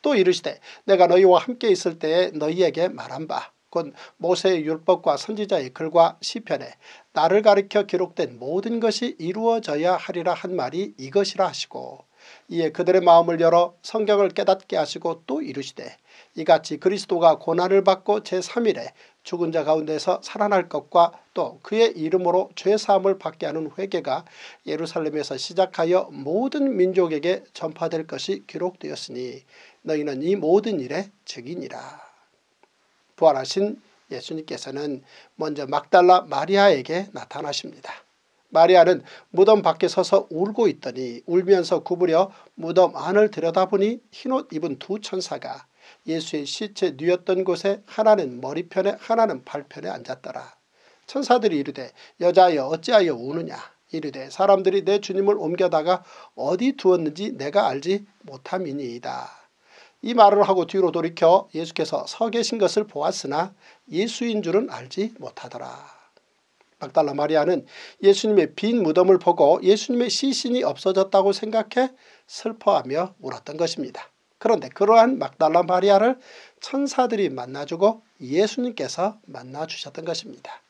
또 이르시되 내가 너희와 함께 있을 때에 너희에게 말한 바 곧 모세의 율법과 선지자의 글과 시편에 나를 가리켜 기록된 모든 것이 이루어져야 하리라 한 말이 이것이라 하시고 이에 그들의 마음을 열어 성경을 깨닫게 하시고 또 이르시되 이같이 그리스도가 고난을 받고 제3일에 죽은 자 가운데서 살아날 것과 또 그의 이름으로 죄사함을 받게 하는 회개가 예루살렘에서 시작하여 모든 민족에게 전파될 것이 기록되었으니 너희는 이 모든 일의 증인이라. 부활하신 예수님께서는 먼저 막달라 마리아에게 나타나십니다. 마리아는 무덤 밖에 서서 울고 있더니 울면서 구부려 무덤 안을 들여다보니 흰옷 입은 두 천사가 예수의 시체 누였던 곳에 하나는 머리편에 하나는 발편에 앉았더라. 천사들이 이르되 여자여 어찌하여 우느냐 이르되 사람들이 내 주님을 옮겨다가 어디 두었는지 내가 알지 못함이니이다. 이 말을 하고 뒤로 돌이켜 예수께서 서 계신 것을 보았으나 예수인 줄은 알지 못하더라. 막달라 마리아는 예수님의 빈 무덤을 보고 예수님의 시신이 없어졌다고 생각해 슬퍼하며 울었던 것입니다. 그런데 그러한 막달라 마리아를 천사들이 만나주고 예수님께서 만나주셨던 것입니다.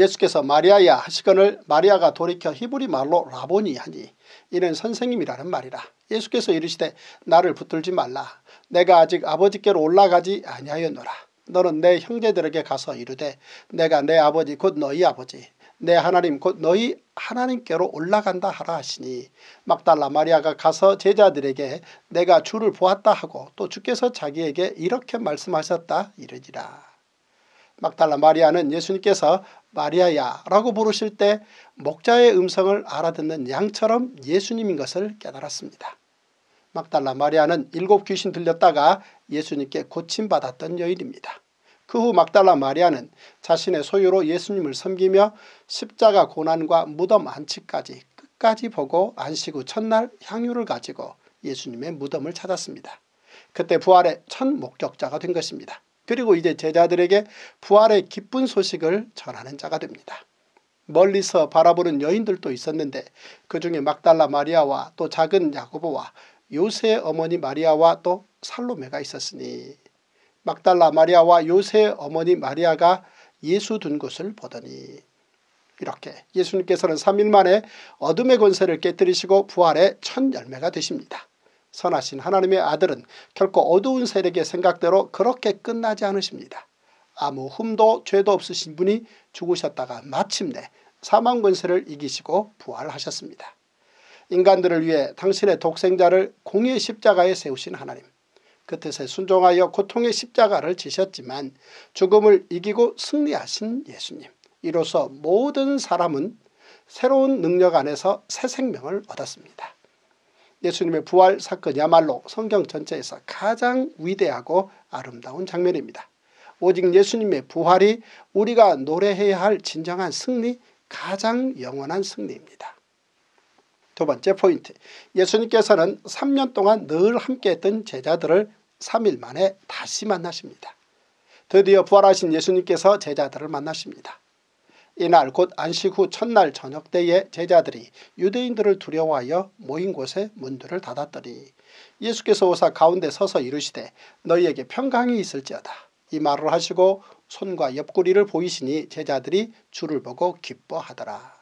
예수께서 마리아야 하시거늘 마리아가 돌이켜 히브리 말로 라보니 하니 이는 선생님이라는 말이라. 예수께서 이르시되 나를 붙들지 말라. 내가 아직 아버지께로 올라가지 아니하였노라. 너는 내 형제들에게 가서 이르되 내가 내 아버지 곧 너희 아버지 내 하나님 곧 너희 하나님께로 올라간다 하라 하시니 막달라 마리아가 가서 제자들에게 내가 주를 보았다 하고 또 주께서 자기에게 이렇게 말씀하셨다 이르지라. 막달라 마리아는 예수님께서 마리아야 라고 부르실 때 목자의 음성을 알아듣는 양처럼 예수님인 것을 깨달았습니다. 막달라 마리아는 일곱 귀신 들렸다가 예수님께 고침받았던 여인입니다. 그 후 막달라 마리아는 자신의 소유로 예수님을 섬기며 십자가 고난과 무덤 안치까지 끝까지 보고 안식 후 첫날 향유를 가지고 예수님의 무덤을 찾았습니다. 그때 부활의 첫 목격자가 된 것입니다. 그리고 이제 제자들에게 부활의 기쁜 소식을 전하는 자가 됩니다. 멀리서 바라보는 여인들도 있었는데 그 중에 막달라 마리아와 또 작은 야고보와 요새의 어머니 마리아와 또 살로메가 있었으니 막달라 마리아와 요새의 어머니 마리아가 예수 둔 곳을 보더니 이렇게 예수님께서는 3일 만에 어둠의 권세를 깨뜨리시고 부활의 첫 열매가 되십니다. 선하신 하나님의 아들은 결코 어두운 세력의 생각대로 그렇게 끝나지 않으십니다. 아무 흠도 죄도 없으신 분이 죽으셨다가 마침내 사망 권세를 이기시고 부활하셨습니다. 인간들을 위해 당신의 독생자를 공의 십자가에 세우신 하나님. 그 뜻에 순종하여 고통의 십자가를 지셨지만 죽음을 이기고 승리하신 예수님. 이로써 모든 사람은 새로운 능력 안에서 새 생명을 얻었습니다. 예수님의 부활 사건이야말로 성경 전체에서 가장 위대하고 아름다운 장면입니다. 오직 예수님의 부활이 우리가 노래해야 할 진정한 승리, 가장 영원한 승리입니다. 두 번째 포인트 예수님께서는 3년 동안 늘 함께했던 제자들을 3일 만에 다시 만나십니다. 드디어 부활하신 예수님께서 제자들을 만나십니다. 이날 곧 안식 후 첫날 저녁 때에 제자들이 유대인들을 두려워하여 모인 곳에 문들을 닫았더니 예수께서 오사 가운데 서서 이르시되 너희에게 평강이 있을지어다. 이 말을 하시고 손과 옆구리를 보이시니 제자들이 주를 보고 기뻐하더라.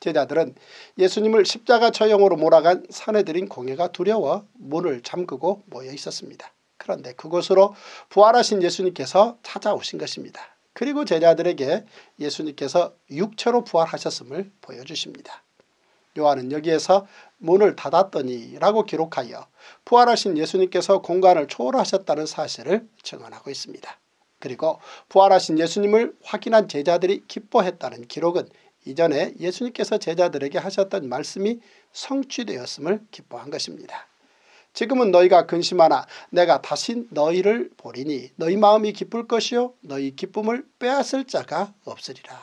제자들은 예수님을 십자가 처형으로 몰아간 사내들인 공예가 두려워 문을 잠그고 모여 있었습니다. 그런데 그곳으로 부활하신 예수님께서 찾아오신 것입니다. 그리고 제자들에게 예수님께서 육체로 부활하셨음을 보여주십니다. 요한은 여기에서 문을 닫았더니 라고 기록하여 부활하신 예수님께서 공간을 초월하셨다는 사실을 증언하고 있습니다. 그리고 부활하신 예수님을 확인한 제자들이 기뻐했다는 기록은 이전에 예수님께서 제자들에게 하셨던 말씀이 성취되었음을 기뻐한 것입니다. 지금은 너희가 근심하나 내가 다시 너희를 보리니 너희 마음이 기쁠 것이요 너희 기쁨을 빼앗을 자가 없으리라.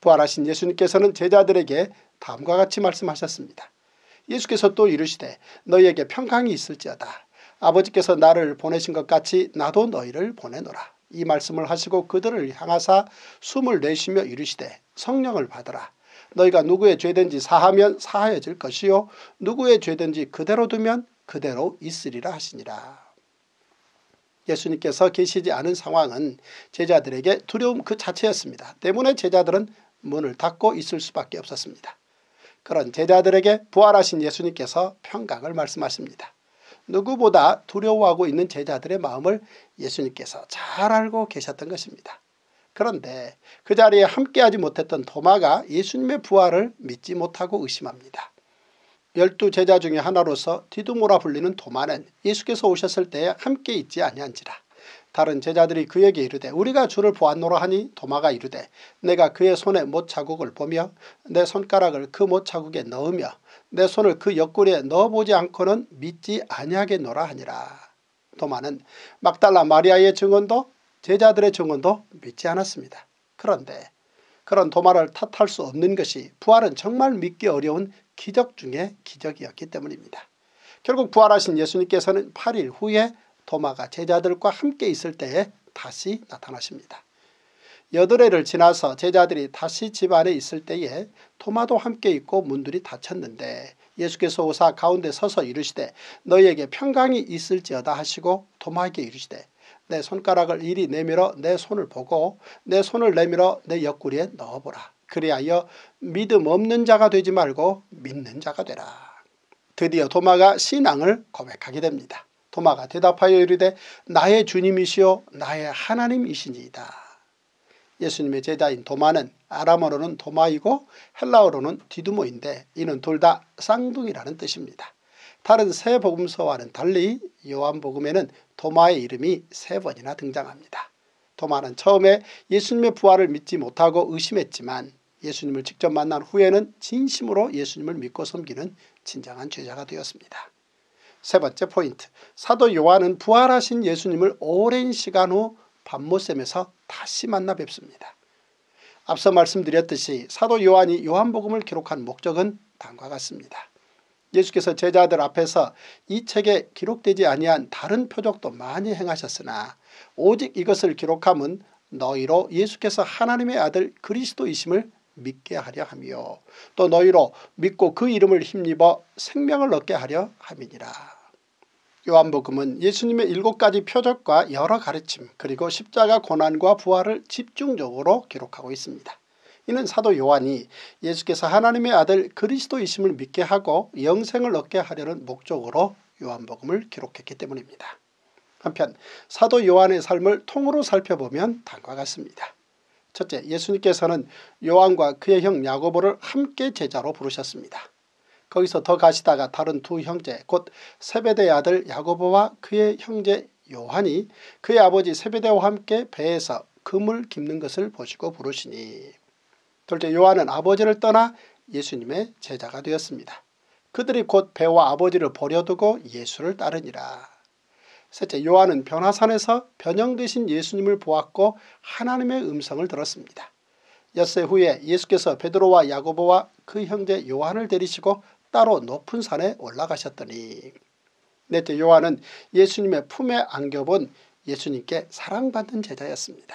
부활하신 예수님께서는 제자들에게 다음과 같이 말씀하셨습니다. 예수께서 또 이르시되 너희에게 평강이 있을지어다. 아버지께서 나를 보내신 것 같이 나도 너희를 보내노라. 이 말씀을 하시고 그들을 향하사 숨을 내쉬며 이르시되 성령을 받으라. 너희가 누구의 죄든지 사하면 사하여질 것이요 누구의 죄든지 그대로 두면 그대로 있으리라 하시니라. 예수님께서 계시지 않은 상황은 제자들에게 두려움 그 자체였습니다. 때문에 제자들은 문을 닫고 있을 수밖에 없었습니다. 그런 제자들에게 부활하신 예수님께서 평강을 말씀하십니다. 누구보다 두려워하고 있는 제자들의 마음을 예수님께서 잘 알고 계셨던 것입니다. 그런데 그 자리에 함께하지 못했던 도마가 예수님의 부활을 믿지 못하고 의심합니다. 열두 제자 중의 하나로서 디두모라 불리는 도마는 예수께서 오셨을 때에 함께 있지 아니한지라. 다른 제자들이 그에게 이르되 우리가 주를 보았노라 하니 도마가 이르되 내가 그의 손에 못자국을 보며 내 손가락을 그 못자국에 넣으며 내 손을 그 옆구리에 넣어보지 않고는 믿지 아니하겠노라 하니라. 도마는 막달라 마리아의 증언도 제자들의 증언도 믿지 않았습니다. 그런데 그런 도마를 탓할 수 없는 것이 부활은 정말 믿기 어려운 기적 중의 기적이었기 때문입니다. 결국 부활하신 예수님께서는 8일 후에 도마가 제자들과 함께 있을 때에 다시 나타나십니다. 여드레를 지나서 제자들이 다시 집 안에 있을 때에 토마도 함께 있고 문들이 닫혔는데 예수께서 오사 가운데 서서 이르시되 너희에게 평강이 있을지어다 하시고 토마에게 이르시되 내 손가락을 이리 내밀어 내 손을 보고 내 손을 내밀어 내 옆구리에 넣어보라. 그리하여 믿음 없는 자가 되지 말고 믿는 자가 되라. 드디어 도마가 신앙을 고백하게 됩니다. 도마가 대답하여 이르되 나의 주님이시요 나의 하나님이시니이다. 예수님의 제자인 도마는 아람어로는 도마이고 헬라어로는 디두모인데 이는 둘 다 쌍둥이라는 뜻입니다. 다른 세 복음서와는 달리 요한복음에는 도마의 이름이 세 번이나 등장합니다. 도마는 처음에 예수님의 부활을 믿지 못하고 의심했지만 예수님을 직접 만난 후에는 진심으로 예수님을 믿고 섬기는 진정한 제자가 되었습니다. 세 번째 포인트 사도 요한은 부활하신 예수님을 오랜 시간 후 밤모셈에서 다시 만나 뵙습니다. 앞서 말씀드렸듯이 사도 요한이 요한복음을 기록한 목적은 다음과 같습니다. 예수께서 제자들 앞에서 이 책에 기록되지 아니한 다른 표적도 많이 행하셨으나 오직 이것을 기록함은 너희로 예수께서 하나님의 아들 그리스도이심을 믿게 하려 하며 또 너희로 믿고 그 이름을 힘입어 생명을 얻게 하려 함이니라. 요한복음은 예수님의 일곱 가지 표적과 여러 가르침 그리고 십자가 고난과 부활을 집중적으로 기록하고 있습니다. 이는 사도 요한이 예수께서 하나님의 아들 그리스도이심을 믿게 하고 영생을 얻게 하려는 목적으로 요한복음을 기록했기 때문입니다. 한편 사도 요한의 삶을 통으로 살펴보면 다음과 같습니다. 첫째 예수님께서는 요한과 그의 형 야고보를 함께 제자로 부르셨습니다. 거기서 더 가시다가 다른 두 형제 곧 세베대의 아들 야고보와 그의 형제 요한이 그의 아버지 세베대와 함께 배에서 금을 깁는 것을 보시고 부르시니 둘째 요한은 아버지를 떠나 예수님의 제자가 되었습니다. 그들이 곧 배와 아버지를 버려두고 예수를 따르니라. 셋째 요한은 변화산에서 변형되신 예수님을 보았고 하나님의 음성을 들었습니다. 엿새 후에 예수께서 베드로와 야고보와 그 형제 요한을 데리시고 따로 높은 산에 올라가셨더니 넷째 요한은 예수님의 품에 안겨본 예수님께 사랑받는 제자였습니다.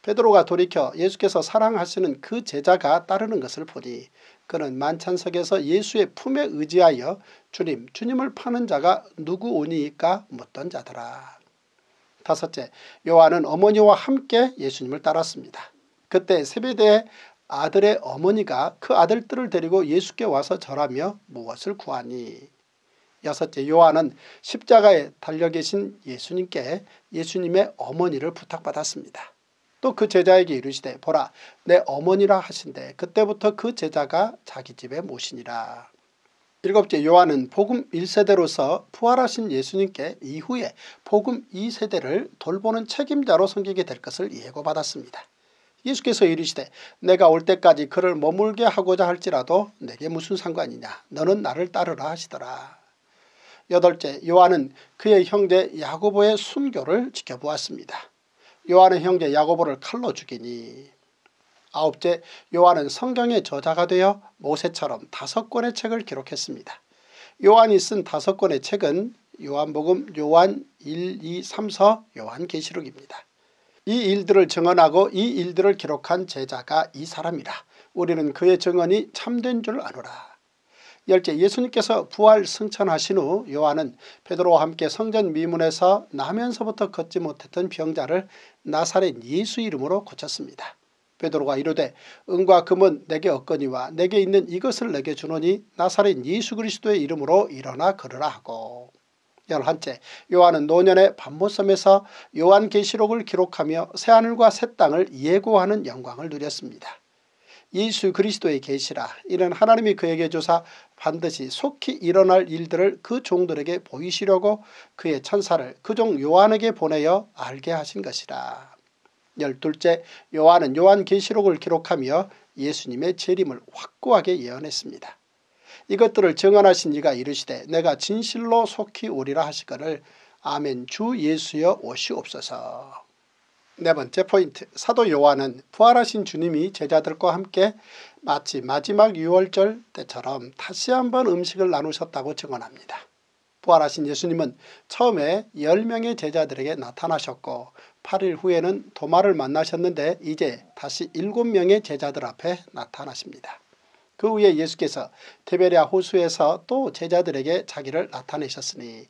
베드로가 돌이켜 예수께서 사랑하시는 그 제자가 따르는 것을 보니 그는 만찬석에서 예수의 품에 의지하여 주님 주님을 파는 자가 누구 오니까 묻던 자더라. 다섯째 요한은 어머니와 함께 예수님을 따랐습니다. 그때 세배대 아들의 어머니가 그 아들들을 데리고 예수께 와서 절하며 무엇을 구하니 여섯째 요한은 십자가에 달려 계신 예수님께 예수님의 어머니를 부탁받았습니다. 또 그 제자에게 이르시되 보라 내 어머니라 하신대 그때부터 그 제자가 자기 집에 모시니라. 일곱째 요한은 복음 1세대로서 부활하신 예수님께 이후에 복음 2세대를 돌보는 책임자로 섬기게 될 것을 예고받았습니다. 예수께서 이르시되 내가 올 때까지 그를 머물게 하고자 할지라도 내게 무슨 상관이냐 너는 나를 따르라 하시더라. 여덟째 요한은 그의 형제 야고보의 순교를 지켜보았습니다. 요한의 형제 야고보를 칼로 죽이니 아홉째 요한은 성경의 저자가 되어 모세처럼 다섯 권의 책을 기록했습니다. 요한이 쓴 다섯 권의 책은 요한복음, 요한 1, 2, 3서, 요한계시록입니다. 이 일들을 증언하고 이 일들을 기록한 제자가 이 사람이라 우리는 그의 증언이 참된 줄 아노라. 열째 예수님께서 부활 승천하신 후 요한은 베드로와 함께 성전 미문에서 나면서부터 걷지 못했던 병자를 나사렛 예수 이름으로 고쳤습니다. 베드로가 이르되 은과 금은 내게 없거니와 내게 있는 이것을 내게 주노니 나사렛 예수 그리스도의 이름으로 일어나 걸으라 하고 열한째 요한은 노년의 반모섬에서 요한계시록을 기록하며 새하늘과 새 땅을 예고하는 영광을 누렸습니다. 예수 그리스도의 계시라 이는 하나님이 그에게 조사 반드시 속히 일어날 일들을 그 종들에게 보이시려고 그의 천사를 그 종 요한에게 보내어 알게 하신 것이라. 열둘째 요한은 요한계시록을 기록하며 예수님의 재림을 확고하게 예언했습니다. 이것들을 증언하신 이가 이르시되 내가 진실로 속히 오리라 하시거늘 아멘 주 예수여 오시옵소서. 네 번째 포인트 사도 요한은 부활하신 주님이 제자들과 함께 마치 마지막 유월절 때처럼 다시 한번 음식을 나누셨다고 증언합니다. 부활하신 예수님은 처음에 10명의 제자들에게 나타나셨고 8일 후에는 도마를 만나셨는데 이제 다시 7명의 제자들 앞에 나타나십니다. 그 후에 예수께서 테베리아 호수에서 또 제자들에게 자기를 나타내셨으니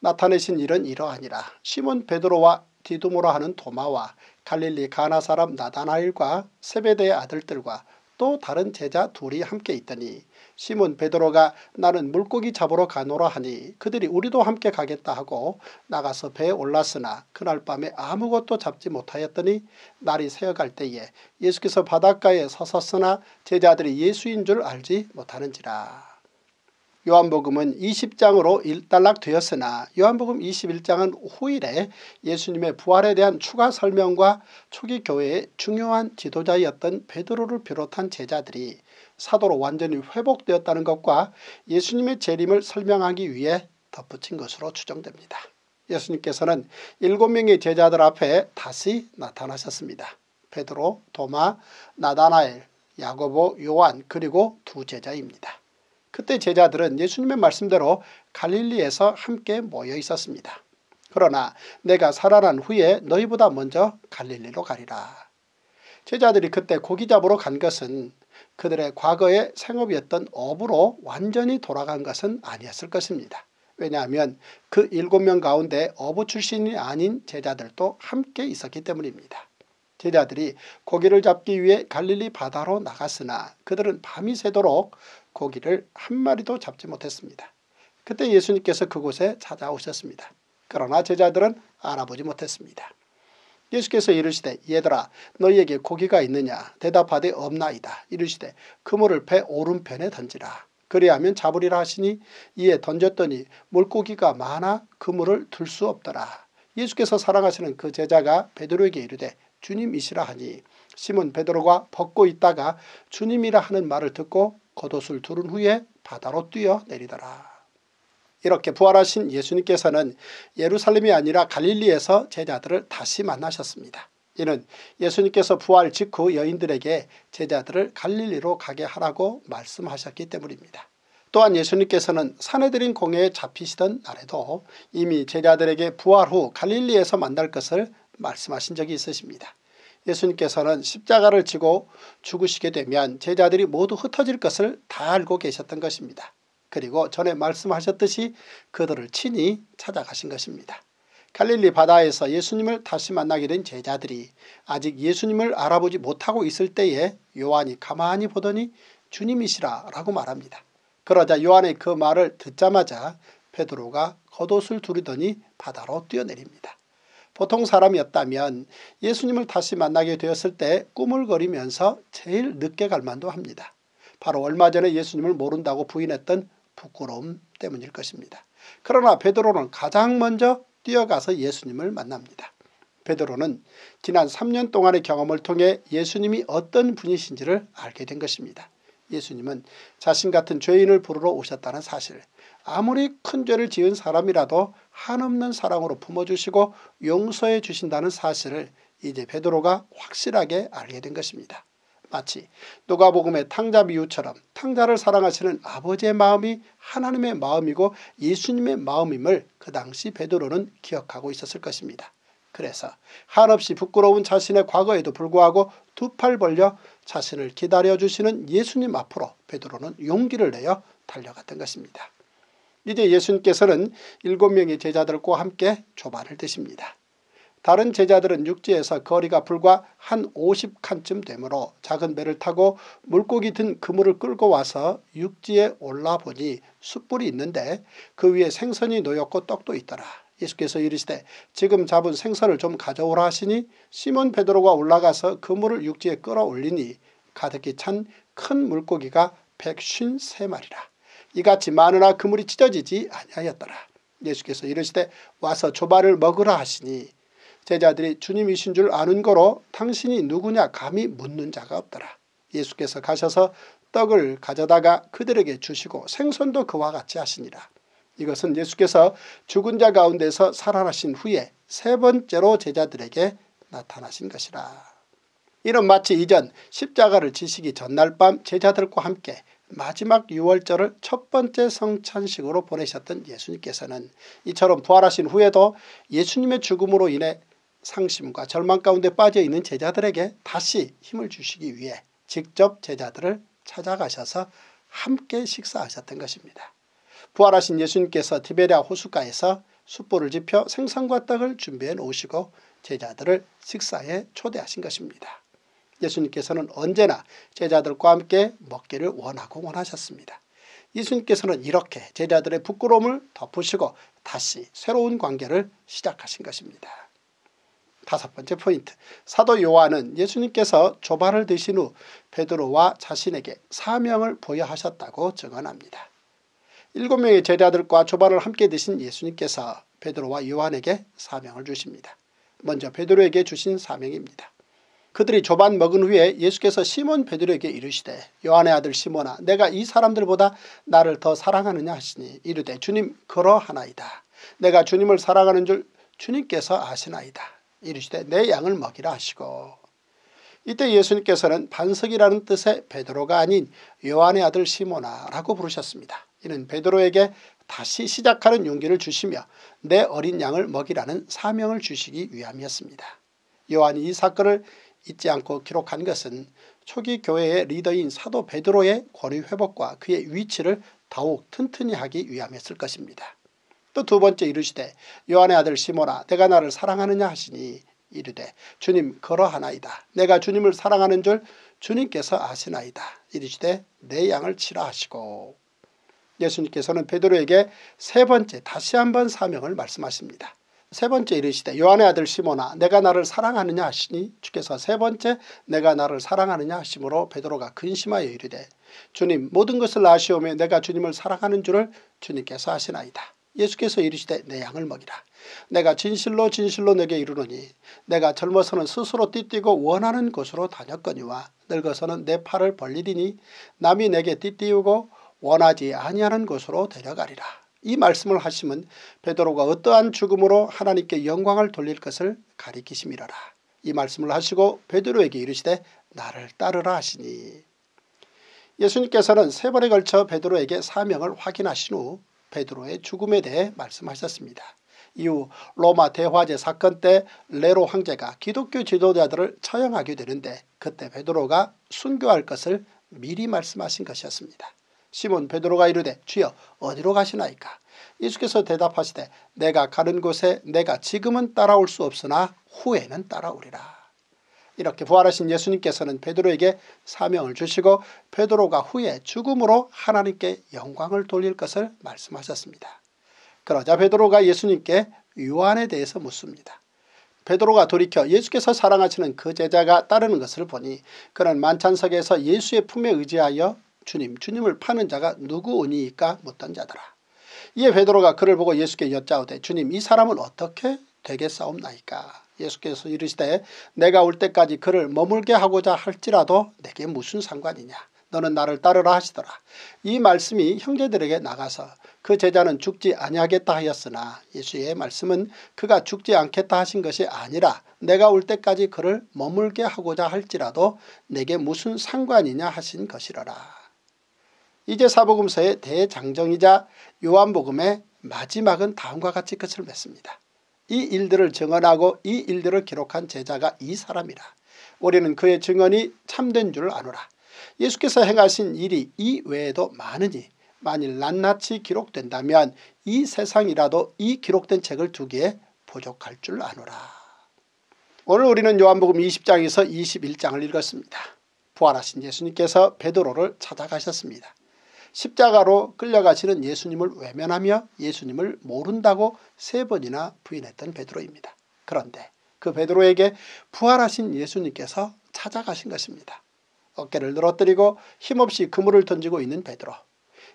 나타내신 일은 이러하니라. 시몬 베드로와 디두모라 하는 도마와 갈릴리 가나 사람 나다나일과 세베대의 아들들과 또 다른 제자 둘이 함께 있더니 시몬 베드로가 나는 물고기 잡으러 가노라 하니 그들이 우리도 함께 가겠다 하고 나가서 배에 올랐으나 그날 밤에 아무것도 잡지 못하였더니 날이 새어갈 때에 예수께서 바닷가에 서섰으나 제자들이 예수인 줄 알지 못하는지라. 요한복음은 20장으로 일단락 되었으나 요한복음 21장은 후일에 예수님의 부활에 대한 추가 설명과 초기 교회의 중요한 지도자였던 베드로를 비롯한 제자들이 사도로 완전히 회복되었다는 것과 예수님의 재림을 설명하기 위해 덧붙인 것으로 추정됩니다. 예수님께서는 일곱 명의 제자들 앞에 다시 나타나셨습니다. 베드로, 도마, 나다나엘, 야고보, 요한 그리고 두 제자입니다. 그때 제자들은 예수님의 말씀대로 갈릴리에서 함께 모여 있었습니다. 그러나 내가 살아난 후에 너희보다 먼저 갈릴리로 가리라. 제자들이 그때 고기 잡으러 간 것은 그들의 과거의 생업이었던 업으로 완전히 돌아간 것은 아니었을 것입니다. 왜냐하면 그 일곱 명 가운데 어부 출신이 아닌 제자들도 함께 있었기 때문입니다. 제자들이 고기를 잡기 위해 갈릴리 바다로 나갔으나 그들은 밤이 새도록 고기를 한 마리도 잡지 못했습니다. 그때 예수님께서 그곳에 찾아오셨습니다. 그러나 제자들은 알아보지 못했습니다. 예수께서 이르시되 얘들아 너희에게 고기가 있느냐 대답하되 없나이다. 이르시되 그물을 배 오른편에 던지라. 그리하면 잡으리라 하시니 이에 던졌더니 물고기가 많아 그물을 들 수 없더라. 예수께서 사랑하시는 그 제자가 베드로에게 이르되 주님이시라 하니 시몬 베드로가 벗고 있다가 주님이라 하는 말을 듣고 겉옷을 두른 후에 바다로 뛰어 내리더라. 이렇게 부활하신 예수님께서는 예루살렘이 아니라 갈릴리에서 제자들을 다시 만나셨습니다. 이는 예수님께서 부활 직후 여인들에게 제자들을 갈릴리로 가게 하라고 말씀하셨기 때문입니다. 또한 예수님께서는 사내들인 공회에 잡히시던 날에도 이미 제자들에게 부활 후 갈릴리에서 만날 것을 말씀하신 적이 있으십니다. 예수님께서는 십자가를 지고 죽으시게 되면 제자들이 모두 흩어질 것을 다 알고 계셨던 것입니다. 그리고 전에 말씀하셨듯이 그들을 친히 찾아가신 것입니다. 갈릴리 바다에서 예수님을 다시 만나게 된 제자들이 아직 예수님을 알아보지 못하고 있을 때에 요한이 가만히 보더니 주님이시라 라고 말합니다. 그러자 요한의 그 말을 듣자마자 베드로가 겉옷을 두르더니 바다로 뛰어내립니다. 보통 사람이었다면 예수님을 다시 만나게 되었을 때 꾸물거리면서 제일 늦게 갈 만도 합니다. 바로 얼마 전에 예수님을 모른다고 부인했던 부끄러움 때문일 것입니다. 그러나 베드로는 가장 먼저 뛰어가서 예수님을 만납니다. 베드로는 지난 3년 동안의 경험을 통해 예수님이 어떤 분이신지를 알게 된 것입니다. 예수님은 자신 같은 죄인을 부르러 오셨다는 사실 아무리 큰 죄를 지은 사람이라도 한없는 사랑으로 품어주시고 용서해 주신다는 사실을 이제 베드로가 확실하게 알게 된 것입니다. 마치 누가복음의 탕자 비유처럼 탕자를 사랑하시는 아버지의 마음이 하나님의 마음이고 예수님의 마음임을 그 당시 베드로는 기억하고 있었을 것입니다. 그래서 한없이 부끄러운 자신의 과거에도 불구하고 두 팔 벌려 자신을 기다려주시는 예수님 앞으로 베드로는 용기를 내어 달려갔던 것입니다. 이제 예수님께서는 일곱 명의 제자들과 함께 조반을 드십니다. 다른 제자들은 육지에서 거리가 불과 한 50칸쯤 되므로 작은 배를 타고 물고기 든 그물을 끌고 와서 육지에 올라보니 숯불이 있는데 그 위에 생선이 놓였고 떡도 있더라. 예수께서 이르시되 지금 잡은 생선을 좀 가져오라 하시니 시몬 베드로가 올라가서 그물을 육지에 끌어올리니 가득히 찬 큰 물고기가 153마리라. 이같이 많으나 그물이 찢어지지 아니하였더라. 예수께서 이르시되 와서 조발을 먹으라 하시니 제자들이 주님이신 줄 아는 거로 당신이 누구냐 감히 묻는 자가 없더라. 예수께서 가셔서 떡을 가져다가 그들에게 주시고 생선도 그와 같이 하시니라. 이것은 예수께서 죽은 자 가운데서 살아나신 후에 세 번째로 제자들에게 나타나신 것이라. 이는 마치 이전 십자가를 지시기 전날 밤 제자들과 함께 마지막 6월절을 첫 번째 성찬식으로 보내셨던 예수님께서는 이처럼 부활하신 후에도 예수님의 죽음으로 인해 상심과 절망 가운데 빠져있는 제자들에게 다시 힘을 주시기 위해 직접 제자들을 찾아가셔서 함께 식사하셨던 것입니다. 부활하신 예수님께서 티베리아 호숫가에서 숯불을 지펴 생선과 떡을 준비해 놓으시고 제자들을 식사에 초대하신 것입니다. 예수님께서는 언제나 제자들과 함께 먹기를 원하고 원하셨습니다. 예수님께서는 이렇게 제자들의 부끄러움을 덮으시고 다시 새로운 관계를 시작하신 것입니다. 다섯 번째 포인트 사도 요한은 예수님께서 조발을 드신 후 베드로와 자신에게 사명을 보여하셨다고 증언합니다. 일곱 명의 제자들과 조발을 함께 드신 예수님께서 베드로와 요한에게 사명을 주십니다. 먼저 베드로에게 주신 사명입니다. 그들이 조반 먹은 후에 예수께서 시몬 베드로에게 이르시되 요한의 아들 시몬아 내가 이 사람들보다 나를 더 사랑하느냐 하시니 이르되 주님 그러하나이다. 내가 주님을 사랑하는 줄 주님께서 아시나이다. 이르시되 내 양을 먹이라 하시고 이때 예수님께서는 반석이라는 뜻의 베드로가 아닌 요한의 아들 시몬아 라고 부르셨습니다. 이는 베드로에게 다시 시작하는 용기를 주시며 내 어린 양을 먹이라는 사명을 주시기 위함이었습니다. 요한이 이 사건을 잊지 않고 기록한 것은 초기 교회의 리더인 사도 베드로의 권위 회복과 그의 위치를 더욱 튼튼히 하기 위함이었을 것입니다. 또 두 번째 이르시되 요한의 아들 시모나 내가 나를 사랑하느냐 하시니 이르되 주님 그러하나이다. 내가 주님을 사랑하는 줄 주님께서 아시나이다. 이르시되 내 양을 치라 하시고 예수님께서는 베드로에게 세 번째 다시 한번 사명을 말씀하십니다. 세 번째 이르시되 요한의 아들 시모나 내가 나를 사랑하느냐 하시니 주께서 세 번째 내가 나를 사랑하느냐 하심으로 베드로가 근심하여 이르되 주님 모든 것을 아시오며 내가 주님을 사랑하는 줄을 주님께서 아시나이다. 예수께서 이르시되 내 양을 먹이라. 내가 진실로 진실로 내게 이르노니 내가 젊어서는 스스로 띠뛰고 원하는 곳으로 다녔거니와 늙어서는 내 팔을 벌리리니 남이 내게 띠띠우고 원하지 아니하는 곳으로 데려가리라. 이 말씀을 하시면 베드로가 어떠한 죽음으로 하나님께 영광을 돌릴 것을 가리키심이라라. 이 말씀을 하시고 베드로에게 이르시되 나를 따르라 하시니 예수님께서는 세 번에 걸쳐 베드로에게 사명을 확인하신 후 베드로의 죽음에 대해 말씀하셨습니다. 이후 로마 대화제 사건 때 레로 황제가 기독교 지도자들을 처형하게 되는데 그때 베드로가 순교할 것을 미리 말씀하신 것이었습니다. 시몬 베드로가 이르되 주여 어디로 가시나이까 예수께서 대답하시되 내가 가는 곳에 내가 지금은 따라올 수 없으나 후에는 따라오리라. 이렇게 부활하신 예수님께서는 베드로에게 사명을 주시고 베드로가 후에 죽음으로 하나님께 영광을 돌릴 것을 말씀하셨습니다. 그러자 베드로가 예수님께 요한에 대해서 묻습니다. 베드로가 돌이켜 예수께서 사랑하시는 그 제자가 따르는 것을 보니 그는 만찬석에서 예수의 품에 의지하여 주님 주님을 파는 자가 누구오니까 묻던 자더라. 이에 베드로가 그를 보고 예수께 여짜오되 주님 이 사람은 어떻게 되겠사옵나이까 예수께서 이르시되 내가 올 때까지 그를 머물게 하고자 할지라도 내게 무슨 상관이냐 너는 나를 따르라 하시더라. 이 말씀이 형제들에게 나가서 그 제자는 죽지 아니하겠다 하였으나 예수의 말씀은 그가 죽지 않겠다 하신 것이 아니라 내가 올 때까지 그를 머물게 하고자 할지라도 내게 무슨 상관이냐 하신 것이라라. 이제 사복음서의 대장정이자 요한복음의 마지막은 다음과 같이 끝을 맺습니다. 이 일들을 증언하고 이 일들을 기록한 제자가 이 사람이라. 우리는 그의 증언이 참된 줄 아노라. 예수께서 행하신 일이 이 외에도 많으니 만일 낱낱이 기록된다면 이 세상이라도 이 기록된 책을 두기에 부족할 줄 아노라. 오늘 우리는 요한복음 20장에서 21장을 읽었습니다. 부활하신 예수님께서 베드로를 찾아가셨습니다. 십자가로 끌려가시는 예수님을 외면하며 예수님을 모른다고 세 번이나 부인했던 베드로입니다. 그런데 그 베드로에게 부활하신 예수님께서 찾아가신 것입니다. 어깨를 늘어뜨리고 힘없이 그물을 던지고 있는 베드로.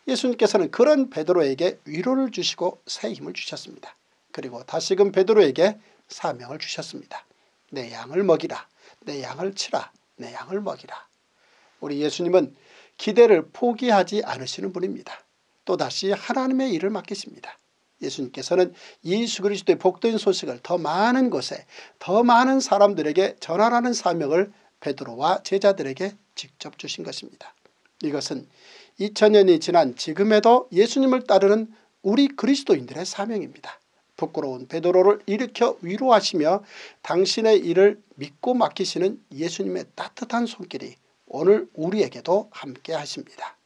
예수님께서는 그런 베드로에게 위로를 주시고 새 힘을 주셨습니다. 그리고 다시금 베드로에게 사명을 주셨습니다. 내 양을 먹이라. 내 양을 치라. 내 양을 먹이라. 우리 예수님은 기대를 포기하지 않으시는 분입니다. 또다시 하나님의 일을 맡기십니다. 예수님께서는 예수 그리스도의 복된 소식을 더 많은 곳에 더 많은 사람들에게 전하라는 사명을 베드로와 제자들에게 직접 주신 것입니다. 이것은 2000년이 지난 지금에도 예수님을 따르는 우리 그리스도인들의 사명입니다. 부끄러운 베드로를 일으켜 위로하시며 당신의 일을 믿고 맡기시는 예수님의 따뜻한 손길이 오늘 우리에게도 함께 하십니다.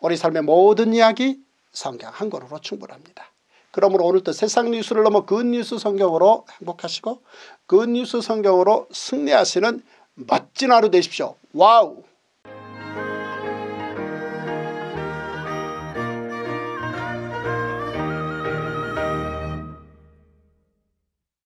우리 삶의 모든 이야기 성경 한 권으로 충분합니다. 그러므로 오늘도 세상 뉴스를 넘어 good news 성경으로 행복하시고 good news 성경으로 승리하시는 멋진 하루 되십시오. 와우